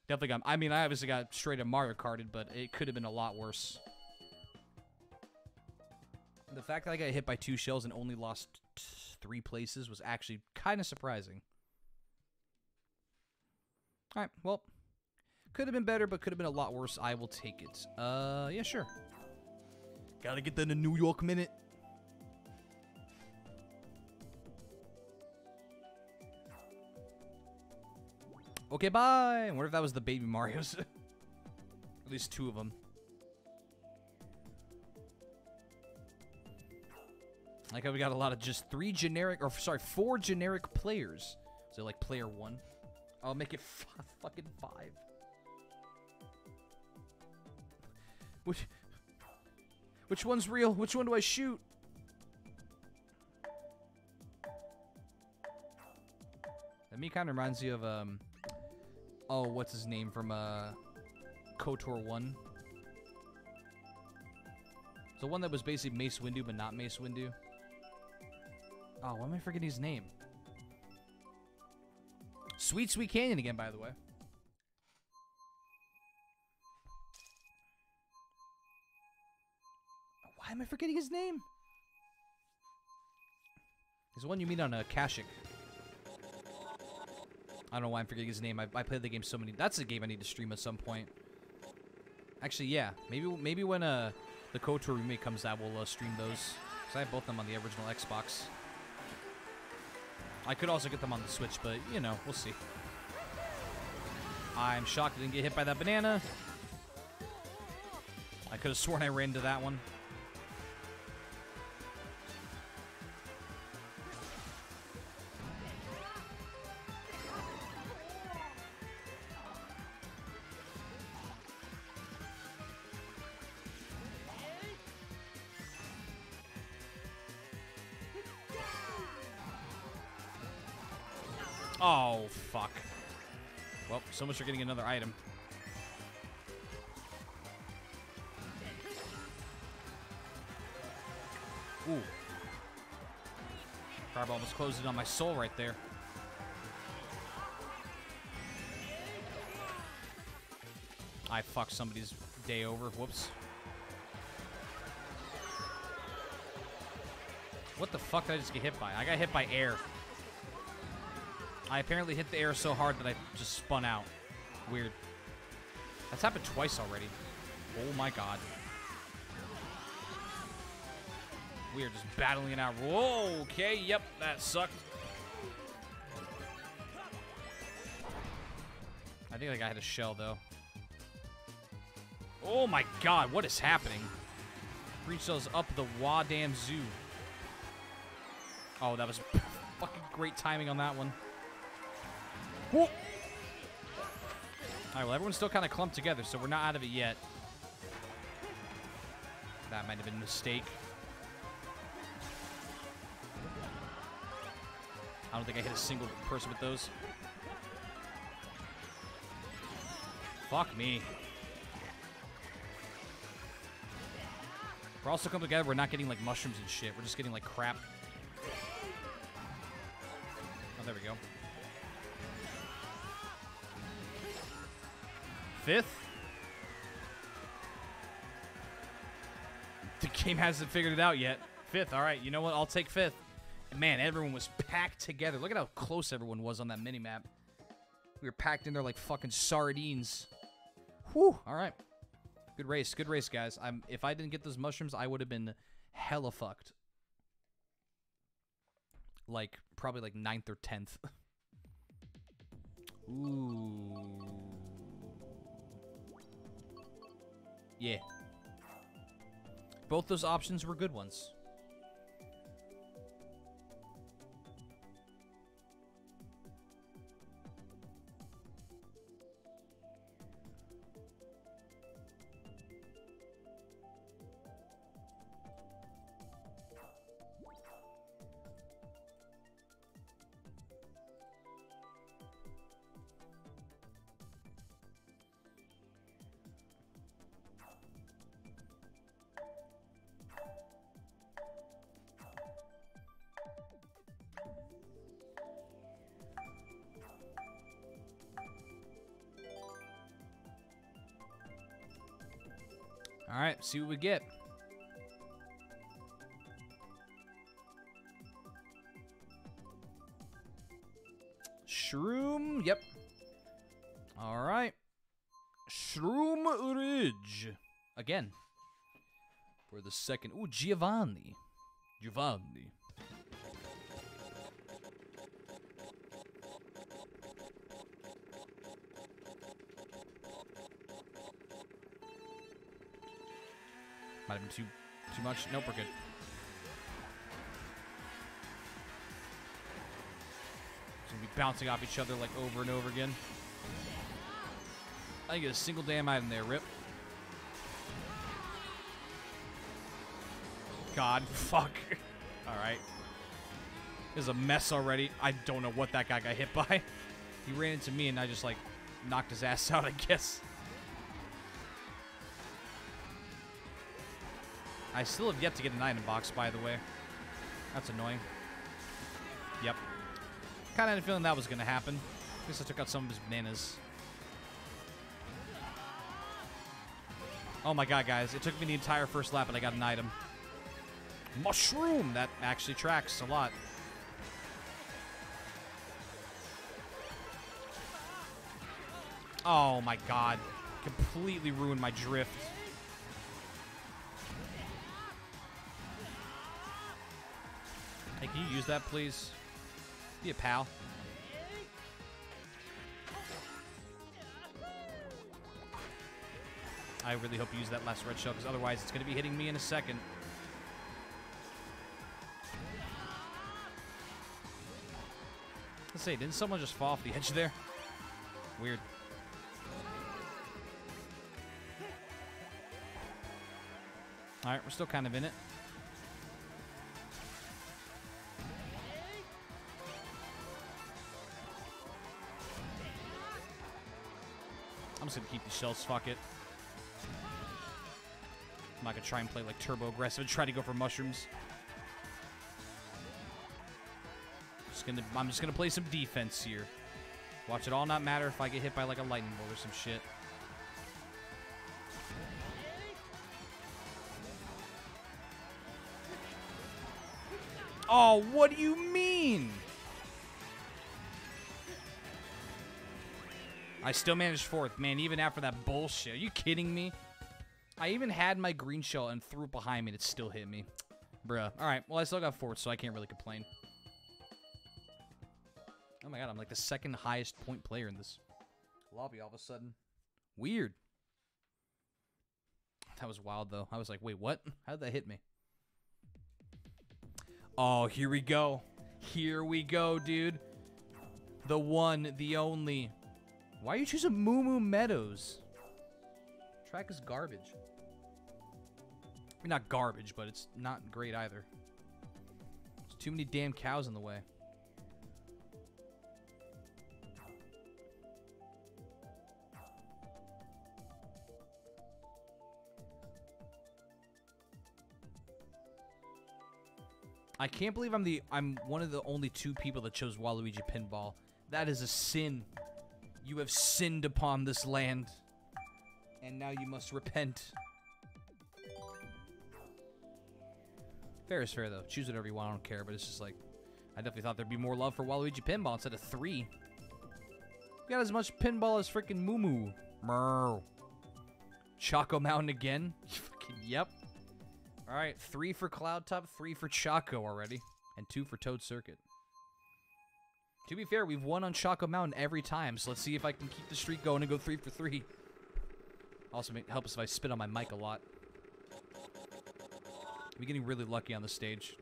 Definitely got I mean I obviously got straight up Mario Karted, but it could have been a lot worse. The fact that I got hit by two shells and only lost three places was actually kind of surprising. Alright, well. Could have been better, but could have been a lot worse. I will take it. Uh, yeah, sure. Gotta get that in New York minute. Okay, bye. Wonder if that was the baby Mario's? At least two of them. Like how we got a lot of just three generic, or sorry, four generic players. So like player one. I'll make it fucking five. Which, which one's real? Which one do I shoot? That me kind of reminds you of um. Oh, what's his name from uh, Kotor One? The one that was basically Mace Windu, but not Mace Windu. Oh, why am I forgetting his name? Sweet Sweet Canyon again, by the way. Why am I forgetting his name? He's the one you meet on a uh. I don't know why I'm forgetting his name. I, I played the game so many. That's a game I need to stream at some point. Actually, yeah. Maybe maybe when uh the KOTOR remake comes out, we'll uh, stream those. Cause I have both of them on the original Xbox. I could also get them on the Switch, but you know, we'll see. I'm shocked I didn't get hit by that banana. I could have sworn I ran into that one. So much for getting another item. Ooh. Fireball almost closed it on my soul right there. I fucked somebody's day over. Whoops. What the fuck did I just get hit by? I got hit by air. I apparently hit the air so hard that I just spun out. Weird. That's happened twice already. Oh my god. We are just battling it out. Whoa, okay, yep, that sucked. I think that guy had a shell, though. Oh my god, what is happening? Breach shells up the Wadam Zoo. Oh, that was fucking great timing on that one. Whoa. All right, well, everyone's still kind of clumped together, so we're not out of it yet. That might have been a mistake. I don't think I hit a single person with those. Fuck me. We're also coming together. We're not getting like mushrooms and shit. We're just getting like crap. Oh, there we go. Fifth. The game hasn't figured it out yet. Fifth. All right. You know what? I'll take fifth. Man, everyone was packed together. Look at how close everyone was on that mini map. We were packed in there like fucking sardines. Whew. All right. Good race. Good race, guys. I'm if I didn't get those mushrooms, I would have been hella fucked. Like probably like ninth or tenth. Ooh. Yeah. Both those options were good ones. See what we get. Shroom, yep. All right. Shroom Ridge. Again. For the second. Ooh, Giovanni. Giovanni. Too too much. Nope, we're good. It's gonna be bouncing off each other like over and over again. I get a single damn item there, Rip. God, fuck. Alright. This is a mess already. I don't know what that guy got hit by. He ran into me and I just like knocked his ass out, I guess. I still have yet to get an item box, by the way. That's annoying. Yep. Kind of had a feeling that was going to happen. I guess I took out some of his bananas. Oh my god, guys. It took me the entire first lap and I got an item. Mushroom! That actually tracks a lot. Oh my god. Completely ruined my drift. Can you use that, please? Be a pal. I really hope you use that last red shell, because otherwise it's going to be hitting me in a second. Let's say, didn't someone just fall off the edge there? Weird. Alright, we're still kind of in it. Just gonna keep the shells, fuck it. I'm not gonna try and play like turbo aggressive and try to go for mushrooms. Just gonna, I'm just gonna play some defense here. Watch it all not matter if I get hit by like a lightning bolt or some shit. Oh, what do you mean? I still managed fourth, man, even after that bullshit. Are you kidding me? I even had my green shell and threw it behind me and it still hit me. Bruh. Alright, well, I still got fourth, so I can't really complain. Oh my god, I'm like the second highest point player in this lobby all of a sudden. Weird. That was wild, though. I was like, wait, what? How did that hit me? Oh, here we go. Here we go, dude. The one, the only. Why are you choosing Moo Moo Meadows? Track is garbage. I mean, not garbage, but it's not great either. There's too many damn cows in the way. I can't believe I'm the I'm one of the only two people that chose Waluigi Pinball. That is a sin. You have sinned upon this land. And now you must repent. Fair is fair though. Choose whatever you want, I don't care, but it's just like I definitely thought there'd be more love for Waluigi Pinball instead of three. You got as much pinball as freaking Moo Moo. Choco Mountain again? yep. All right, three for Cloudtop, three for Choco already, and two for Toad Circuit. To be fair, we've won on Choco Mountain every time, so let's see if I can keep the streak going and go three for three. Also, helps if I spit on my mic a lot. I'm getting really lucky on the stage.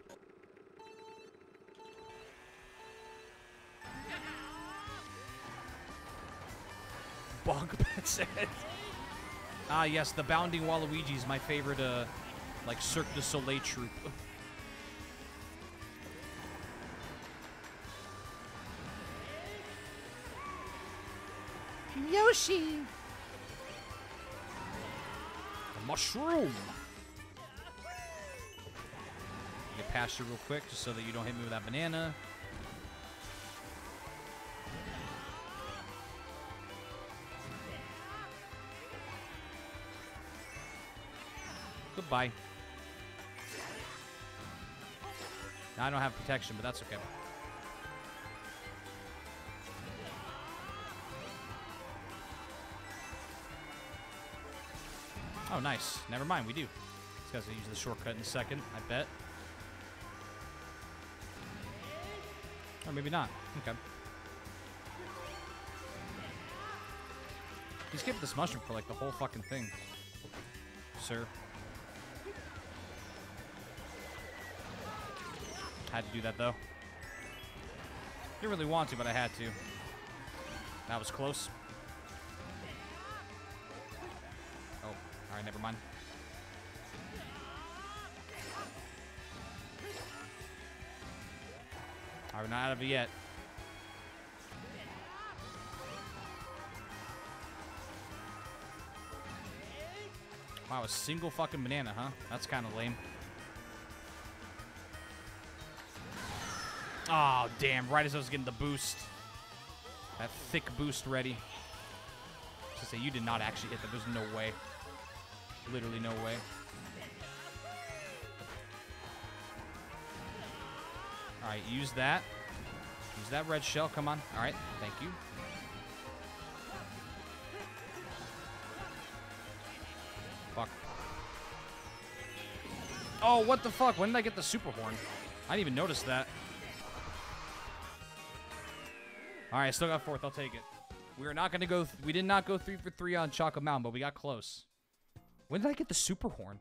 Bonk said. Ah, yes, the Bounding Waluigi is my favorite, uh, like Cirque du Soleil troupe. Yoshi! A mushroom! Get past you real quick just so that you don't hit me with that banana. Goodbye. Now I don't have protection, but that's okay. Oh, nice. Never mind, we do. This guy's gonna use the shortcut in a second, I bet. Or maybe not. Okay. He skipped this mushroom for like the whole fucking thing. Sir. Had to do that though. Didn't really want to, but I had to. That was close. Never mind. We're not out of it yet. Wow, a single fucking banana, huh? That's kind of lame. Oh, damn. Right as I was getting the boost. That thick boost ready. To say, you did not actually hit that. There's no way. Literally no way. Alright, use that. Use that red shell. Come on. Alright, thank you. Fuck. Oh, what the fuck? When did I get the super horn? I didn't even notice that. All right, I still got fourth. I'll take it. We are not going to go. We did not go three for three on Choco Mountain, but we got close. When did I get the super horn?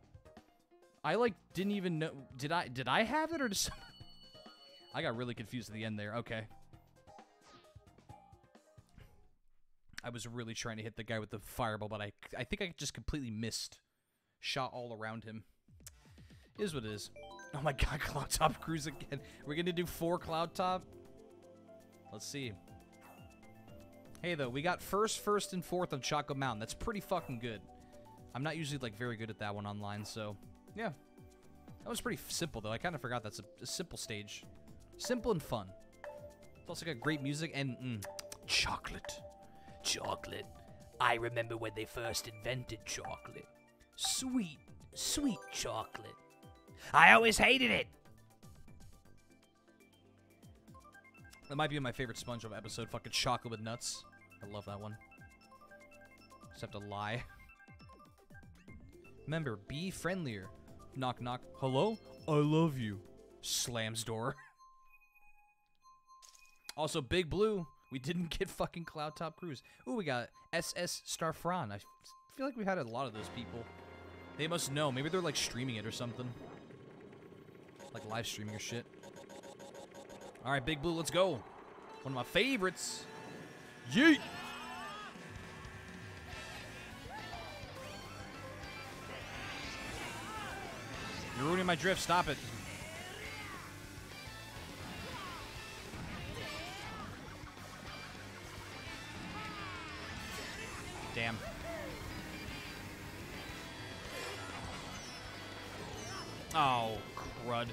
I like didn't even know. Did I? Did I have it or someone? I got really confused at the end there. Okay. I was really trying to hit the guy with the fireball, but I I think I just completely missed. Shot all around him. Is what it is. Oh my god, Cloudtop Cruise again. We're gonna do four Cloudtop. Let's see. Hey, though, we got first, first, and fourth on Choco Mountain. That's pretty fucking good. I'm not usually, like, very good at that one online, so, yeah. That was pretty simple, though. I kind of forgot that's a, a, simple stage. Simple and fun. It's also got great music and, mm, chocolate. Chocolate. I remember when they first invented chocolate. Sweet, sweet chocolate. I always hated it. That might be my favorite SpongeBob episode. Fucking chocolate with nuts. I love that one. Just have to lie. Remember, be friendlier. Knock, knock. Hello? I love you. Slams door. also, Big Blue. We didn't get fucking Cloudtop Cruise. Ooh, we got SS Starfran. I feel like we had a lot of those people. They must know. Maybe they're like streaming it or something. Like live streaming or shit. All right, Big Blue, let's go. One of my favorites. Yeet. You're ruining my drift. Stop it. Damn. Oh, crud.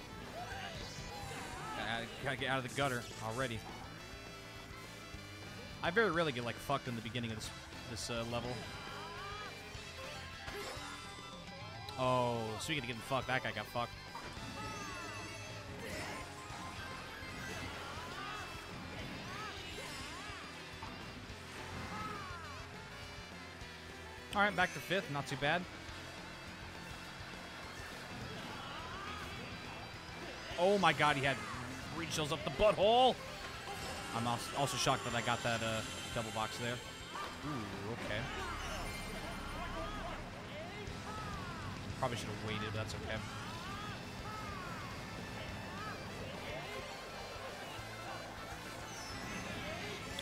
Gotta, gotta get out of the gutter already. I very rarely get like fucked in the beginning of this this uh, level. Oh, speaking of getting fucked, that guy got fucked. All right, back to fifth. Not too bad. Oh my god, he had reach those up the butthole. I'm also shocked that I got that uh, double box there. Ooh, okay. Probably should have waited, but that's okay.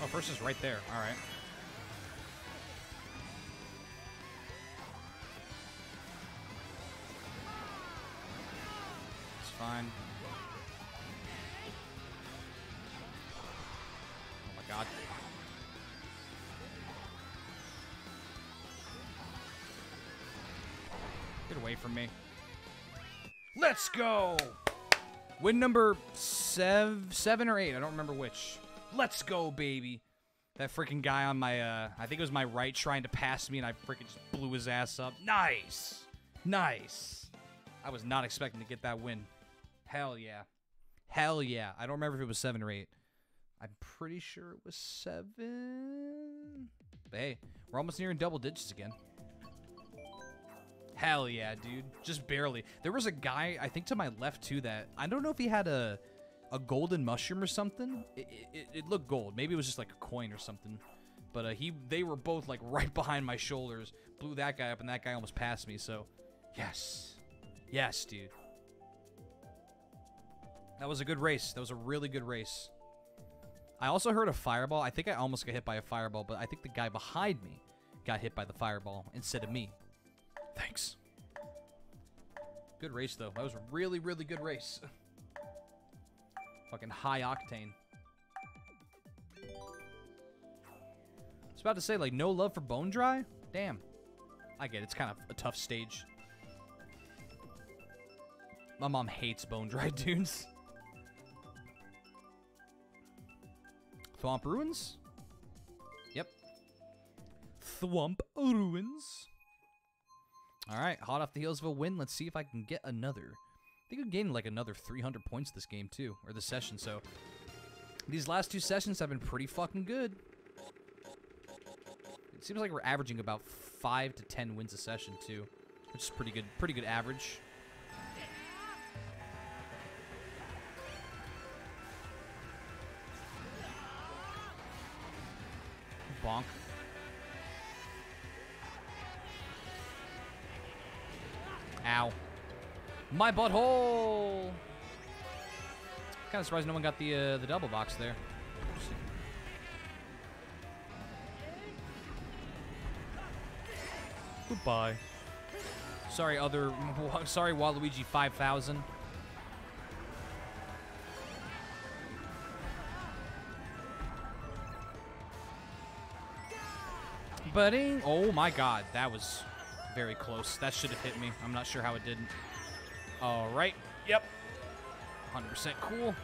Oh, first is right there. All right. From me. Let's go! Win number sev- seven or eight. I don't remember which. Let's go, baby. That freaking guy on my, uh, I think it was my right trying to pass me, and I freaking just blew his ass up. Nice! Nice! I was not expecting to get that win. Hell yeah. Hell yeah. I don't remember if it was seven or eight. I'm pretty sure it was seven. But hey, we're almost nearing double digits again. Hell yeah, dude. Just barely. There was a guy, I think to my left too, that I don't know if he had a a golden mushroom or something. It, it, it looked gold. Maybe it was just like a coin or something. But uh, he, they were both like right behind my shoulders. Blew that guy up, and that guy almost passed me. So, yes, yes, dude. That was a good race. That was a really good race. I also heard a fireball. I think I almost got hit by a fireball, but I think the guy behind me got hit by the fireball instead of me. Thanks. Good race, though. That was a really, really good race. Fucking high octane. I was about to say, like, no love for Bone Dry? Damn. I get it. It's kind of a tough stage. My mom hates Bone Dry dunes. Thwomp Ruins? Yep. Thwomp Ruins. All right, hot off the heels of a win. Let's see if I can get another. I think we gained like another 300 points this game too, or this session. So these last two sessions have been pretty fucking good. It seems like we're averaging about five to ten wins a session too, which is pretty good. Pretty good average. Bonk. Ow. My butthole! Kind of surprised no one got the uh, the double box there. Goodbye. Sorry, other. Sorry, Waluigi 5000. Budding. Oh my god, that was very close. That should have hit me. I'm not sure how it didn't. All right. Yep. 100% cool.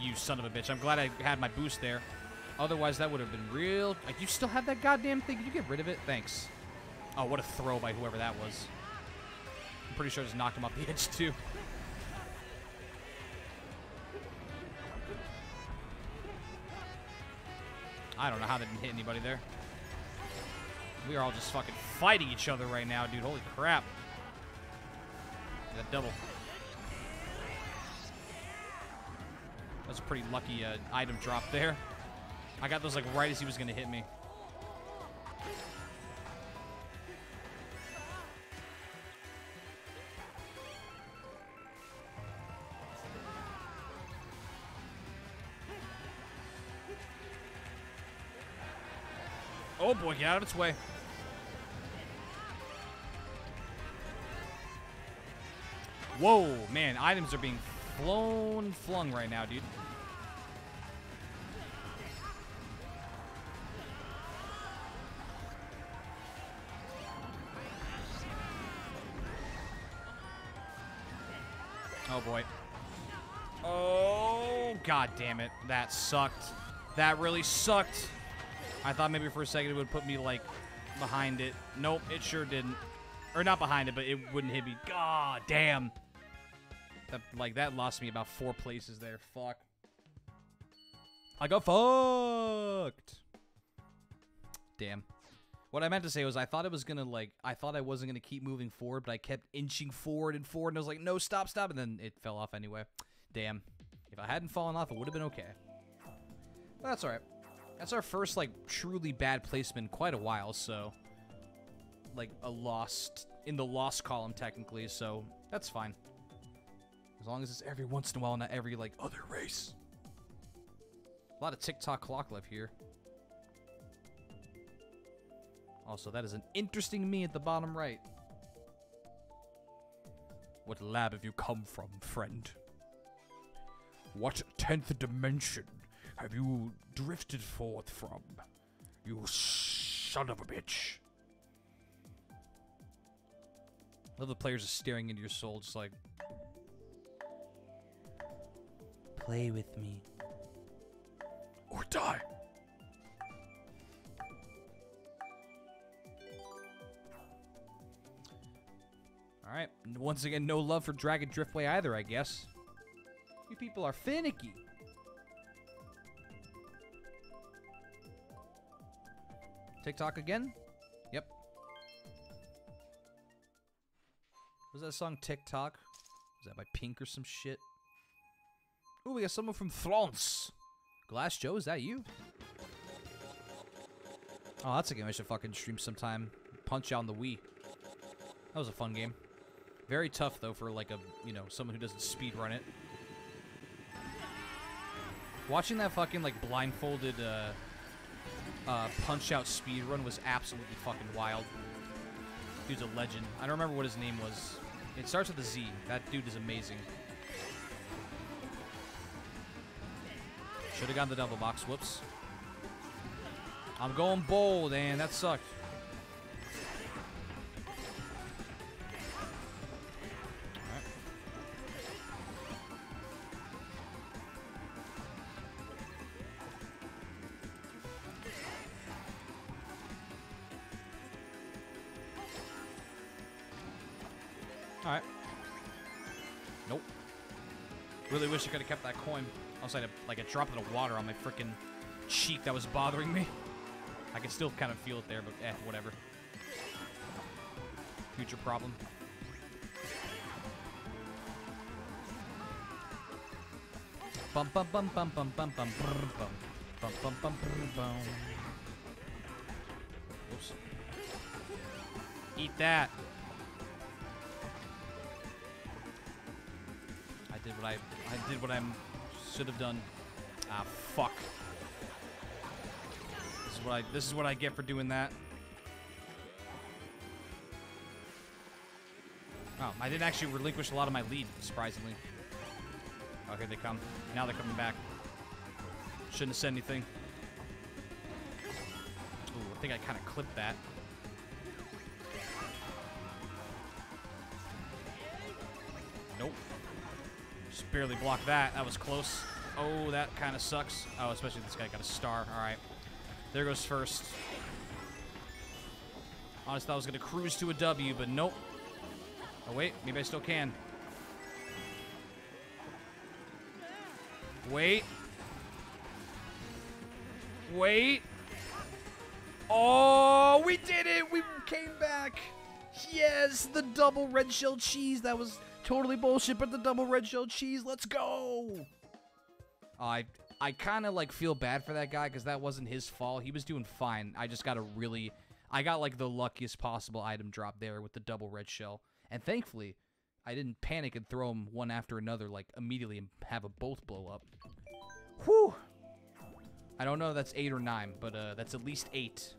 You son of a bitch. I'm glad I had my boost there. Otherwise, that would have been real. Like, you still have that goddamn thing? Did you get rid of it? Thanks. Oh, what a throw by whoever that was. I'm pretty sure I just knocked him off the edge, too. I don't know how they didn't hit anybody there. We are all just fucking fighting each other right now, dude. Holy crap. That double. That's a pretty lucky uh, item drop there. I got those like right as he was going to hit me. Oh boy, get out of its way. Whoa, man, items are being flown, flung right now, dude. Oh boy. Oh, god damn it. That sucked. That really sucked. I thought maybe for a second it would put me, like, behind it. Nope, it sure didn't. Or not behind it, but it wouldn't hit me. God damn. That, like, that lost me about four places there. Fuck. I got fucked. Damn. What I meant to say was I thought it was gonna like I thought I wasn't gonna keep moving forward, but I kept inching forward and forward, and I was like, no, stop, stop, and then it fell off anyway. Damn. If I hadn't fallen off, it would have been okay. But that's alright. That's our first like truly bad placement in quite a while, so like a lost in the lost column technically, so that's fine. As long as it's every once in a while, not every like other race. A lot of Tick-Tock Clock left here. Also, that is an interesting me at the bottom right. What lab have you come from, friend? What tenth dimension have you drifted forth from? You son of a bitch. The players are staring into your soul, just like. Play with me. Or die. Alright, once again, no love for Dragon Driftway either, I guess. You people are finicky. Tick-Tock again? Yep. Was that song TikTok? Was that by Pink or some shit? Ooh, we got someone from France. Glass Joe, is that you? Oh, that's a game I should fucking stream sometime. Punch out on the Wii. That was a fun game. Very tough though for like a you know someone who doesn't speed run it. Watching that fucking like blindfolded uh, uh, punch out speed run was absolutely fucking wild. Dude's a legend. I don't remember what his name was. It starts with a Z. That dude is amazing. Should have gotten the double box. Whoops. I'm going bold, and that sucked. Wish I could have kept that coin. Also, I a, like a drop of water on my freaking cheek that was bothering me. I can still kind of feel it there, but eh, whatever. Future problem. Bum bum bum bum bum bum bum bum bum bum bum brr, bum. Oops. Eat that. I did what I did what I should have done. Ah fuck. This is what I this is what I get for doing that. Oh, I didn't actually relinquish a lot of my lead, surprisingly. Oh, here they come. Now they're coming back. Shouldn't have said anything. Ooh, I think I kind of clipped that. Barely blocked that. That was close. Oh, that kind of sucks. Oh, especially this guy got a star. All right. There goes first. Honestly, thought I was going to cruise to a W, but nope. Oh, wait. Maybe I still can. Wait. Wait. Oh, we did it. We came back. Yes, the double red shell cheese. That was totally bullshit, but the double red shell cheese. Let's go. I I kind of like feel bad for that guy because that wasn't his fault. He was doing fine. I just got a really, I got like the luckiest possible item drop there with the double red shell, and thankfully, I didn't panic and throw them one after another like immediately and have them both blow up. Whew. I don't know if that's eight or nine, but uh, that's at least eight.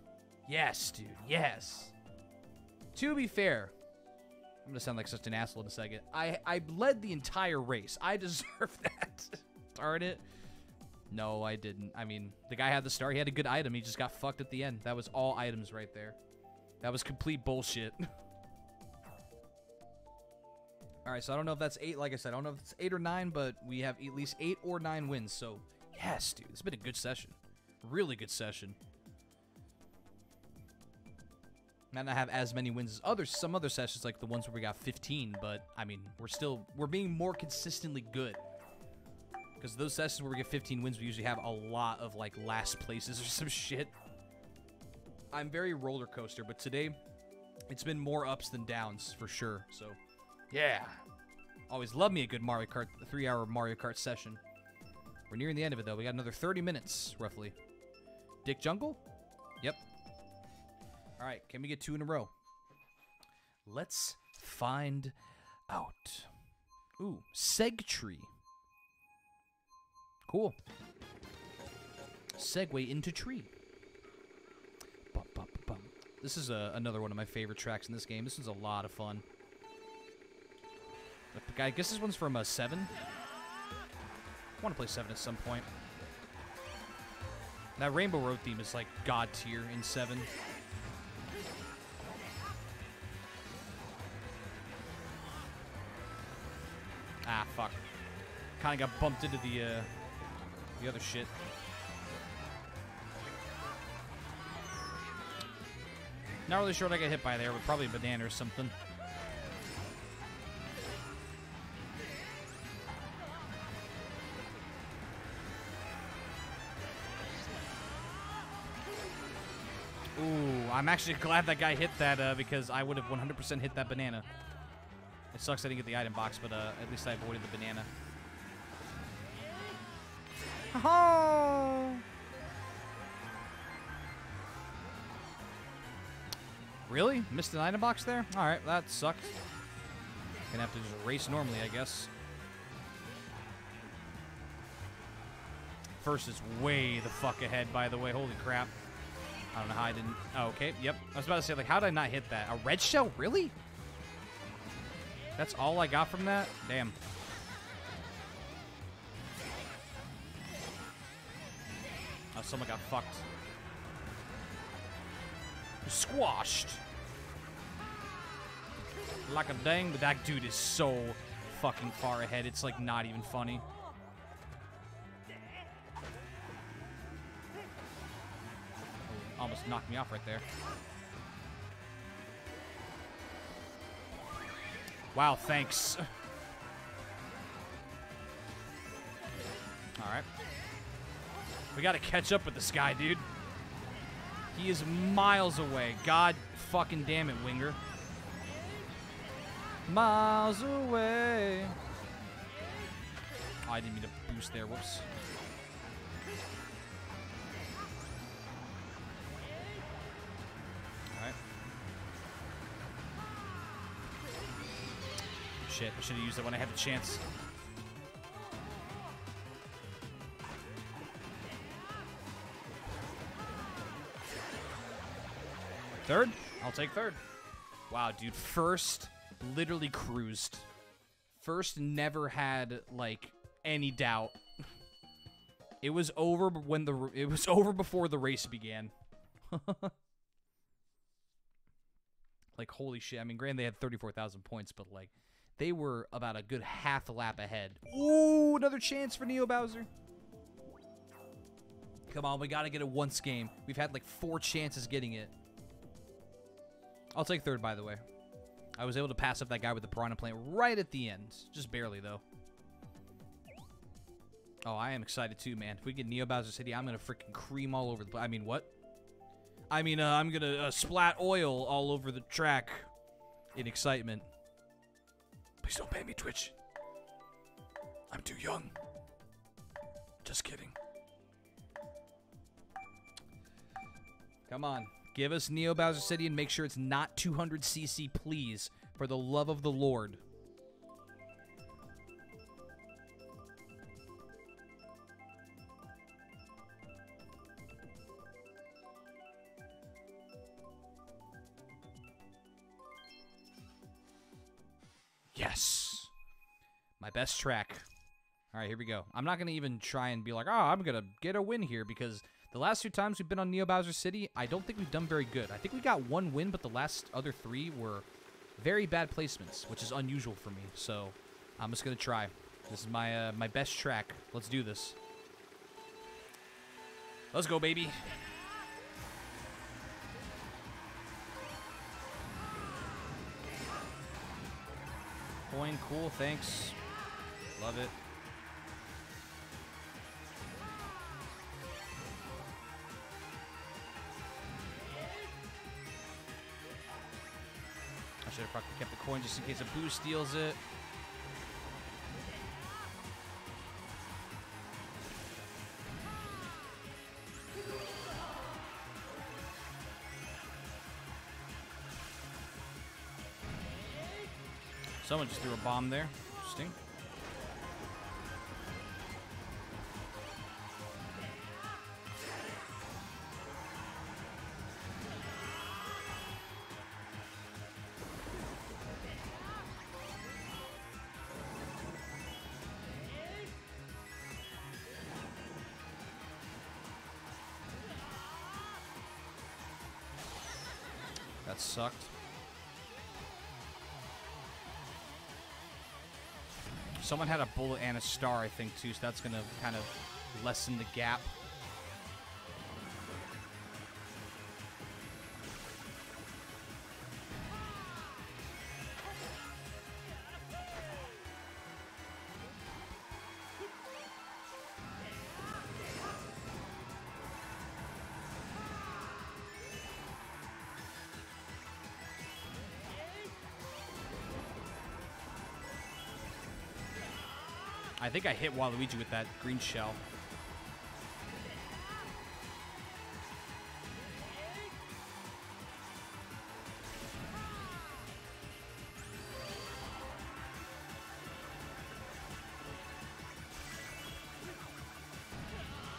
Yes, dude. Yes. To be fair, I'm gonna sound like such an asshole in a second. I I led the entire race. I deserve that. Darn it. No, I didn't. I mean, the guy had the start. He had a good item. He just got fucked at the end. That was all items right there. That was complete bullshit. all right, so I don't know if that's eight. Like I said, I don't know if it's eight or nine, but we have at least eight or nine wins. So yes, dude, it's been a good session. Really good session. Might not have as many wins as others, some other sessions like the ones where we got 15, but I mean, we're still we're being more consistently good. Because those sessions where we get 15 wins, we usually have a lot of like last places or some shit. I'm very roller coaster, but today it's been more ups than downs for sure. So, yeah. Always love me a good Mario Kart, three hour Mario Kart session. We're nearing the end of it though. We got another 30 minutes roughly. DK Jungle? Yep. All right, can we get two in a row? Let's find out. Ooh, Seg Tree. Cool. Segue into tree. Bum, bum, bum. This is uh, another one of my favorite tracks in this game. This one's a lot of fun. I guess this one's from uh, 7. I want to play 7 at some point. That Rainbow Road theme is like god tier in 7. Kind of got bumped into the, uh, the other shit. Not really sure what I got hit by there, but probably a banana or something. Ooh, I'm actually glad that guy hit that uh, because I would have 100% hit that banana. It sucks I didn't get the item box, but uh, at least I avoided the banana. Oh! Really? Missed an item box there? Alright, that sucked. Gonna have to just race normally, I guess. First is way the fuck ahead, by the way. Holy crap. I don't know how I didn't... Oh, okay, yep. I was about to say, like, how did I not hit that? A red shell? Really? That's all I got from that? Damn. Someone got fucked. Squashed. Like a dang, but that dude is so fucking far ahead. It's like not even funny. Almost knocked me off right there. Wow, thanks. Alright. We gotta catch up with this guy, dude. He is miles away. God fucking damn it, Winger. Miles away. Oh, I didn't mean to boost there. Whoops. Shit, I should have used it when I had the chance. Third? I'll take third. Wow, dude. First, literally cruised. First, never had, like, any doubt. It was over when the it was over before the race began. like holy shit! I mean, granted they had thirty four thousand points, but like they were about a good half lap ahead. Ooh, another chance for Neo Bowser. Come on, we gotta get it once game. We've had like four chances getting it. I'll take third, by the way. I was able to pass up that guy with the piranha plant right at the end. Just barely, though. Oh, I am excited too, man. If we get Neo Bowser City, I'm gonna freaking cream all over the. I mean, what? I mean, uh, I'm gonna uh, splat oil all over the track in excitement. Please don't pay me, Twitch. I'm too young. Just kidding. Come on. Give us Neo Bowser City and make sure it's not 200cc, please, for the love of the Lord. Yes. My best track. All right, here we go. I'm not going to even try and be like, oh, I'm going to get a win here because the last two times we've been on Neo Bowser City, I don't think we've done very good. I think we got one win, but the last other three were very bad placements, which is unusual for me. So I'm just going to try. This is my, uh, my best track. Let's do this. Let's go, baby. Coin, cool, thanks. Love it. Should have probably kept the coin just in case a boo steals it. Someone just threw a bomb there. Interesting. Sucked. Someone had a bullet and a star, I think, too, so that's going to kind of lessen the gap. Think I hit Waluigi with that green shell.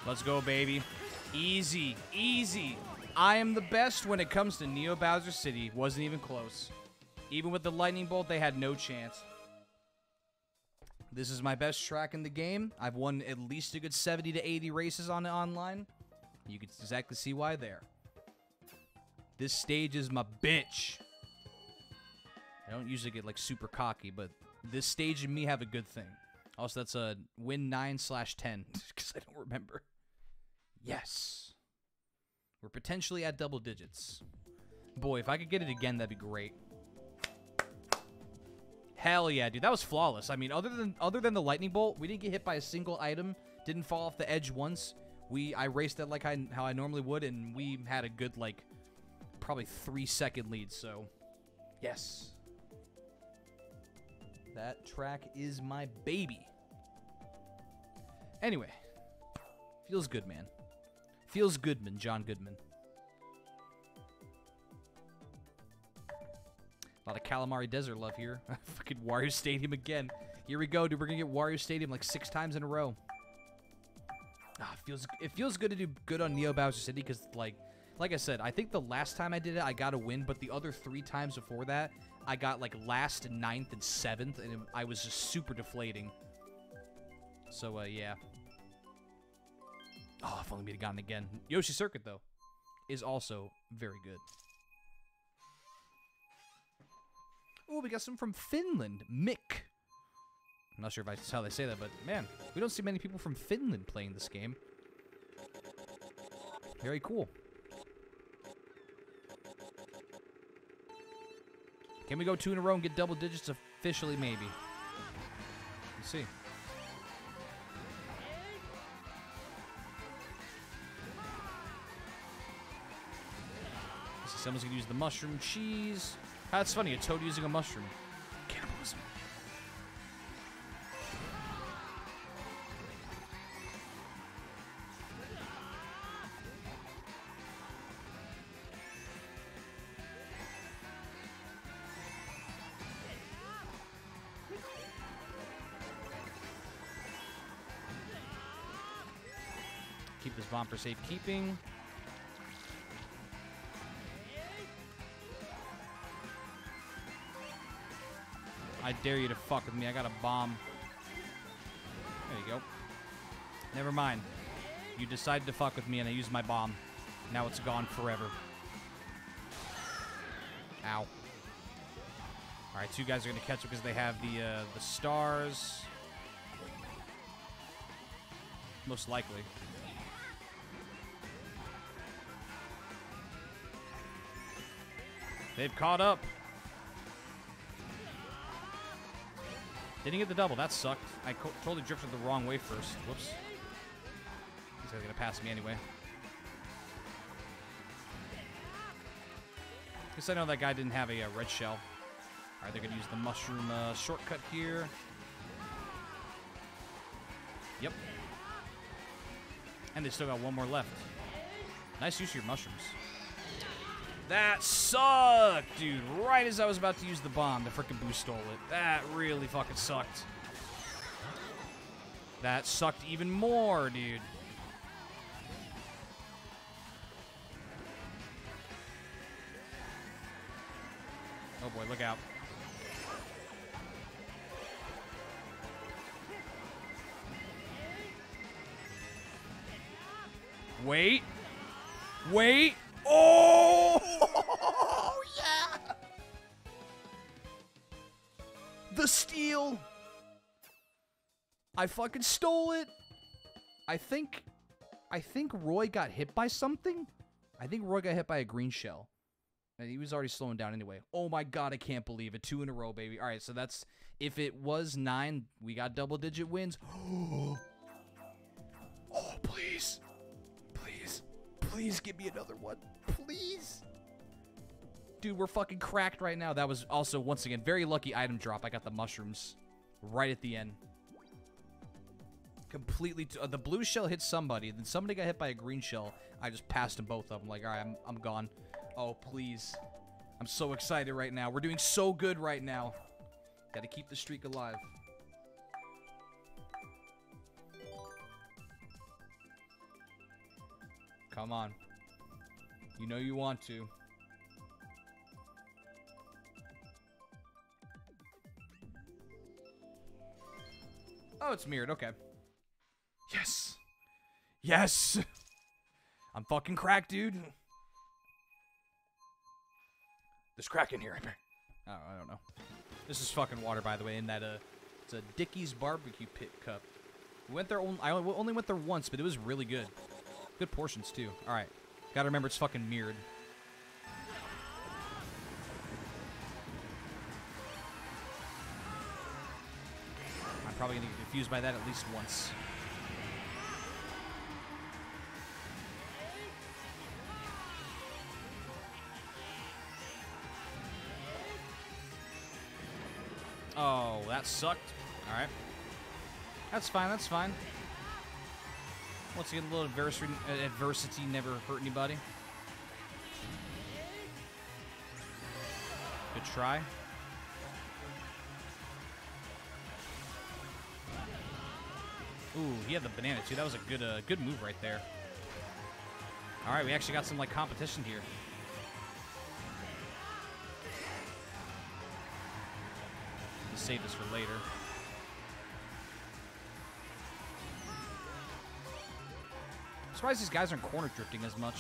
Let's go, baby. Easy, easy. I am the best when it comes to Neo Bowser City. Wasn't even close. Even with the lightning bolt, they had no chance. This is my best track in the game. I've won at least a good 70 to 80 races on it online. You can exactly see why there. This stage is my bitch. I don't usually get like super cocky, but this stage and me have a good thing. Also, that's a win 9 slash 10, because I don't remember. Yes. We're potentially at double digits. Boy, if I could get it again, that'd be great. Hell yeah, dude. That was flawless. I mean, other than other than the lightning bolt, we didn't get hit by a single item. Didn't fall off the edge once. We I raced it like I how I normally would, and we had a good like probably three second lead. So, yes, that track is my baby. Anyway, feels good, man. Feels Goodman, John Goodman. A lot of Kalimari Desert love here. Fucking Wario Stadium again. Here we go, dude. We're gonna get Wario Stadium like six times in a row. Ah, it feels it feels good to do good on Neo Bowser City because like like I said, I think the last time I did it, I got a win, but the other three times before that, I got like last, and ninth, and seventh, and it, I was just super deflating. So uh, yeah. Oh, if only we'd gotten again. Yoshi Circuit though is also very good. Oh, we got some from Finland. Mick. I'm not sure if that's how they say that, but man, we don't see many people from Finland playing this game. Very cool. Can we go two in a row and get double digits officially? Maybe. Let's see. Someone's gonna use the mushroom cheese. That's funny, a toad using a mushroom. Cannibalism. Keep this bomb for safekeeping. I dare you to fuck with me. I got a bomb. There you go. Never mind. You decided to fuck with me and I used my bomb. Now it's gone forever. Ow. Alright, two guys are going to catch up because they have the, uh, the stars. Most likely. They've caught up. Didn't get the double. That sucked. I totally drifted the wrong way first. Whoops. Guys going to pass me anyway. Guess I know that guy didn't have a uh, red shell. Alright, they're going to use the mushroom uh, shortcut here. Yep. And they still got one more left. Nice use of your mushrooms. That sucked, dude. Right as I was about to use the bomb, the freaking boost stole it. That really fucking sucked. That sucked even more, dude. Oh boy, look out. Wait. Wait. Oh! The steal! I fucking stole it! I think... I think Roy got hit by something? I think Roy got hit by a green shell. And he was already slowing down anyway. Oh my god, I can't believe it. Two in a row, baby. Alright, so that's... If it was nine, we got double-digit wins. oh, please. Please. Please give me another one. Please. Dude, we're fucking cracked right now. That was also, once again, very lucky item drop. I got the mushrooms right at the end. Completely. Uh, the blue shell hit somebody. Then somebody got hit by a green shell. I just passed them both of them. Like, all right, I'm, I'm gone. Oh, please. I'm so excited right now. We're doing so good right now. Gotta keep the streak alive. Come on. You know you want to. Oh, it's mirrored. Okay. Yes. Yes. I'm fucking cracked, dude. There's crack in here. Oh, I don't know. This is fucking water, by the way, in that, uh, it's a Dickie's barbecue pit cup. We went there, on- I only went there once, but it was really good. Good portions, too. Alright. Gotta remember it's fucking mirrored. Probably gonna get confused by that at least once. Oh, that sucked. Alright. That's fine, that's fine. Once again, a little adversity, adversity never hurt anybody. Good try. Ooh, he had the banana too. That was a good, uh, good move right there. All right, we actually got some like competition here. Save this for later. I'm surprised these guys aren't corner drifting as much.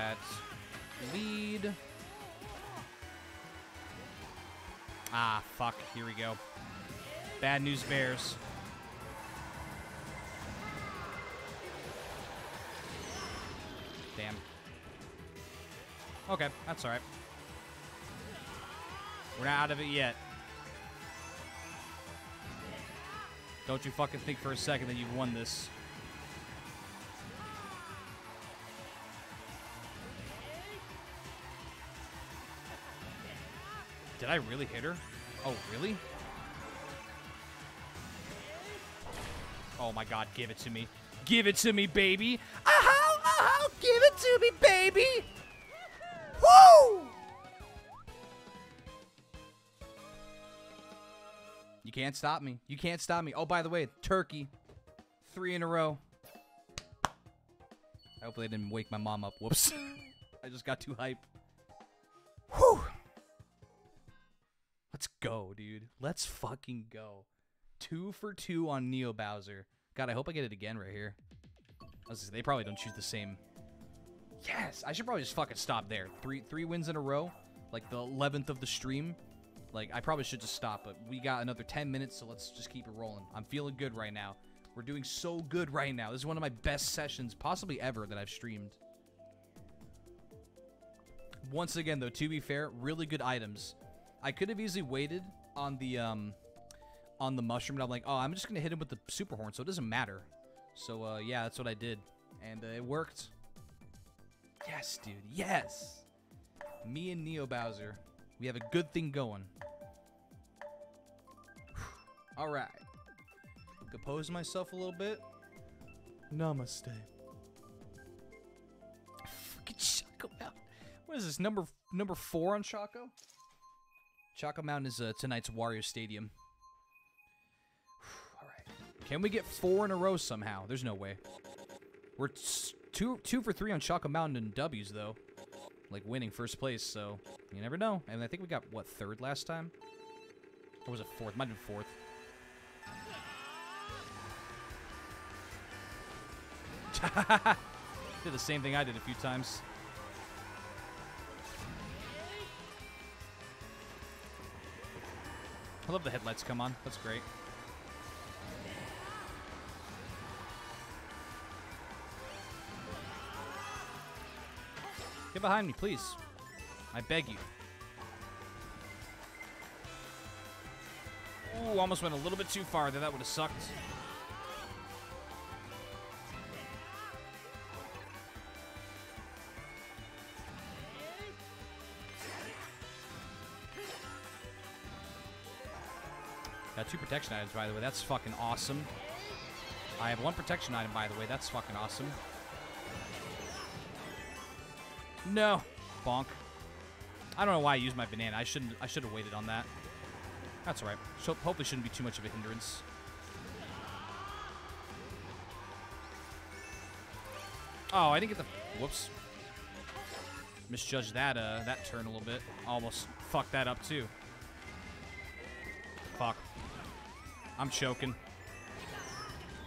That lead. Ah, fuck. Here we go. Bad news bears. Damn. Okay, that's alright. We're not out of it yet. Don't you fucking think for a second that you've won this. Did I really hit her? Oh, really? Oh my god, give it to me. Give it to me, baby! Aha! Give it to me, baby! Woo! You can't stop me. You can't stop me. Oh, by the way, turkey. Three in a row. Hopefully I didn't wake my mom up. Whoops. I just got too hype. Go, dude. Let's fucking go. Two for two on Neo Bowser. God, I hope I get it again right here. Say, they probably don't choose the same. Yes, I should probably just fucking stop there. Three three wins in a row, like the 11th of the stream. Like, I probably should just stop, but we got another 10 minutes, so let's just keep it rolling. I'm feeling good right now. We're doing so good right now. This is one of my best sessions, possibly ever, that I've streamed. Once again, though, to be fair, really good items. I could have easily waited on the um on the mushroom, and I'm like, oh, I'm just gonna hit him with the super horn, so it doesn't matter. So uh, yeah, that's what I did, and uh, it worked. Yes, dude. Yes. Me and Neo Bowser, we have a good thing going. All right. Compose myself a little bit. Namaste. Fucking Mountain. What is this? Number number four on Choco? Choco Mountain is uh, tonight's Wario Stadium. All right. Can we get four in a row somehow? There's no way. We're two two for three on Choco Mountain and W's though, like winning first place. So you never know. And I think we got what third last time, or was it fourth? Might have been fourth. did the same thing I did a few times. I love the headlights come on. That's great. Get behind me, please. I beg you. Ooh, almost went a little bit too far there. That would have sucked. Two protection items, by the way. That's fucking awesome. I have one protection item, by the way. That's fucking awesome. No. Bonk. I don't know why I used my banana. I shouldn't. I should have waited on that. That's alright. So hopefully shouldn't be too much of a hindrance. Oh, I didn't get the... Whoops. Misjudged that, uh, that turn a little bit. Almost fucked that up, too. Fuck. I'm choking.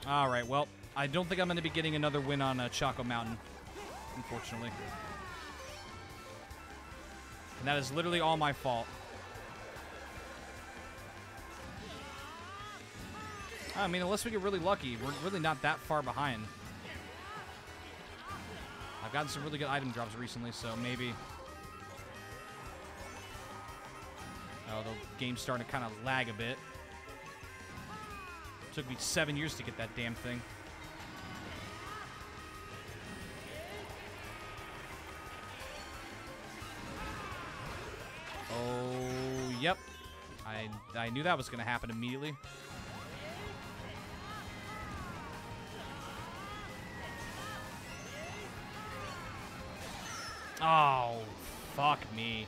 Alright, well, I don't think I'm going to be getting another win on uh, Choco Mountain, unfortunately. And that is literally all my fault. I mean, unless we get really lucky, we're really not that far behind. I've gotten some really good item drops recently, so maybe... Oh, the game's starting to kind of lag a bit. Took me seven years to get that damn thing. Oh, yep. I, I knew that was going to happen immediately. Oh, fuck me.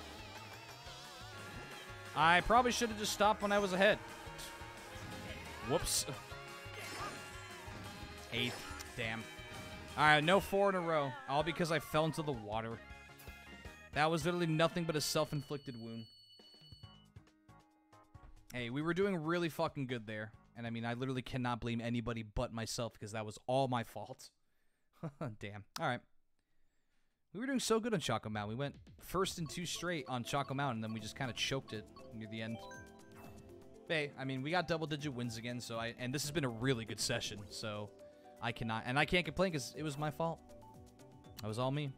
I probably should have just stopped when I was ahead. Whoops. Eighth. Damn. Alright, no four in a row. All because I fell into the water. That was literally nothing but a self-inflicted wound. Hey, we were doing really fucking good there. And I mean, I literally cannot blame anybody but myself because that was all my fault. Damn. Alright. We were doing so good on Choco Mountain. We went first and two straight on Choco Mountain, and then we just kind of choked it near the end. Hey, I mean, we got double-digit wins again, so I and this has been a really good session, so I cannot and I can't complain because it was my fault. That was all me.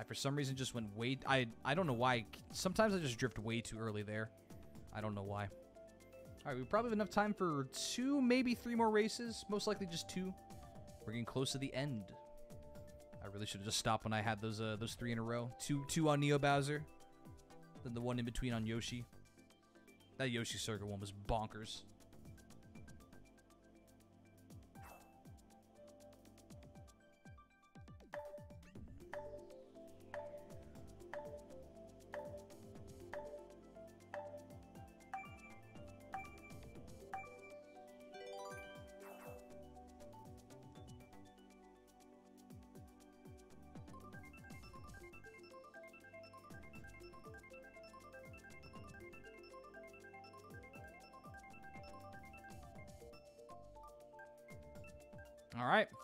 I for some reason just went way. I I don't know why. Sometimes I just drift way too early there. I don't know why. All right, we probably have enough time for two, maybe three more races. Most likely just two. We're getting close to the end. I really should have just stopped when I had those uh, those three in a row. Two two on Neo Bowser, then the one in between on Yoshi. That Yoshi Circuit one was bonkers.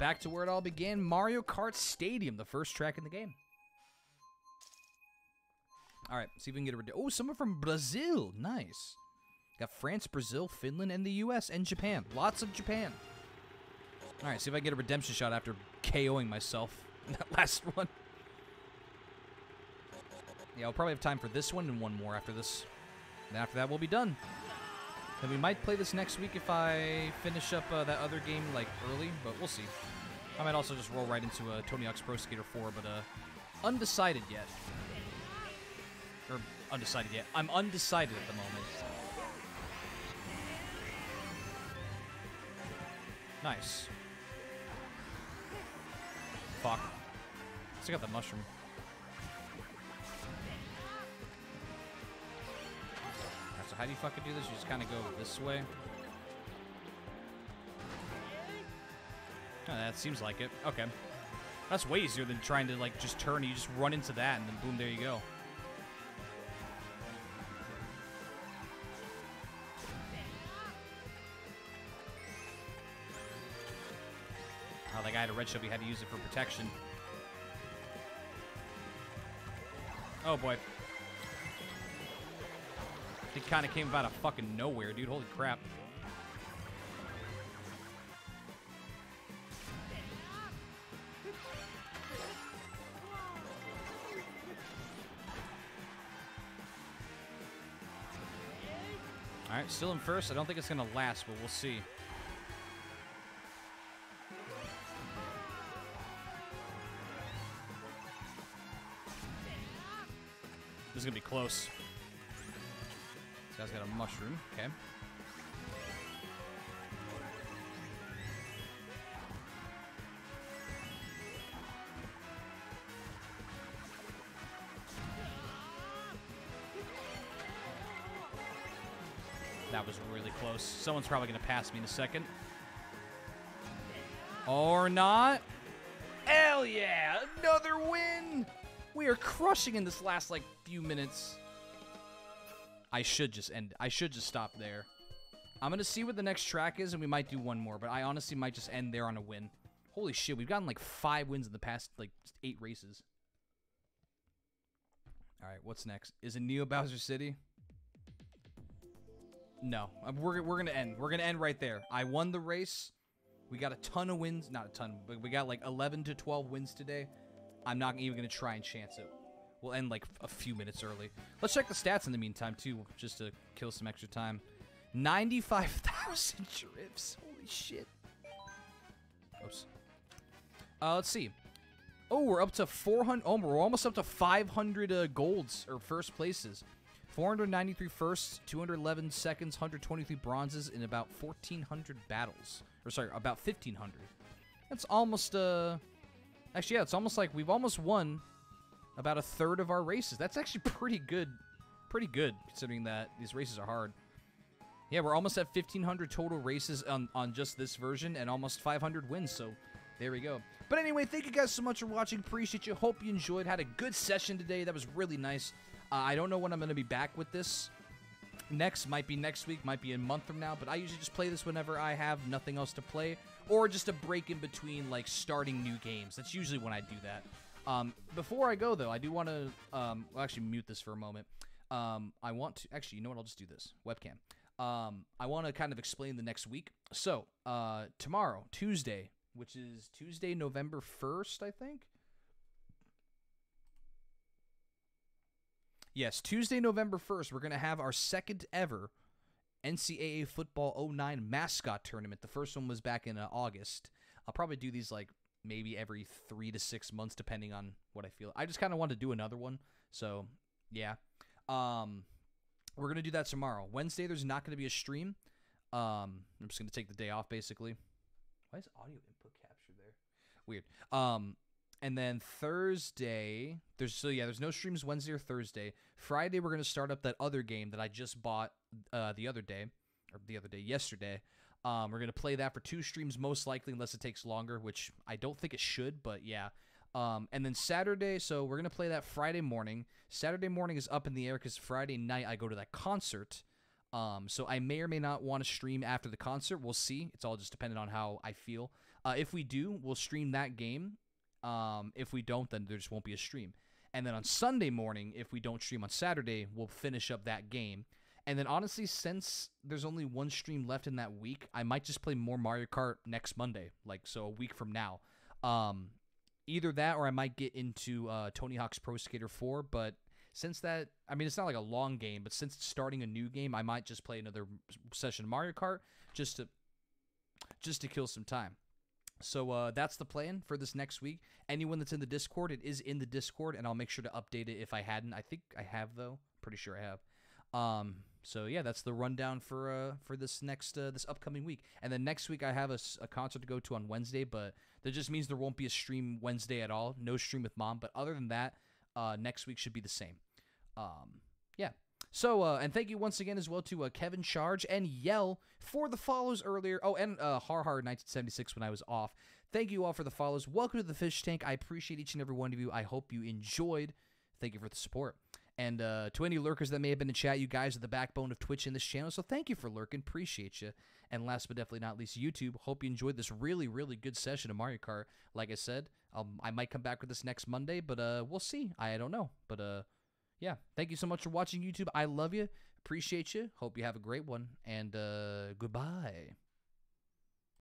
Back to where it all began. Mario Kart Stadium, the first track in the game. All right, see if we can get a. Oh, someone from Brazil. Nice. Got France, Brazil, Finland, and the U.S. and Japan. Lots of Japan. All right, see if I get a redemption shot after KOing myself in that last one. Yeah, I'll probably have time for this one and one more after this. And after that, we'll be done. And we might play this next week if I finish up uh, that other game like early, but we'll see. I might also just roll right into uh, Tony Hawk's Pro Skater 4, but uh, undecided yet. Or undecided yet. I'm undecided at the moment. Nice. Fuck. Still got the mushroom. So how do you fucking do this? You just kind of go this way. Oh, that seems like it. Okay. That's way easier than trying to, like, just turn. You just run into that, and then boom, there you go. Oh, that guy had a red shield. He had to use it for protection. Oh, boy. It kind of came out of fucking nowhere, dude. Holy crap. All right, still in first. I don't think it's going to last, but we'll see. This is going to be close. Guy's got a mushroom. Okay. That was really close. Someone's probably going to pass me in a second. Or not. Hell yeah! Another win! We are crushing in this last, like, few minutes. I should just end. I should just stop there. I'm gonna see what the next track is, and we might do one more. But I honestly might just end there on a win. Holy shit, we've gotten like five wins in the past like eight races. All right, what's next? Is it Neo Bowser City? No, Uh, we're we're gonna end. We're gonna end right there. I won the race. We got a ton of wins, not a ton, but we got like 11 to 12 wins today. I'm not even gonna try and chance it. We'll end like a few minutes early. Let's check the stats in the meantime too, just to kill some extra time. 95,000 drifts. Holy shit. Oops. Uh, let's see. Oh, we're up to 400. Oh, we're almost up to 500 uh, golds or first places. 493 firsts, 211 seconds, 123 bronzes in about 1,400 battles. Or sorry, about 1,500. That's almost uh. Actually, yeah, it's almost like we've almost won about a third of our races. That's actually pretty good. Pretty good, considering that these races are hard. Yeah, we're almost at 1,500 total races on, on just this version and almost 500 wins, so there we go. But anyway, thank you guys so much for watching. Appreciate you. Hope you enjoyed. Had a good session today. That was really nice. Uh, I don't know when I'm going to be back with this. Next might be next week, might be a month from now, but I usually just play this whenever I have nothing else to play or just a break in between like starting new games. That's usually when I do that. Um, before I go though, I do want to um, well, actually mute this for a moment. Um, I want to actually, you know what? I'll just do this webcam. Um, I want to kind of explain the next week. So uh, tomorrow, Tuesday, which is Tuesday, November first, I think. Yes, Tuesday, November 1st, we're going to have our second ever NCAA Football 09 mascot tournament. The first one was back in uh, August. I'll probably do these like maybe every three to six months, depending on what I feel. I just kind of want to do another one. So, yeah. Um, we're going to do that tomorrow. Wednesday, there's not going to be a stream. Um, I'm just going to take the day off, basically. Why is audio input captured there? Weird. Um, and then Thursday, there's so yeah, there's no streams Wednesday or Thursday. Friday, we're gonna start up that other game that I just bought uh, the other day, or the other day, yesterday. Um, we're gonna play that for two streams, most likely, unless it takes longer, which I don't think it should, but yeah. Um, and then Saturday, so we're gonna play that Friday morning. Saturday morning is up in the air because Friday night I go to that concert. Um, so I may or may not want to stream after the concert. We'll see. It's all just dependent on how I feel. Uh, if we do, we'll stream that game. Um, if we don't, then there just won't be a stream. And then on Sunday morning, if we don't stream on Saturday, we'll finish up that game. And then honestly, since there's only one stream left in that week, I might just play more Mario Kart next Monday, like so a week from now. Um, either that or I might get into uh, Tony Hawk's Pro Skater 4. But since that, I mean, it's not like a long game, but since starting a new game, I might just play another session of Mario Kart just to just to kill some time. So uh, that's the plan for this next week. Anyone that's in the Discord, it is in the Discord, and I'll make sure to update it if I hadn't. I think I have though. Pretty sure I have. Um, so yeah, that's the rundown for uh for this next uh, this upcoming week. And then next week I have a, a concert to go to on Wednesday, but that just means there won't be a stream Wednesday at all. No stream with mom. But other than that, uh, next week should be the same. Um, yeah. So, uh, and thank you once again as well to uh, Kevin Charge and Yell for the follows earlier. Oh, and uh, Har Har 1976 when I was off. Thank you all for the follows. Welcome to the Fish Tank. I appreciate each and every one of you. I hope you enjoyed. Thank you for the support. And uh, to any lurkers that may have been in chat, you guys are the backbone of Twitch in this channel. So thank you for lurking. Appreciate you. And last but definitely not least, YouTube. Hope you enjoyed this really, really good session of Mario Kart. Like I said, um, I might come back with this next Monday, but uh, we'll see. I don't know. But uh, yeah, thank you so much for watching YouTube. I love you. Appreciate you. Hope you have a great one. And uh, goodbye.